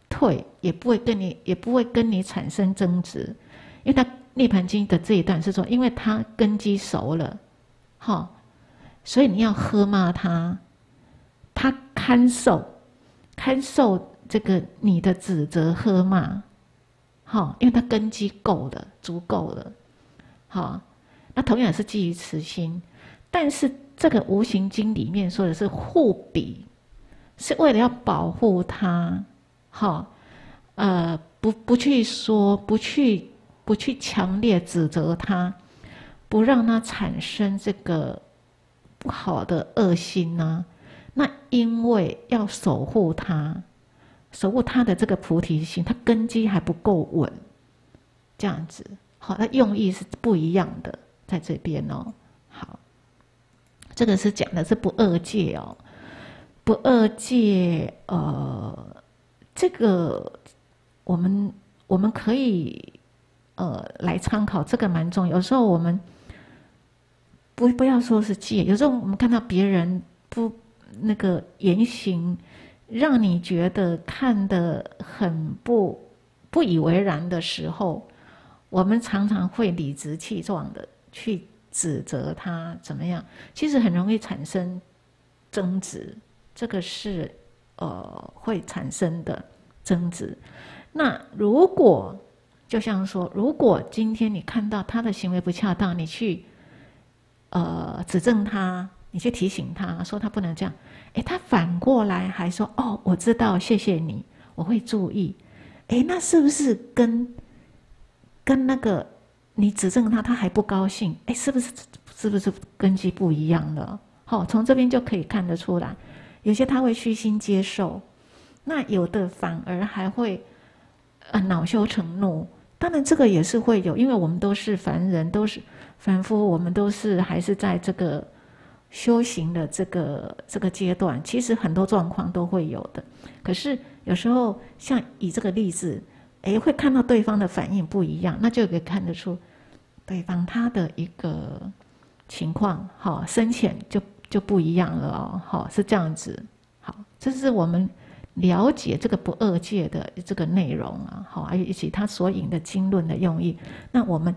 退，也不会跟你，也不会跟你产生争执，因为他《涅盘经》的这一段是说，因为他根基熟了，好，所以你要喝骂他。他堪受，堪受这个你的指责、喝骂，好，因为他根基够了，足够了，好。那同样是基于慈心，但是这个无形经里面说的是护比，是为了要保护他，好，呃，不不去说，不去不去强烈指责他，不让他产生这个不好的恶心呢。那因为要守护他，守护他的这个菩提心，他根基还不够稳，这样子，好，他用意是不一样的，在这边哦。好，这个是讲的是不二戒哦，不二戒，呃，这个我们我们可以呃来参考，这个蛮重要。有时候我们不不要说是戒，有时候我们看到别人不。那个言行，让你觉得看得很不不以为然的时候，我们常常会理直气壮的去指责他怎么样，其实很容易产生争执，这个是呃会产生的争执。那如果就像说，如果今天你看到他的行为不恰当，你去呃指正他，你去提醒他说他不能这样，诶，他反过来还说哦，我知道，谢谢你，我会注意。诶，那是不是跟跟那个？你指正他，他还不高兴，哎，是不是是不是根基不一样了？好，从这边就可以看得出来，有些他会虚心接受，那有的反而还会呃恼羞成怒。当然，这个也是会有，因为我们都是凡人，都是凡夫，我们都是还是在这个修行的这个这个阶段，其实很多状况都会有的。可是有时候，像以这个例子。哎，会看到对方的反应不一样，那就可以看得出对方他的一个情况，好深浅就就不一样了哦，好是这样子，好，这是我们了解这个不二界的这个内容啊，好，而以及他所引的经论的用意。那我们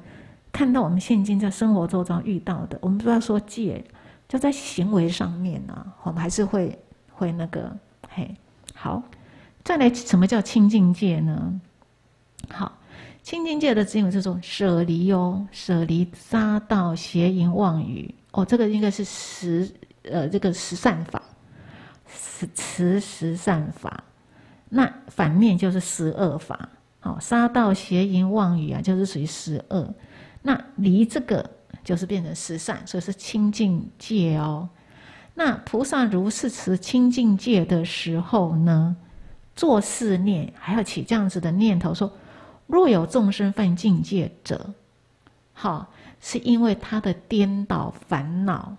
看到我们现今在生活周遭遇到的，我们不要说戒，就在行为上面呢，我们还是会会那个，嘿，好，再来，什么叫清净戒呢？好，清净戒的只有这种舍离哦，舍离杀道邪淫妄语哦，这个应该是十呃这个十善法，十持十善法。那反面就是十恶法，好，杀道邪淫妄语啊，就是属于十恶。那离这个就是变成十善，所以是清净戒哦。那菩萨如是持清净戒的时候呢，做四念还要起这样子的念头说。若有众生犯境界者，好，是因为他的颠倒烦恼，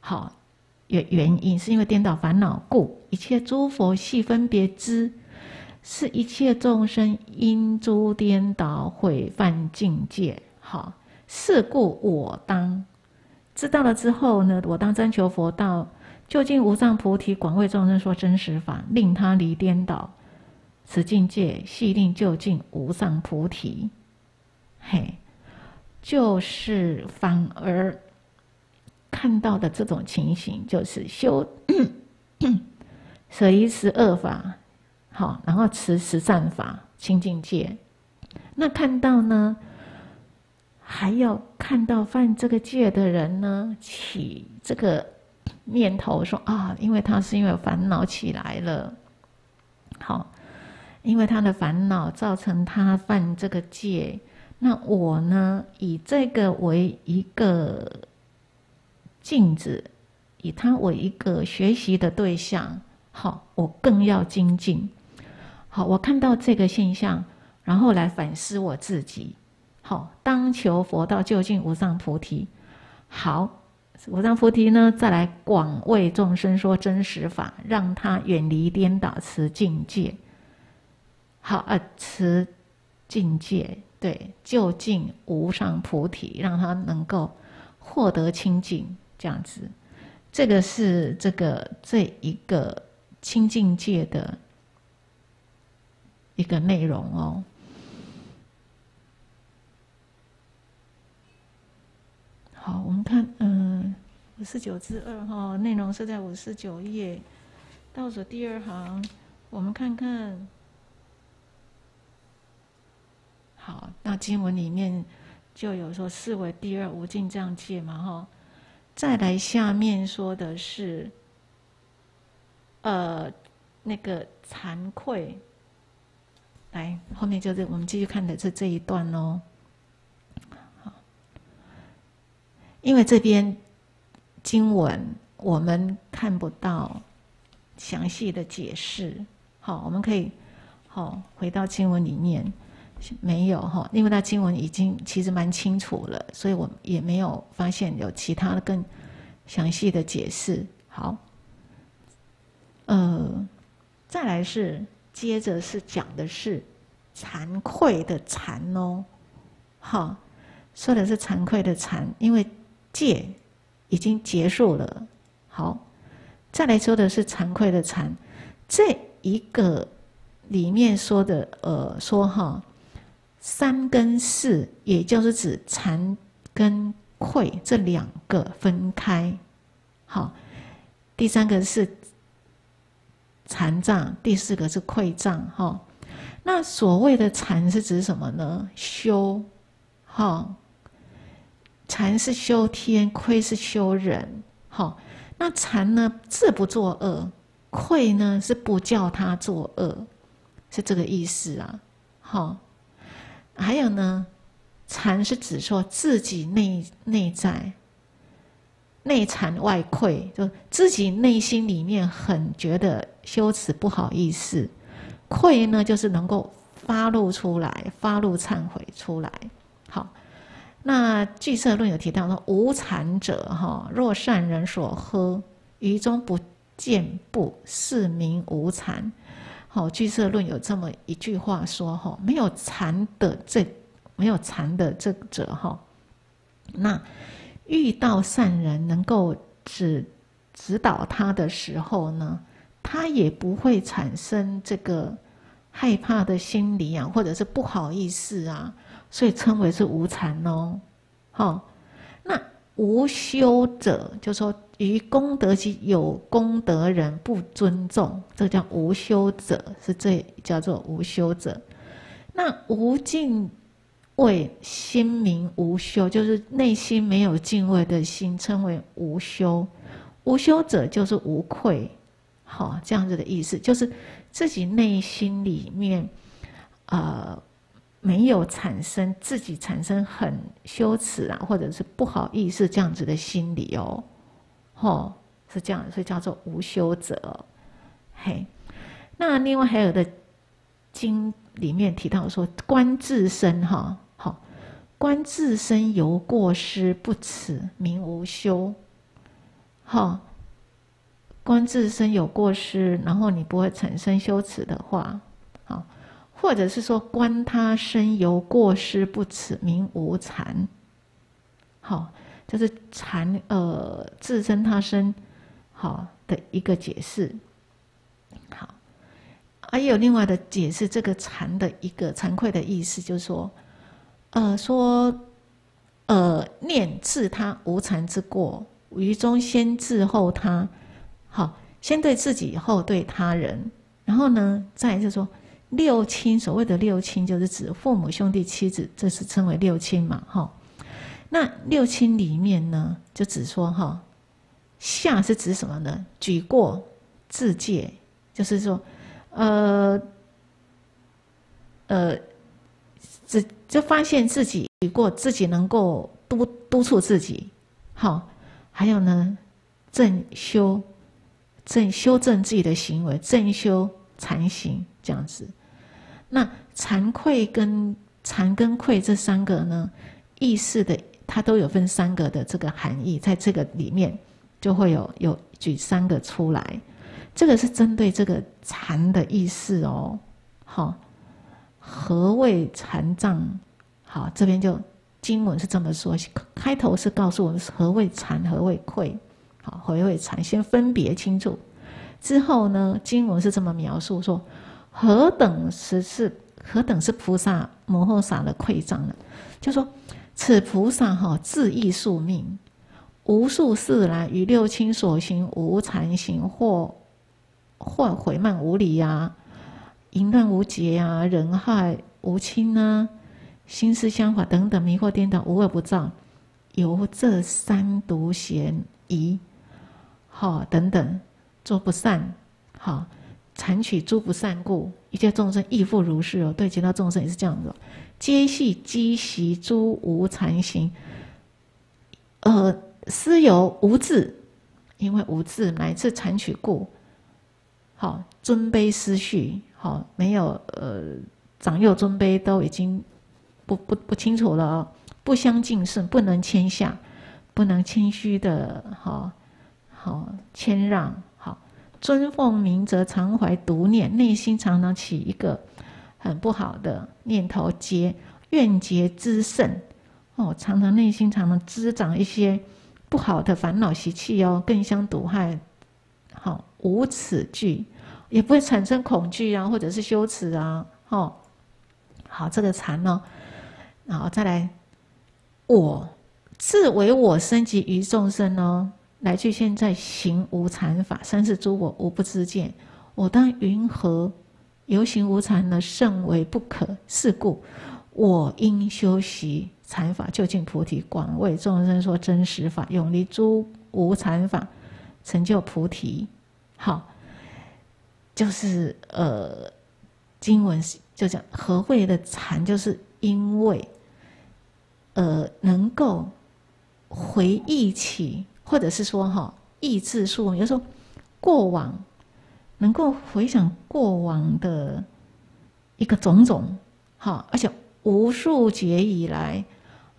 好，原原因是因为颠倒烦恼故，一切诸佛系分别知，是一切众生因诸颠倒毁犯境界，好，是故我当知道了之后呢，我当征求佛道，究竟无上菩提广为众生说真实法，令他离颠倒。此境界系令究竟无上菩提，嘿，就是反而看到的这种情形，就是修舍离十二法，好，然后持十善法清净戒。那看到呢，还要看到犯这个戒的人呢，起这个念头说啊，因为他是因为烦恼起来了，好。因为他的烦恼造成他犯这个戒，那我呢？以这个为一个镜子，以他为一个学习的对象，好，我更要精进。好，我看到这个现象，然后来反思我自己。好，当求佛道究竟无上菩提。好，无上菩提呢，再来广为众生说真实法，让他远离颠倒持境界。好啊，持境界，对，就近无上菩提，让他能够获得清净，这样子，这个是这个这一个清净界的一个内容哦。好，我们看，嗯，五十九之二哈，内容是在五十九页倒数第二行，我们看看。好，那经文里面就有说视为第二无尽这样界嘛，哈。再来下面说的是，呃，那个惭愧。来，后面就是我们继续看的是这一段哦。好，因为这边经文我们看不到详细的解释，好，我们可以好回到经文里面。没有哈，因为那经文已经其实蛮清楚了，所以我也没有发现有其他的更详细的解释。好，呃，再来是接着是讲的是惭愧的惭哦，好，说的是惭愧的惭，因为戒已经结束了。好，再来说的是惭愧的惭，这一个里面说的呃说哈。三跟四，也就是指惭跟愧这两个分开。好，第三个是残障，第四个是愧障。哈，那所谓的禅是指什么呢？修，哈，禅是修天，愧是修人。好，那禅呢，自不作恶，愧呢是不叫他作恶，是这个意思啊。好，还有呢。禅是指说自己内内在内惭外愧，就自己内心里面很觉得羞耻不好意思，愧呢就是能够发露出来，发露忏悔出来。好，那俱舍论有提到说无惭者哈，若善人所喝，于中不见不，是名无惭。好，俱舍论有这么一句话说哈，没有禅的这。没有禅的这者哈，那遇到善人能够指指导他的时候呢，他也不会产生这个害怕的心理啊，或者是不好意思啊，所以称为是无禅哦。好，那无修者，就说于功德及有功德人不尊重，这叫无修者，是这叫做无修者。那无敬畏心明无修，就是内心没有敬畏的心，称为无修。无修者就是无愧，好这样子的意思，就是自己内心里面，呃，没有产生自己产生很羞耻啊，或者是不好意思这样子的心理哦，吼是这样，所以叫做无修者。嘿，那另外还有的经里面提到说，观自身哈。观自身有过失不耻，名无修。好，观自身有过失，然后你不会产生羞耻的话，或者是说观他身有过失不耻，名无惭。好，就是惭呃自身他身好的一个解释。好，还有另外的解释，这个惭的一个惭愧的意思，就是说。呃，说，呃，念自他无惭之过，于中先自后他，好，先对自己，后对他人，然后呢，再就是说六亲，所谓的六亲，就是指父母、兄弟、妻子，这是称为六亲嘛，哈。那六亲里面呢，就只说哈，下是指什么呢？举过自戒，就是说，呃，呃。只就发现自己举过自己能够督督促自己，好，还有呢，正修正修正自己的行为，正修禅行这样子。那惭愧跟惭跟愧这三个呢，意识的它都有分三个的这个含义，在这个里面就会有有举三个出来，这个是针对这个禅的意思哦，好。何谓禅障？好，这边就经文是这么说，开头是告诉我们何谓禅，何谓愧。好，何谓禅，先分别清楚。之后呢，经文是这么描述说：何等是是何等是菩萨摩诃萨的愧障呢？就说此菩萨哈自意宿命，无数世来于六亲所行无禅行，或或毁慢无礼呀。淫乱无节啊，人害无亲啊，心思相法等等迷惑颠倒，无恶不造，由这三毒嫌疑，好等等做不善，好残取诸不善故，一切众生亦复如是哦。对其他众生也是这样的，皆系积习诸无残行，呃，思有无智，因为无智乃至残取故，好尊卑思绪。好，没有呃，长幼尊卑都已经不不不清楚了哦，不相敬顺，不能谦下，不能谦虚的，好，好谦让，尊奉明则常怀独念，内心常常起一个很不好的念头，结怨结之甚，哦，常常内心常常滋长一些不好的烦恼习气哦，更相毒害，好无此惧。也不会产生恐惧啊，或者是羞耻啊，哦，好，这个禅呢，然后再来，我自为我生及于众生哦，来去现在行无常法，三世诸我无不知见。我当云何游行无常呢？甚为不可。是故我应修习禅法，究竟菩提，广为众生说真实法，永离诸无常法，成就菩提。好，就是呃，经文就讲何谓的禅，就是因为呃能够。回忆起，或者是说哈，忆自述，有时候过往能够回想过往的一个种种，哈，而且无数劫以来，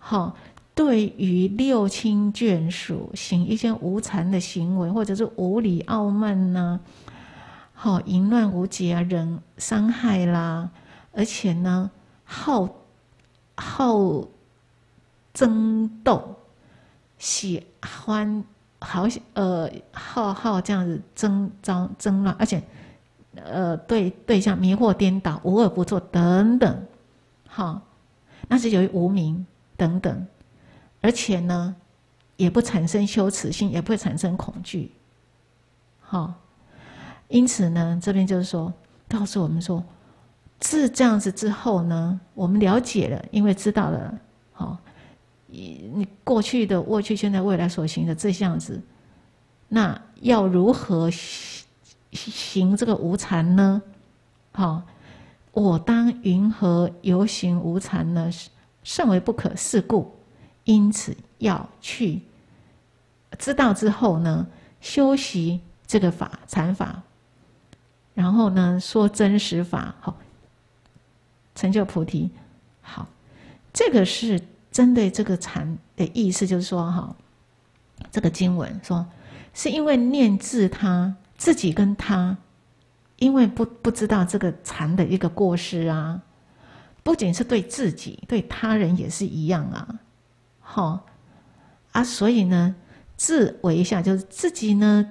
哈，对于六亲眷属行一些无常的行为，或者是无理傲慢呐，好淫乱无节啊，人伤害啦，而且呢，好好争斗。喜欢好呃好好这样子争争争乱，而且呃对对象迷惑颠倒，无恶不作等等，好，那是由于无名等等，而且呢也不产生羞耻心，也不会产生恐惧，好，因此呢这边就是说告诉我们说，是这样子之后呢，我们了解了，因为知道了，好。你过去的过去、现在、未来所行的这样子，那要如何行这个无常呢？好，我当云何游行无常呢？甚为不可事故，因此要去知道之后呢，修习这个法禅法，然后呢说真实法，好，成就菩提。好，这个是。针对这个禅的意思，就是说，哈，这个经文说，是因为念字他自己跟他，因为不不知道这个禅的一个过失啊，不仅是对自己，对他人也是一样啊，好啊，所以呢，自为一下，就是自己呢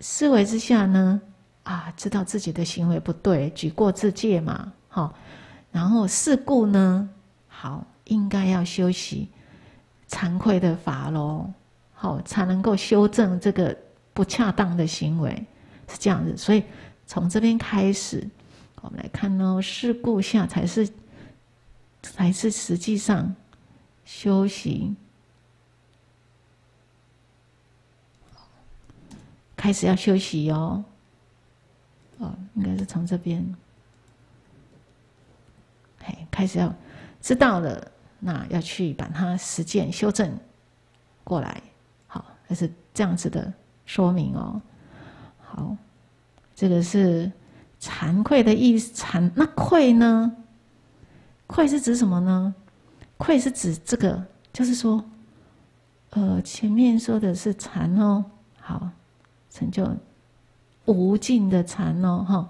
思维之下呢，啊，知道自己的行为不对，举过自戒嘛，好，然后事故呢，好。应该要修习惭愧的法喽，好才能够修正这个不恰当的行为，是这样子。所以从这边开始，我们来看哦，事故下才是才是实际上修行开始要休息哦。哦，应该是从这边，嘿，开始要知道了。那要去把它实践修正过来，好，这是这样子的说明哦。好，这个是惭愧的意思。惭那愧呢？愧是指什么呢？愧是指这个，就是说，呃，前面说的是禅哦，好，成就无尽的禅哦，哈，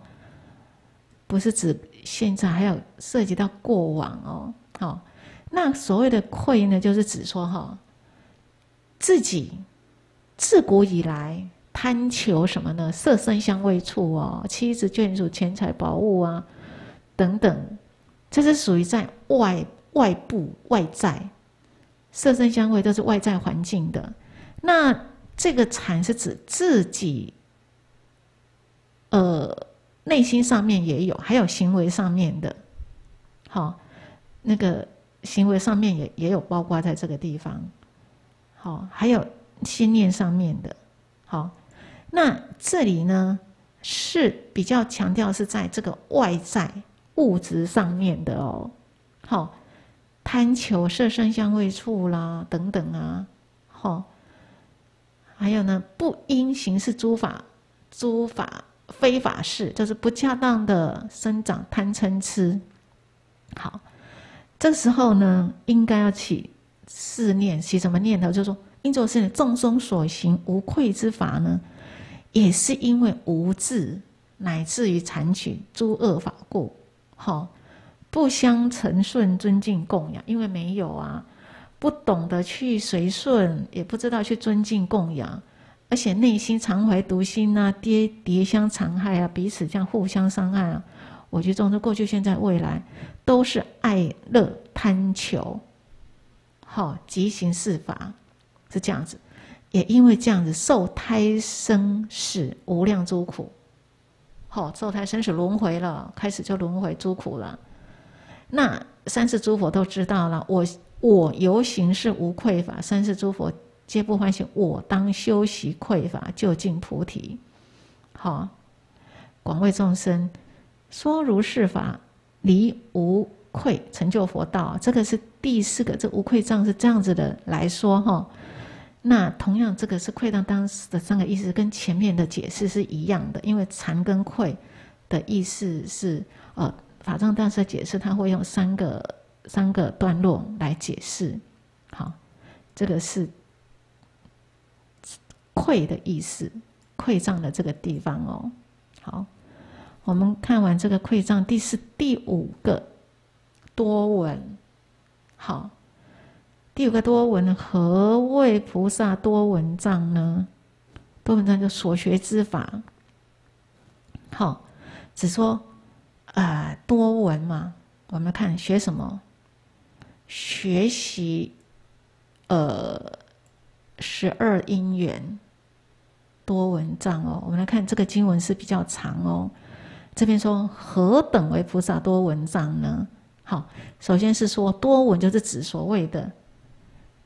不是指现在，还有涉及到过往哦，好。那所谓的愧呢，就是指说哈，自己自古以来贪求什么呢？色身香味触哦，妻子眷属、钱财宝物啊，等等，这是属于在外外部外在，色身香味都是外在环境的。那这个禅是指自己，呃，内心上面也有，还有行为上面的，好，那个。行为上面也也有包括在这个地方，好，还有心念上面的，好，那这里呢是比较强调是在这个外在物质上面的哦，好，贪求色声香味触啦等等啊，好，还有呢不应行事诸法诸法非法事，就是不恰当的生长贪嗔痴，好。这时候呢，应该要起四念，起什么念头？就是说，应作是众生所行无愧之法呢，也是因为无智，乃至于残取诸恶法故，好，不相承顺尊敬供养，因为没有啊，不懂得去随顺，也不知道去尊敬供养，而且内心常怀毒心啊，跌跌相残害啊，彼此这样互相伤害啊。我觉得众生过去、现在、未来，都是爱乐贪求，好，极行事法，是这样子。也因为这样子，受胎生死无量诸苦，好，受胎生死轮回了，开始就轮回诸苦了。那三世诸佛都知道了，我我游行是无匮乏，三世诸佛皆不欢喜，我当修习匮乏，就近菩提。好，广为众生说如是法，离无愧，成就佛道。这个是第四个，这无愧障是这样子的来说哈。那同样，这个是溃当当时的三个意思，跟前面的解释是一样的。因为禅跟溃的意思是，呃，法藏大师解释他会用三个三个段落来解释。好，这个是溃的意思，溃障的这个地方哦。好，我们看完这个溃障，第四第五个多闻，好。第五个多闻，何谓菩萨多闻藏呢？多闻藏就所学之法。好，只说啊，多闻嘛。我们看学什么？学习呃十二因缘多闻藏哦。我们来看这个经文是比较长哦。这边说何等为菩萨多闻藏呢？好，首先是说多闻，就是指所谓的。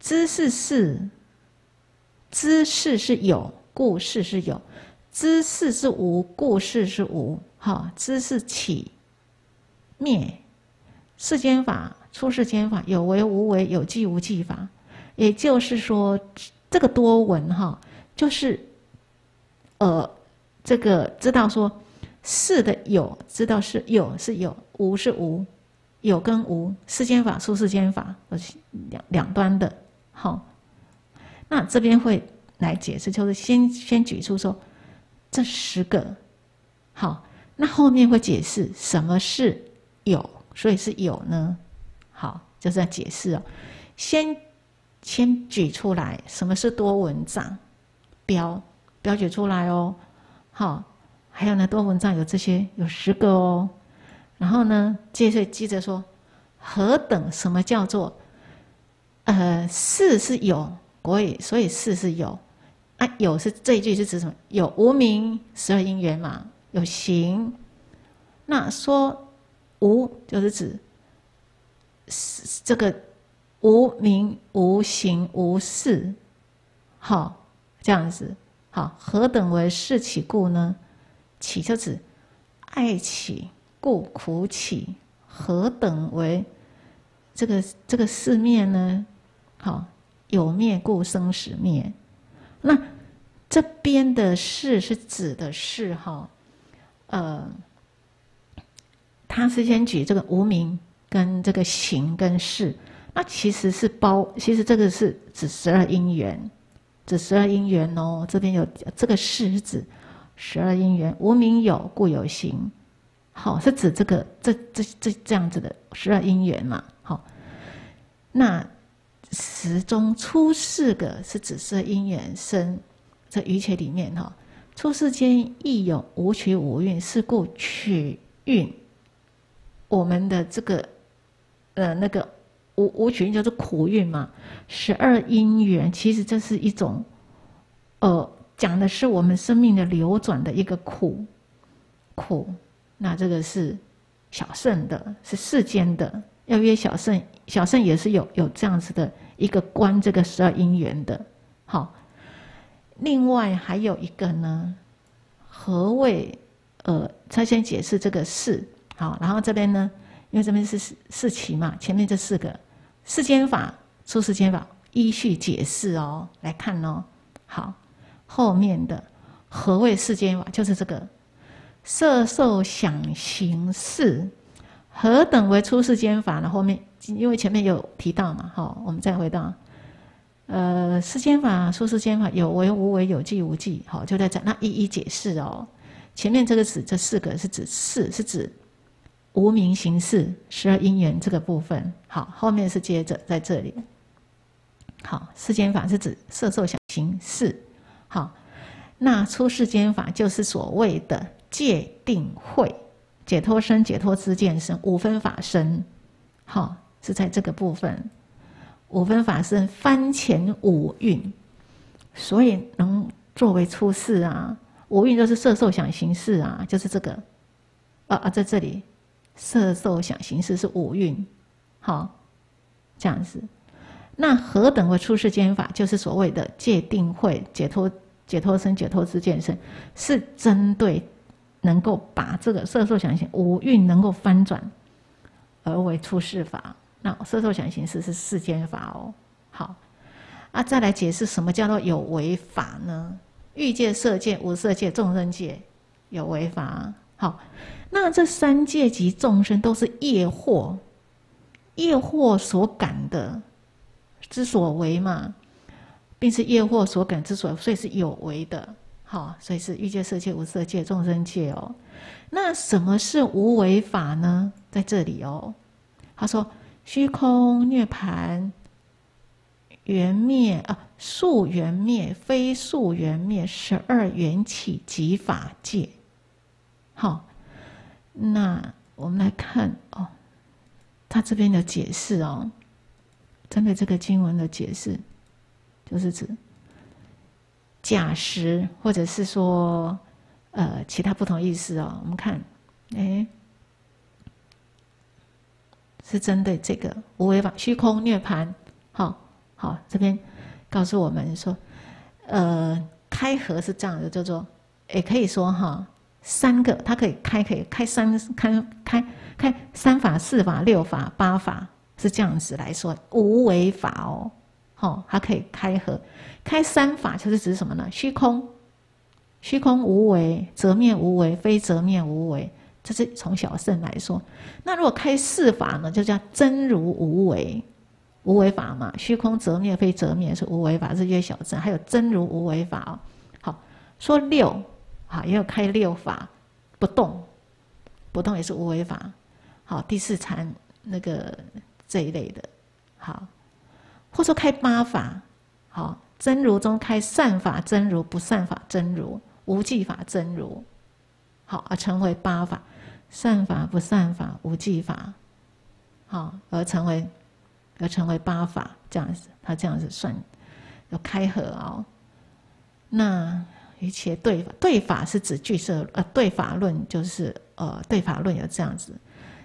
知是是，知识是有，故事是有；知识是无，故事是无。哈，知是起灭世间法，出世间法，有为无为，有记无记法。也就是说，这个多闻哈，就是呃，这个知道说是的有，知道是有是有，无是无，有跟无，世间法、出世间法，两两端的。好，那这边会来解释，就是先先举出说这十个，好，那后面会解释什么是有，所以是有呢？好，就是在解释哦。先先举出来什么是多文章标标举出来哦。好，还有呢，多文章有这些有十个哦。然后呢，接着接着说何等什么叫做？呃，是是有，所以所以是是有，啊有是这一句是指什么？有无名十二因缘嘛，有行。那说无就是指这个无名无行无事，好这样子，好何等为事起故呢？起就指爱起故苦起，何等为这个这个四面呢？好，有灭故生死灭。那这边的世是指的是哈，呃，他是先举这个无名跟这个行跟事，那其实是包，其实这个是指十二因缘，指十二因缘哦。这边有这个事是指十二因缘，无名有故有行，好是指这个这这这这样子的十二因缘嘛。好，那。十中出四个是指色因缘生，在余且里面哈，出世间亦有无取无蕴，是故取蕴。我们的这个呃那个无无取就是苦蕴嘛，十二因缘其实这是一种，呃，讲的是我们生命的流转的一个苦苦。那这个是小圣的，是世间的。要约小圣，小圣也是有有这样子的一个观这个十二因缘的，好。另外还有一个呢，何谓呃？他先解释这个事，好。然后这边呢，因为这边是四四期嘛，前面这四个世间法、出世间法，依序解释哦，来看哦。好，后面的何谓世间法？就是这个色受想行识。何等为出世间法呢？后面因为前面有提到嘛，好，我们再回到，呃，世间法、出世间法有为无为、有记无记，好，就在这那一一解释哦。前面这个指这四个是指四，是指无名行事十二因缘这个部分。好，后面是接着在这里。好，世间法是指色受想行识。好，那出世间法就是所谓的界定慧。解脱身、解脱之见身、五分法身，好是在这个部分。五分法身翻前五蕴，所以能作为出世啊。五蕴就是色受想行识啊，就是这个，啊啊，在这里，色受想行识是五蕴，好，这样子。那何等为出世间法？就是所谓的界定会解脱、解脱身、解脱之见身，是针对能够把这个色受想行五蕴能够翻转而为出世法。那色受想行识是世间法哦。好，啊，再来解释什么叫做有为法呢？欲界、色界、无色界、众生界有为法。好，那这三界及众生都是业惑，业惑所感的。之所为嘛，并是业惑所感之所，所以是有为的，好，所以是欲界、色界、无色界、众生界哦。那什么是无为法呢？在这里哦，他说：虚空涅盘缘灭啊，数缘灭，非数缘灭，十二缘起即法界。好，那我们来看哦，他这边的解释哦。针对这个经文的解释，就是指假实，或者是说，呃，其他不同意思哦。我们看，哎，是针对这个无为法、虚空涅盘。好，好，这边告诉我们说，呃，开合是这样的，叫做，也可以说哈，三个，它可以开，可以开三，开开开三法、四法、六法、八法。是这样子来说，无为法哦，好，它可以开合，开三法就是指什么呢？虚空，虚空无为，则灭无为，非则灭无为，这是从小圣来说。那如果开四法呢，就叫真如无为，无为法嘛。虚空则灭，非则灭是无为法，日月小正，还有真如无为法哦。好，说六，好，也有开六法，不动，不动也是无为法。好，第四禅那个。这一类的，好，或者说开八法，好，真如中开善法真如，不善法真如，无记法真如，好，而成为八法，善法不善法无记法，好，而成为而成为八法，这样子，他这样子算，有开合哦。那一切对法，对法是指具色，呃，对法论就是呃，对法论有这样子，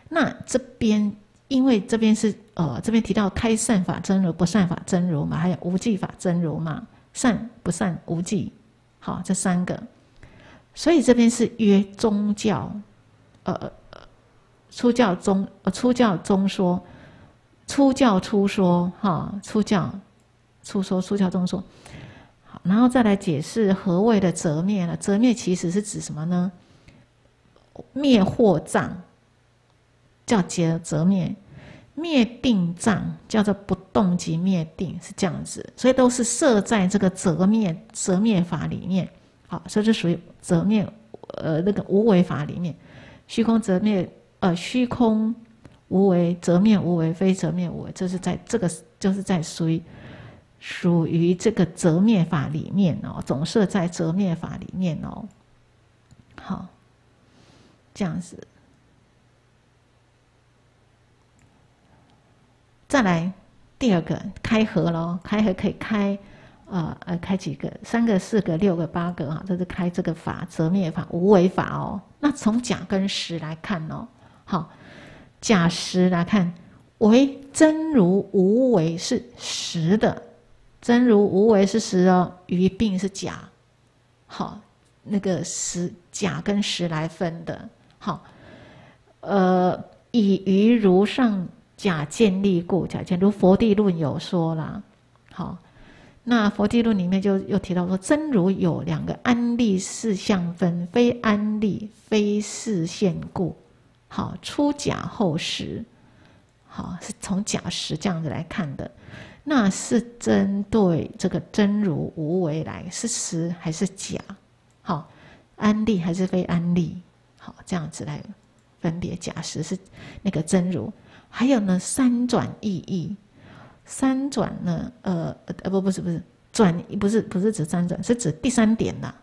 那这边。因为这边是呃，这边提到开善法真如，不善法真如嘛，还有无记法真如嘛，善不善无记，好这三个，所以这边是约宗教，呃，出教中呃出教中说，出教出说哈，出教出说出教中说，好，然后再来解释何谓的则灭了？则灭其实是指什么呢？灭惑障。叫结则灭，灭定障叫做不动即灭定，是这样子，所以都是设在这个则灭则灭法里面。好，所以这属于则灭，呃，那个无为法里面，虚空则灭，呃，虚空无为则灭无为，非则灭无为，这是在这个就是在属于属于这个则灭法里面哦，总设在则灭法里面哦。好，这样子。再来第二个开合喽，开合可以开，呃呃，开几个？三个、四个、六个、八个啊？这是开这个法，则灭法、无为法哦。那从假跟实来看哦，好，假实来看，为真如无为是实的，真如无为是实哦，于病是假，好，那个实假跟实来分的，好，呃，以于如上。假建立故，假建如佛地论有说啦，好，那佛地论里面就又提到说，真如有两个安立四相分，非安立，非事现故，好，出假后实，好，是从假实这样子来看的，那是针对这个真如无为来，是实还是假？好，安立还是非安立？好，这样子来分别假实是那个真如。还有呢，三转意义，三转呢，呃呃不不是不是转不是不是指三转，是指第三点呐。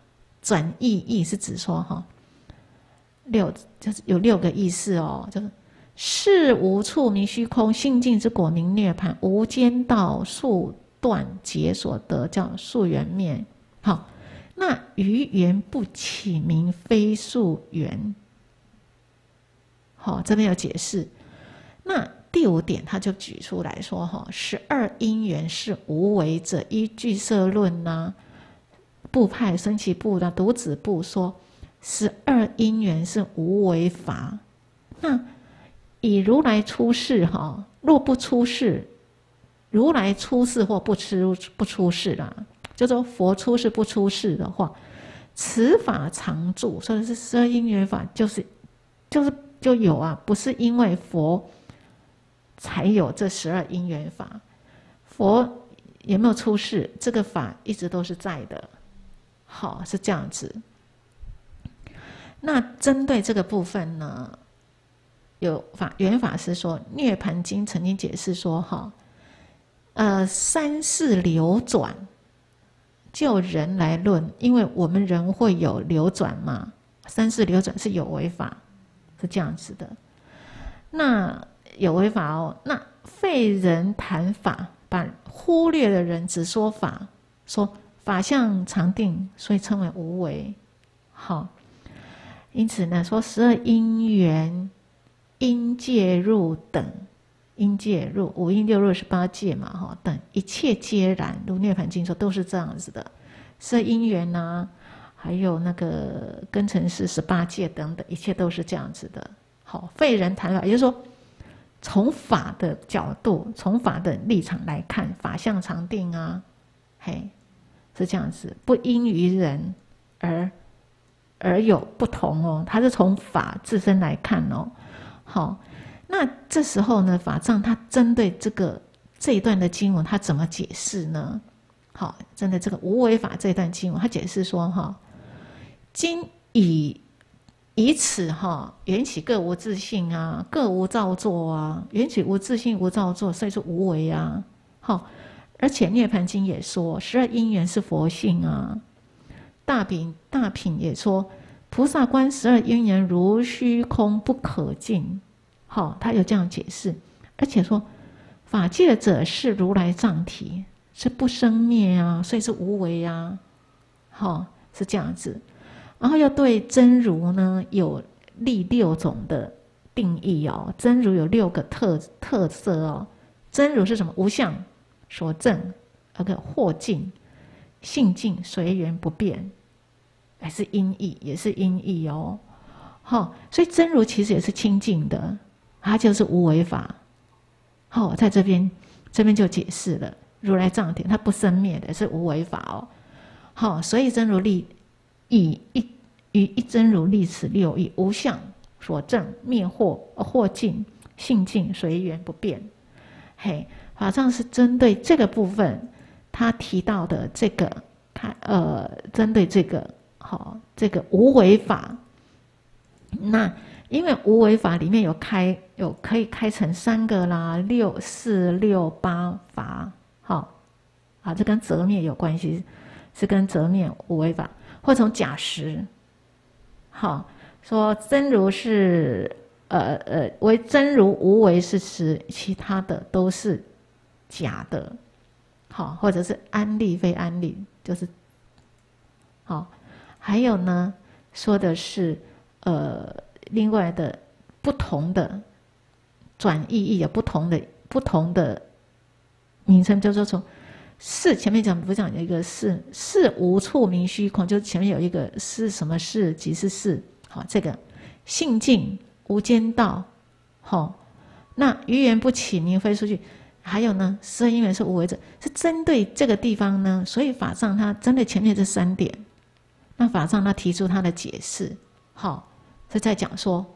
转意义是指说哈，六就是有六个意思哦，就是事无处名虚空，性净之果名涅盘，无间道速断劫所得，叫速缘灭。好，那余缘不起名非速缘。好，这边有解释。那第五点，他就举出来说：哈，十二因缘是无为者，依据色论呐，部派升起部的独子部说，十二因缘是无为法。那以如来出世，哈，若不出世，如来出世或不出不出世啦，就说佛出世不出世的话，此法常住，说的是十二因缘法，就是就是就有啊，不是因为佛才有这十二因缘法，佛有没有出世，这个法一直都是在的，好是这样子。那针对这个部分呢？有法原法师说，《涅盘经》曾经解释说：“哈，呃，三世流转，就人来论，因为我们人会有流转嘛，三世流转是有违法，是这样子的。那有违法哦，那废人谈法，把忽略的人只说法，说法相常定，所以称为无为。好，因此呢，说十二因缘。”因介入等，因介入五因六入十八界嘛，哈，等一切皆然。如涅盘经说都是这样子的，是因缘呐，还有那个根尘世十八界等等，一切都是这样子的。好，废人谈法，也就是说，从法的角度，从法的立场来看，法相常定啊，嘿，是这样子，不因于人而而有不同哦，他是从法自身来看哦。好，那这时候呢，法藏他针对这个这一段的经文，他怎么解释呢？好，针对这个无为法这一段经文，他解释说：哈，今以以此哈缘起各无自性啊，各无造作啊，缘起无自性无造作，所以说无为啊。好，而且涅盘经也说，十二因缘是佛性啊。大品大品也说。菩萨观十二因缘如虚空不可尽，好，他有这样解释，而且说法界者是如来藏体，是不生灭啊，所以是无为啊，好是这样子。然后又对真如呢有立六种的定义哦，真如有六个特特色哦，真如是什么？无相所证，那个惑境、性境随缘不变。还是音译，也是音译哦，好，所以真如其实也是清净的，它就是无为法。好，在这边这边就解释了，如来藏典它不生灭的，是无为法哦。好，所以真如立以一与一真如立此六义，无相所证，灭惑惑尽性尽随缘不变。嘿，法藏是针对这个部分，他提到的这个，看呃，针对这个。好，这个无为法，那因为无为法里面有开有可以开成三个啦，六四六八法，好，啊，这跟则灭有关系，是跟则灭无为法，或从假实，好说真如是呃呃为真如无为是实，其他的都是假的，好，或者是安利非安利，就是好。还有呢，说的是，呃，另外的不同的转意义有不同的不同的名称，就是从是前面讲不讲有一个是是无处名虚空，就前面有一个是什么是即是是，好，这个性净无间道，好，那余言不起名非出去，还有呢，十二因缘是无为者，是针对这个地方呢，所以法上它针对前面这三点。那法上他提出他的解释，好是在讲说，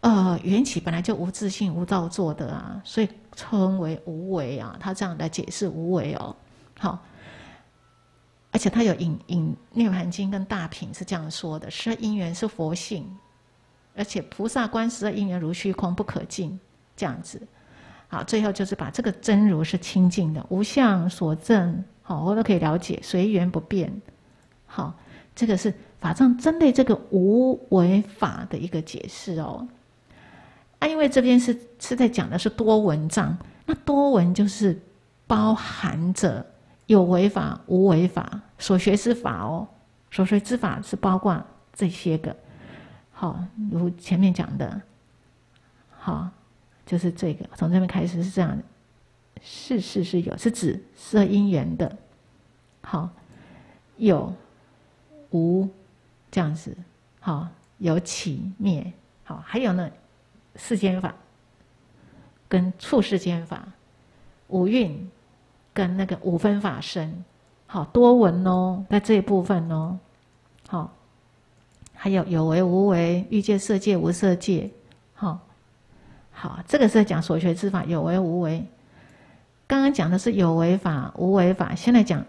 呃，缘起本来就无自性、无造作的啊，所以称为无为啊。他这样来解释无为哦，好，而且他有引引《涅盘经》跟《大品》是这样说的：十二因缘是佛性，而且菩萨观十二因缘如虚空不可尽，这样子。好，最后就是把这个真如是清净的，无相所证，好，我都可以了解，随缘不变，好。这个是法藏针对这个无为法的一个解释哦。啊，因为这边是是在讲的是多闻藏，那多闻就是包含着有为法、无为法、所学之法哦，所学之法是包括这些个，好，如前面讲的，好，就是这个，从这边开始是这样的，是是是有，是指色因缘的，好，有无这样子，好，有起灭，好，还有呢。世间法跟处世间法，五蕴跟那个五分法身，好多闻哦，在这一部分哦，好，还有有为无为，欲界色界无色界，好，好，这个是在讲所学之法有为无为。刚刚讲的是有为法、无为法，现在讲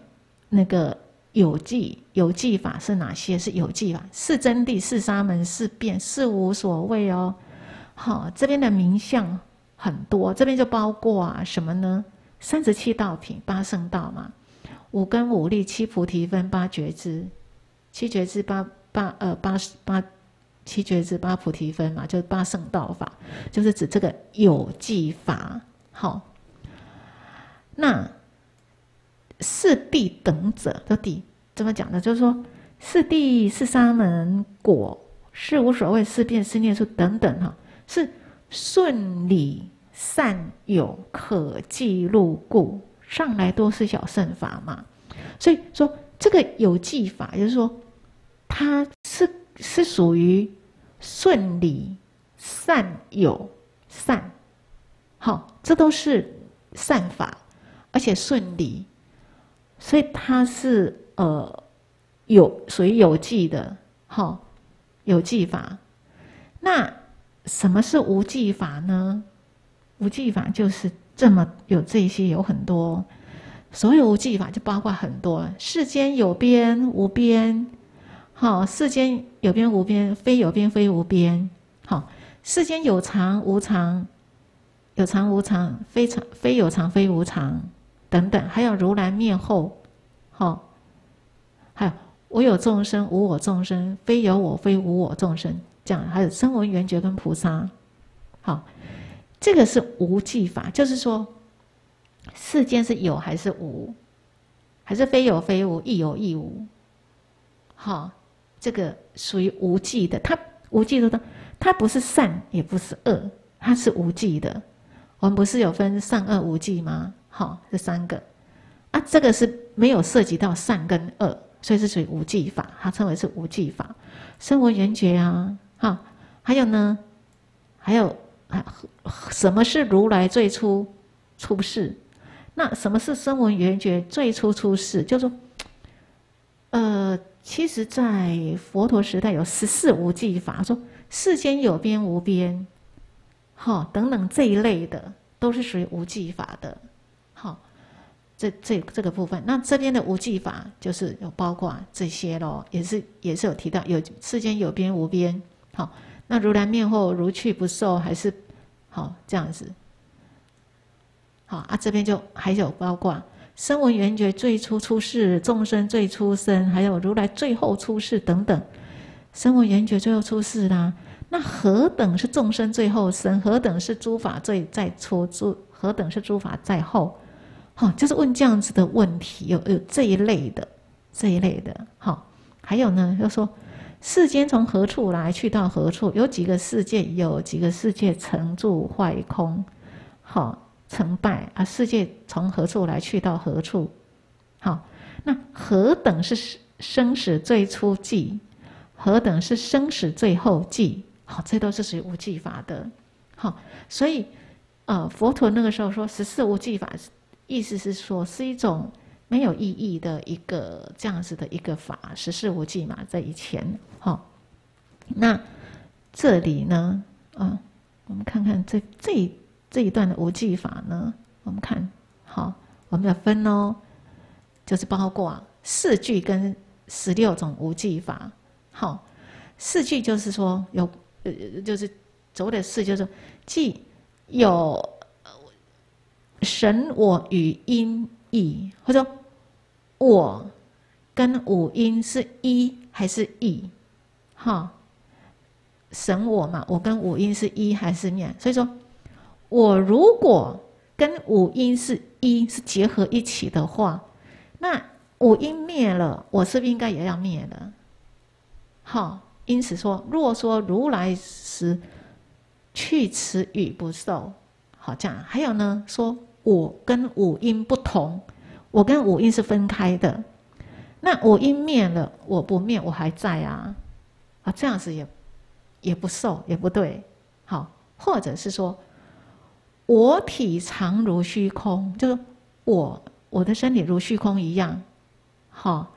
那个有记有记法是哪些？是有记法，是真谛，是沙门，是变，是无所谓哦。好，这边的名相很多，这边就包括啊什么呢？三十七道品，八圣道嘛，五根五力，七菩提分，八觉支，七觉支八八呃八八七觉支八菩提分嘛，就是八圣道法，就是指这个有记法。好，那四谛等者的谛怎么讲呢？就是说四谛是沙门果，是无所谓，是变，是念处等等哈。是顺理善有可记录故，上来都是小圣法嘛。所以说这个有记法，就是说它是是属于顺理善有善，好，这都是善法，而且顺理，所以它是呃有属于有记的，好有记法，那。什么是无记法呢？无记法就是这么有这些有很多，所有无记法就包括很多。世间有边无边，好，世间有边无边，非有边非无边，好，世间有常无常，有常无常，非常非有常非无常等等，还有如来灭后，好，还有我有众生无我众生，非有我非无我众生。讲还有声闻缘觉跟菩萨，好，这个是无记法，就是说世间是有还是无，还是非有非无，亦有亦无，好，这个属于无记的。它无记的，它不是善也不是恶，它是无记的。我们不是有分善恶无记吗？好，这三个啊，这个是没有涉及到善跟恶，所以是属于无记法，它称为是无记法，声闻缘觉啊。好，还有呢，还有啊，什么是如来最初出世？那什么是声闻缘觉最初出世？就说，呃，其实，在佛陀时代有十四无记法，说世间有边无边，好，等等这一类的，都是属于无记法的。好，这这这个部分，那这边的无记法就是有包括这些咯，也是也是有提到有世间有边无边。好，那如来灭后如去不受，还是好这样子。好啊，这边就还有包括声闻缘觉最初出世，众生最初生，还有如来最后出世等等。声闻缘觉最后出世啦，那何等是众生最后生？何等是诸法最在初？诸何等是诸法在后？好，就是问这样子的问题，有有这一类的，这一类的。好，还有呢，就说。世间从何处来，去到何处？有几个世界？有几个世界成住坏空？好，成败啊！世界从何处来，去到何处？好，那何等是生死最初际？何等是生死最后际？好，这都是属于无记法的。好，所以呃，佛陀那个时候说十四无记法，意思是说是一种。没有意义的一个这样子的一个法，十四无记嘛，在以前，好。那这里呢，啊，我们看看这这这一段的无记法呢，我们看好，我们要分哦，就是包括四句跟十六种无记法，好，四句就是说有，呃，就是走的四，就是既有神我与因。意，或者我跟五音是一还是异？哈，神我嘛，我跟五阴是一还是灭？所以说，我如果跟五阴是一，是结合一起的话，那五阴灭了，我是不是应该也要灭了？好，因此说，若说如来时去此语不受，好这样。还有呢，说我跟五阴不同，我跟五阴是分开的。那五阴灭了，我不灭，我还在啊，啊，这样子也也不受，也不对。好，或者是说，我体常如虚空，就是我我的身体如虚空一样，好，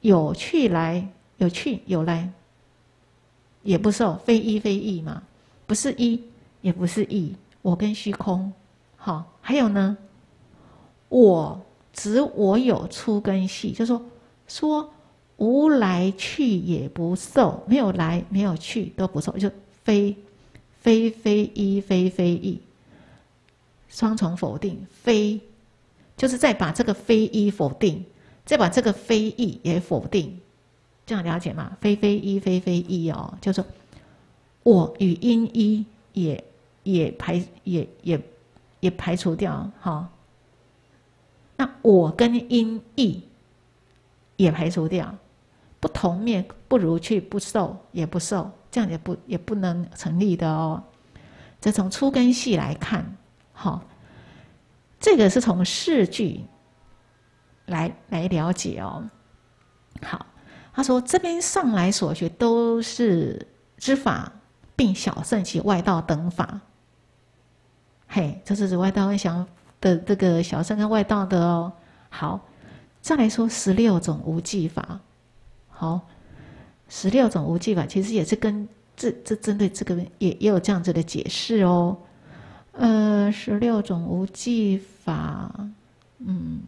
有去来。有去有来，也不受，非一非异嘛，不是一，也不是异，我跟虚空，好，还有呢，我指我有粗根系，就说说无来去也不受，没有来没有去都不受，就非非非一非非异，双重否定，非就是再把这个非一否定，再把这个非异也否定。这样了解吗？非非一，非非一哦，就是我与因一也也排也也也排除掉哈。那我跟因异也排除掉，不同面不如去不受也不受，这样也不也不能成立的哦。这从粗根细来看，好，这个是从视句来来了解哦。好。他说：“这边上来所学都是知法，并小圣其外道等法。嘿，这是指外道跟想的这个小圣跟外道的哦。好，再来说十六种无记法。好，十六种无记法其实也是跟这这针对这个也也有这样子的解释哦。呃，十六种无记法，嗯，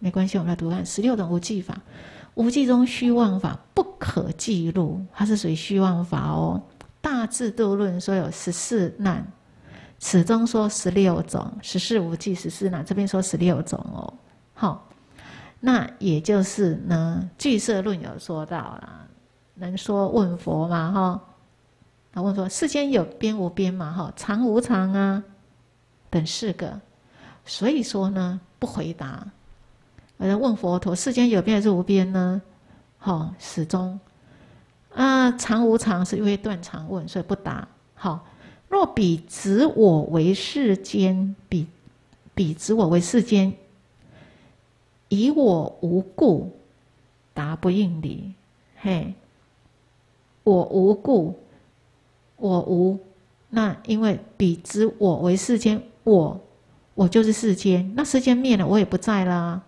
没关系，我们来读看十六种无记法。”无记中虚妄法不可记录，它是属于虚妄法哦。大智度论说有十四难，此中说十六种，十四无记十四难，这边说十六种哦。好，那也就是呢，聚色论有说到了，能说问佛嘛？哈，他问说世间有边无边嘛？哈，常无常啊，等四个，所以说呢，不回答。我在问佛陀：世间有边还是无边呢？好，始终啊，常无常是因为断常问，所以不答。好，若彼指我为世间，彼彼指我为世间，以我无故，答不应理。嘿，我无故，我无那因为彼指我为世间，我我就是世间，那世间灭了，我也不在啦。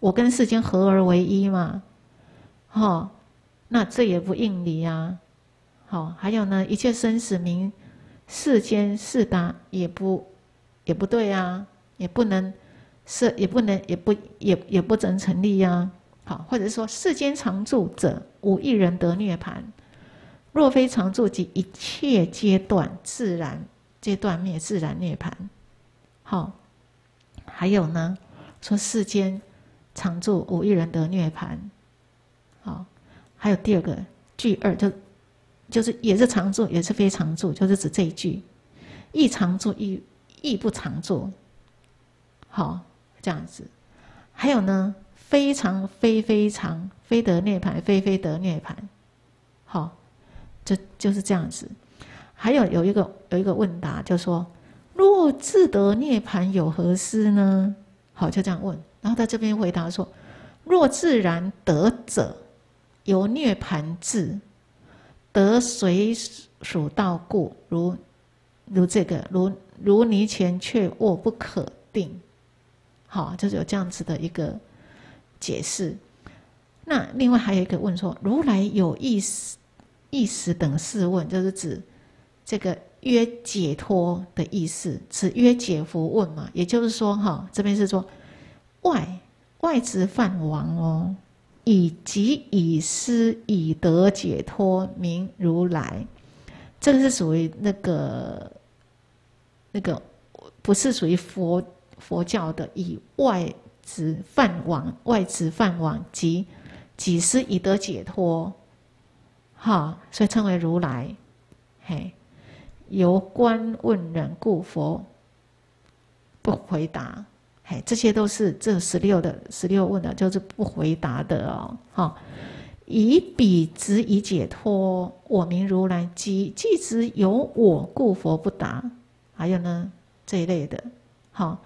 我跟世间合而为一嘛，好，那这也不应理啊。好，还有呢，一切生死名世间四大也不也不对啊，也不能是也不能也不也也不能成立呀。好，或者说世间常住者无一人得涅盘，若非常住，即一切阶段自然阶段灭自然涅盘。好，还有呢，说世间。常住无一人得涅盘，好，还有第二个句二，就就是也是常住，也是非常住，就是指这一句，亦常住，亦亦不常住，好，这样子。还有呢，非常非非常，非得涅盘，非非得涅盘，好，就就是这样子。还有有一个有一个问答，就说若自得涅盘有何失呢？好，就这样问。然后他这边回答说：“若自然得者，由涅盘至，得随属道故，如如这个，如如泥前却卧不可定。”好，就是有这样子的一个解释。那另外还有一个问说：“如来有意识意识等四问，就是指这个约解脱的意思，指约解福问嘛？也就是说，哈，这边是说。”外外执犯王哦，以及以思以得解脱，名如来。这个是属于那个那个，不是属于佛佛教的。以外执犯王，外执犯王及己思以得解脱。哈，所以称为如来。嘿，由观问人，故佛不回答。嘿，这些都是这十六的十六问的，就是不回答的哦。哈，以彼执以解脱，我名如来即即知有我，故佛不答。还有呢这一类的，好，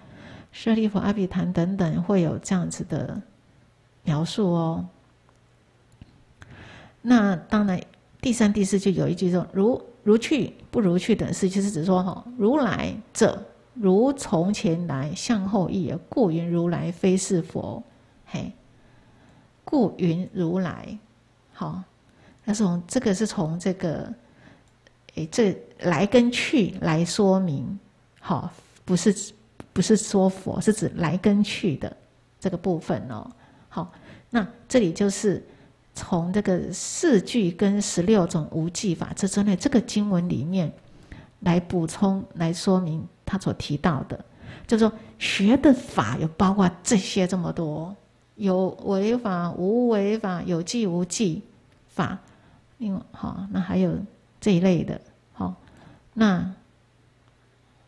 舍利弗、阿比昙等等会有这样子的描述哦。那当然，第三、第四就有一句说：“如如去不如去等事，就是指说哈，如来者如从前来，向后亦也。故云如来非是佛，嘿，故云如来。好，那是从这个是从这个，诶，这来跟去来说明，好，不是不是说佛，是指来跟去的这个部分哦。好，那这里就是。从这个四句跟十六种无记法这之内，这个经文里面来补充、来说明他所提到的，就说学的法有包括这些这么多，有违法、无违法，有记无记法，另外好，那还有这一类的，好，那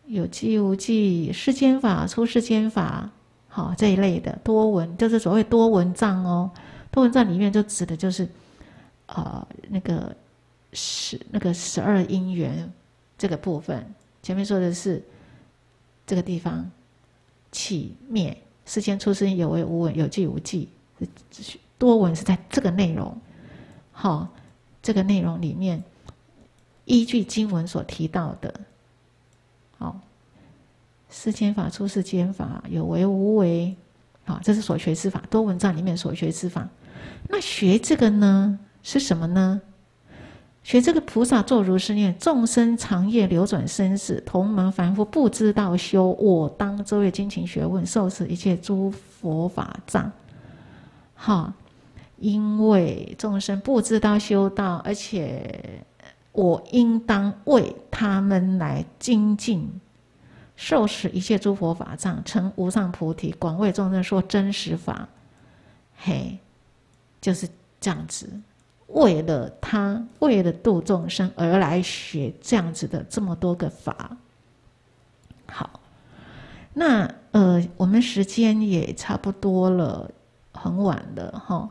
有记无记世间法、出世间法，好这一类的多闻，就是所谓多闻藏哦。多闻藏里面就指的就是，呃，那个十那个十二因缘这个部分。前面说的是这个地方起灭，世间出生有为无为，有记无记。多闻是在这个内容，好，这个内容里面依据经文所提到的，好，世间法出世间法，有为无为，好，这是所学之法。多闻藏里面所学之法。那学这个呢是什么呢？学这个菩萨作如是念：众生长夜流转生死，同门凡夫不知道修，我当周夜精勤学问，受持一切诸佛法藏。哈，因为众生不知道修道，而且我应当为他们来精进，受持一切诸佛法藏，成无上菩提，广为众生说真实法。嘿。就是这样子，为了他，为了度众生而来学这样子的这么多个法。好，那呃，我们时间也差不多了，很晚了哈。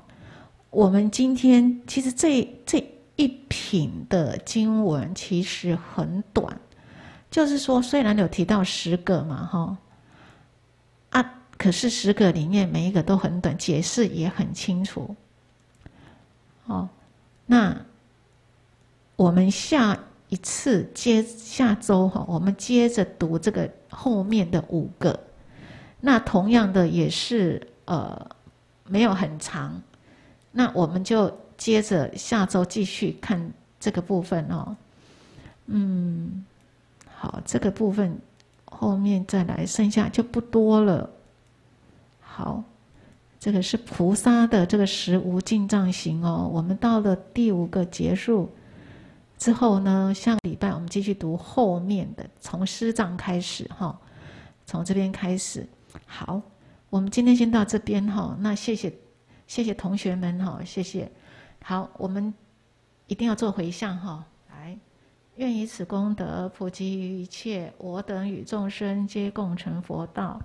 我们今天其实这这一品的经文其实很短，就是说虽然有提到十个嘛哈，啊，可是十个里面每一个都很短，解释也很清楚。哦，那我们下一次接下周哈，我们接着读这个后面的五个。那同样的也是呃没有很长，那我们就接着下周继续看这个部分哦。嗯，好，这个部分后面再来，剩下就不多了。好。这个是菩萨的这个十无尽藏行哦。我们到了第五个结束之后呢，下个礼拜我们继续读后面的，从师藏开始哈，从这边开始。好，我们今天先到这边哈。那谢谢谢谢同学们哈，谢谢。好，我们一定要做回向哈。来，愿以此功德普及于一切，我等与众生皆共成佛道。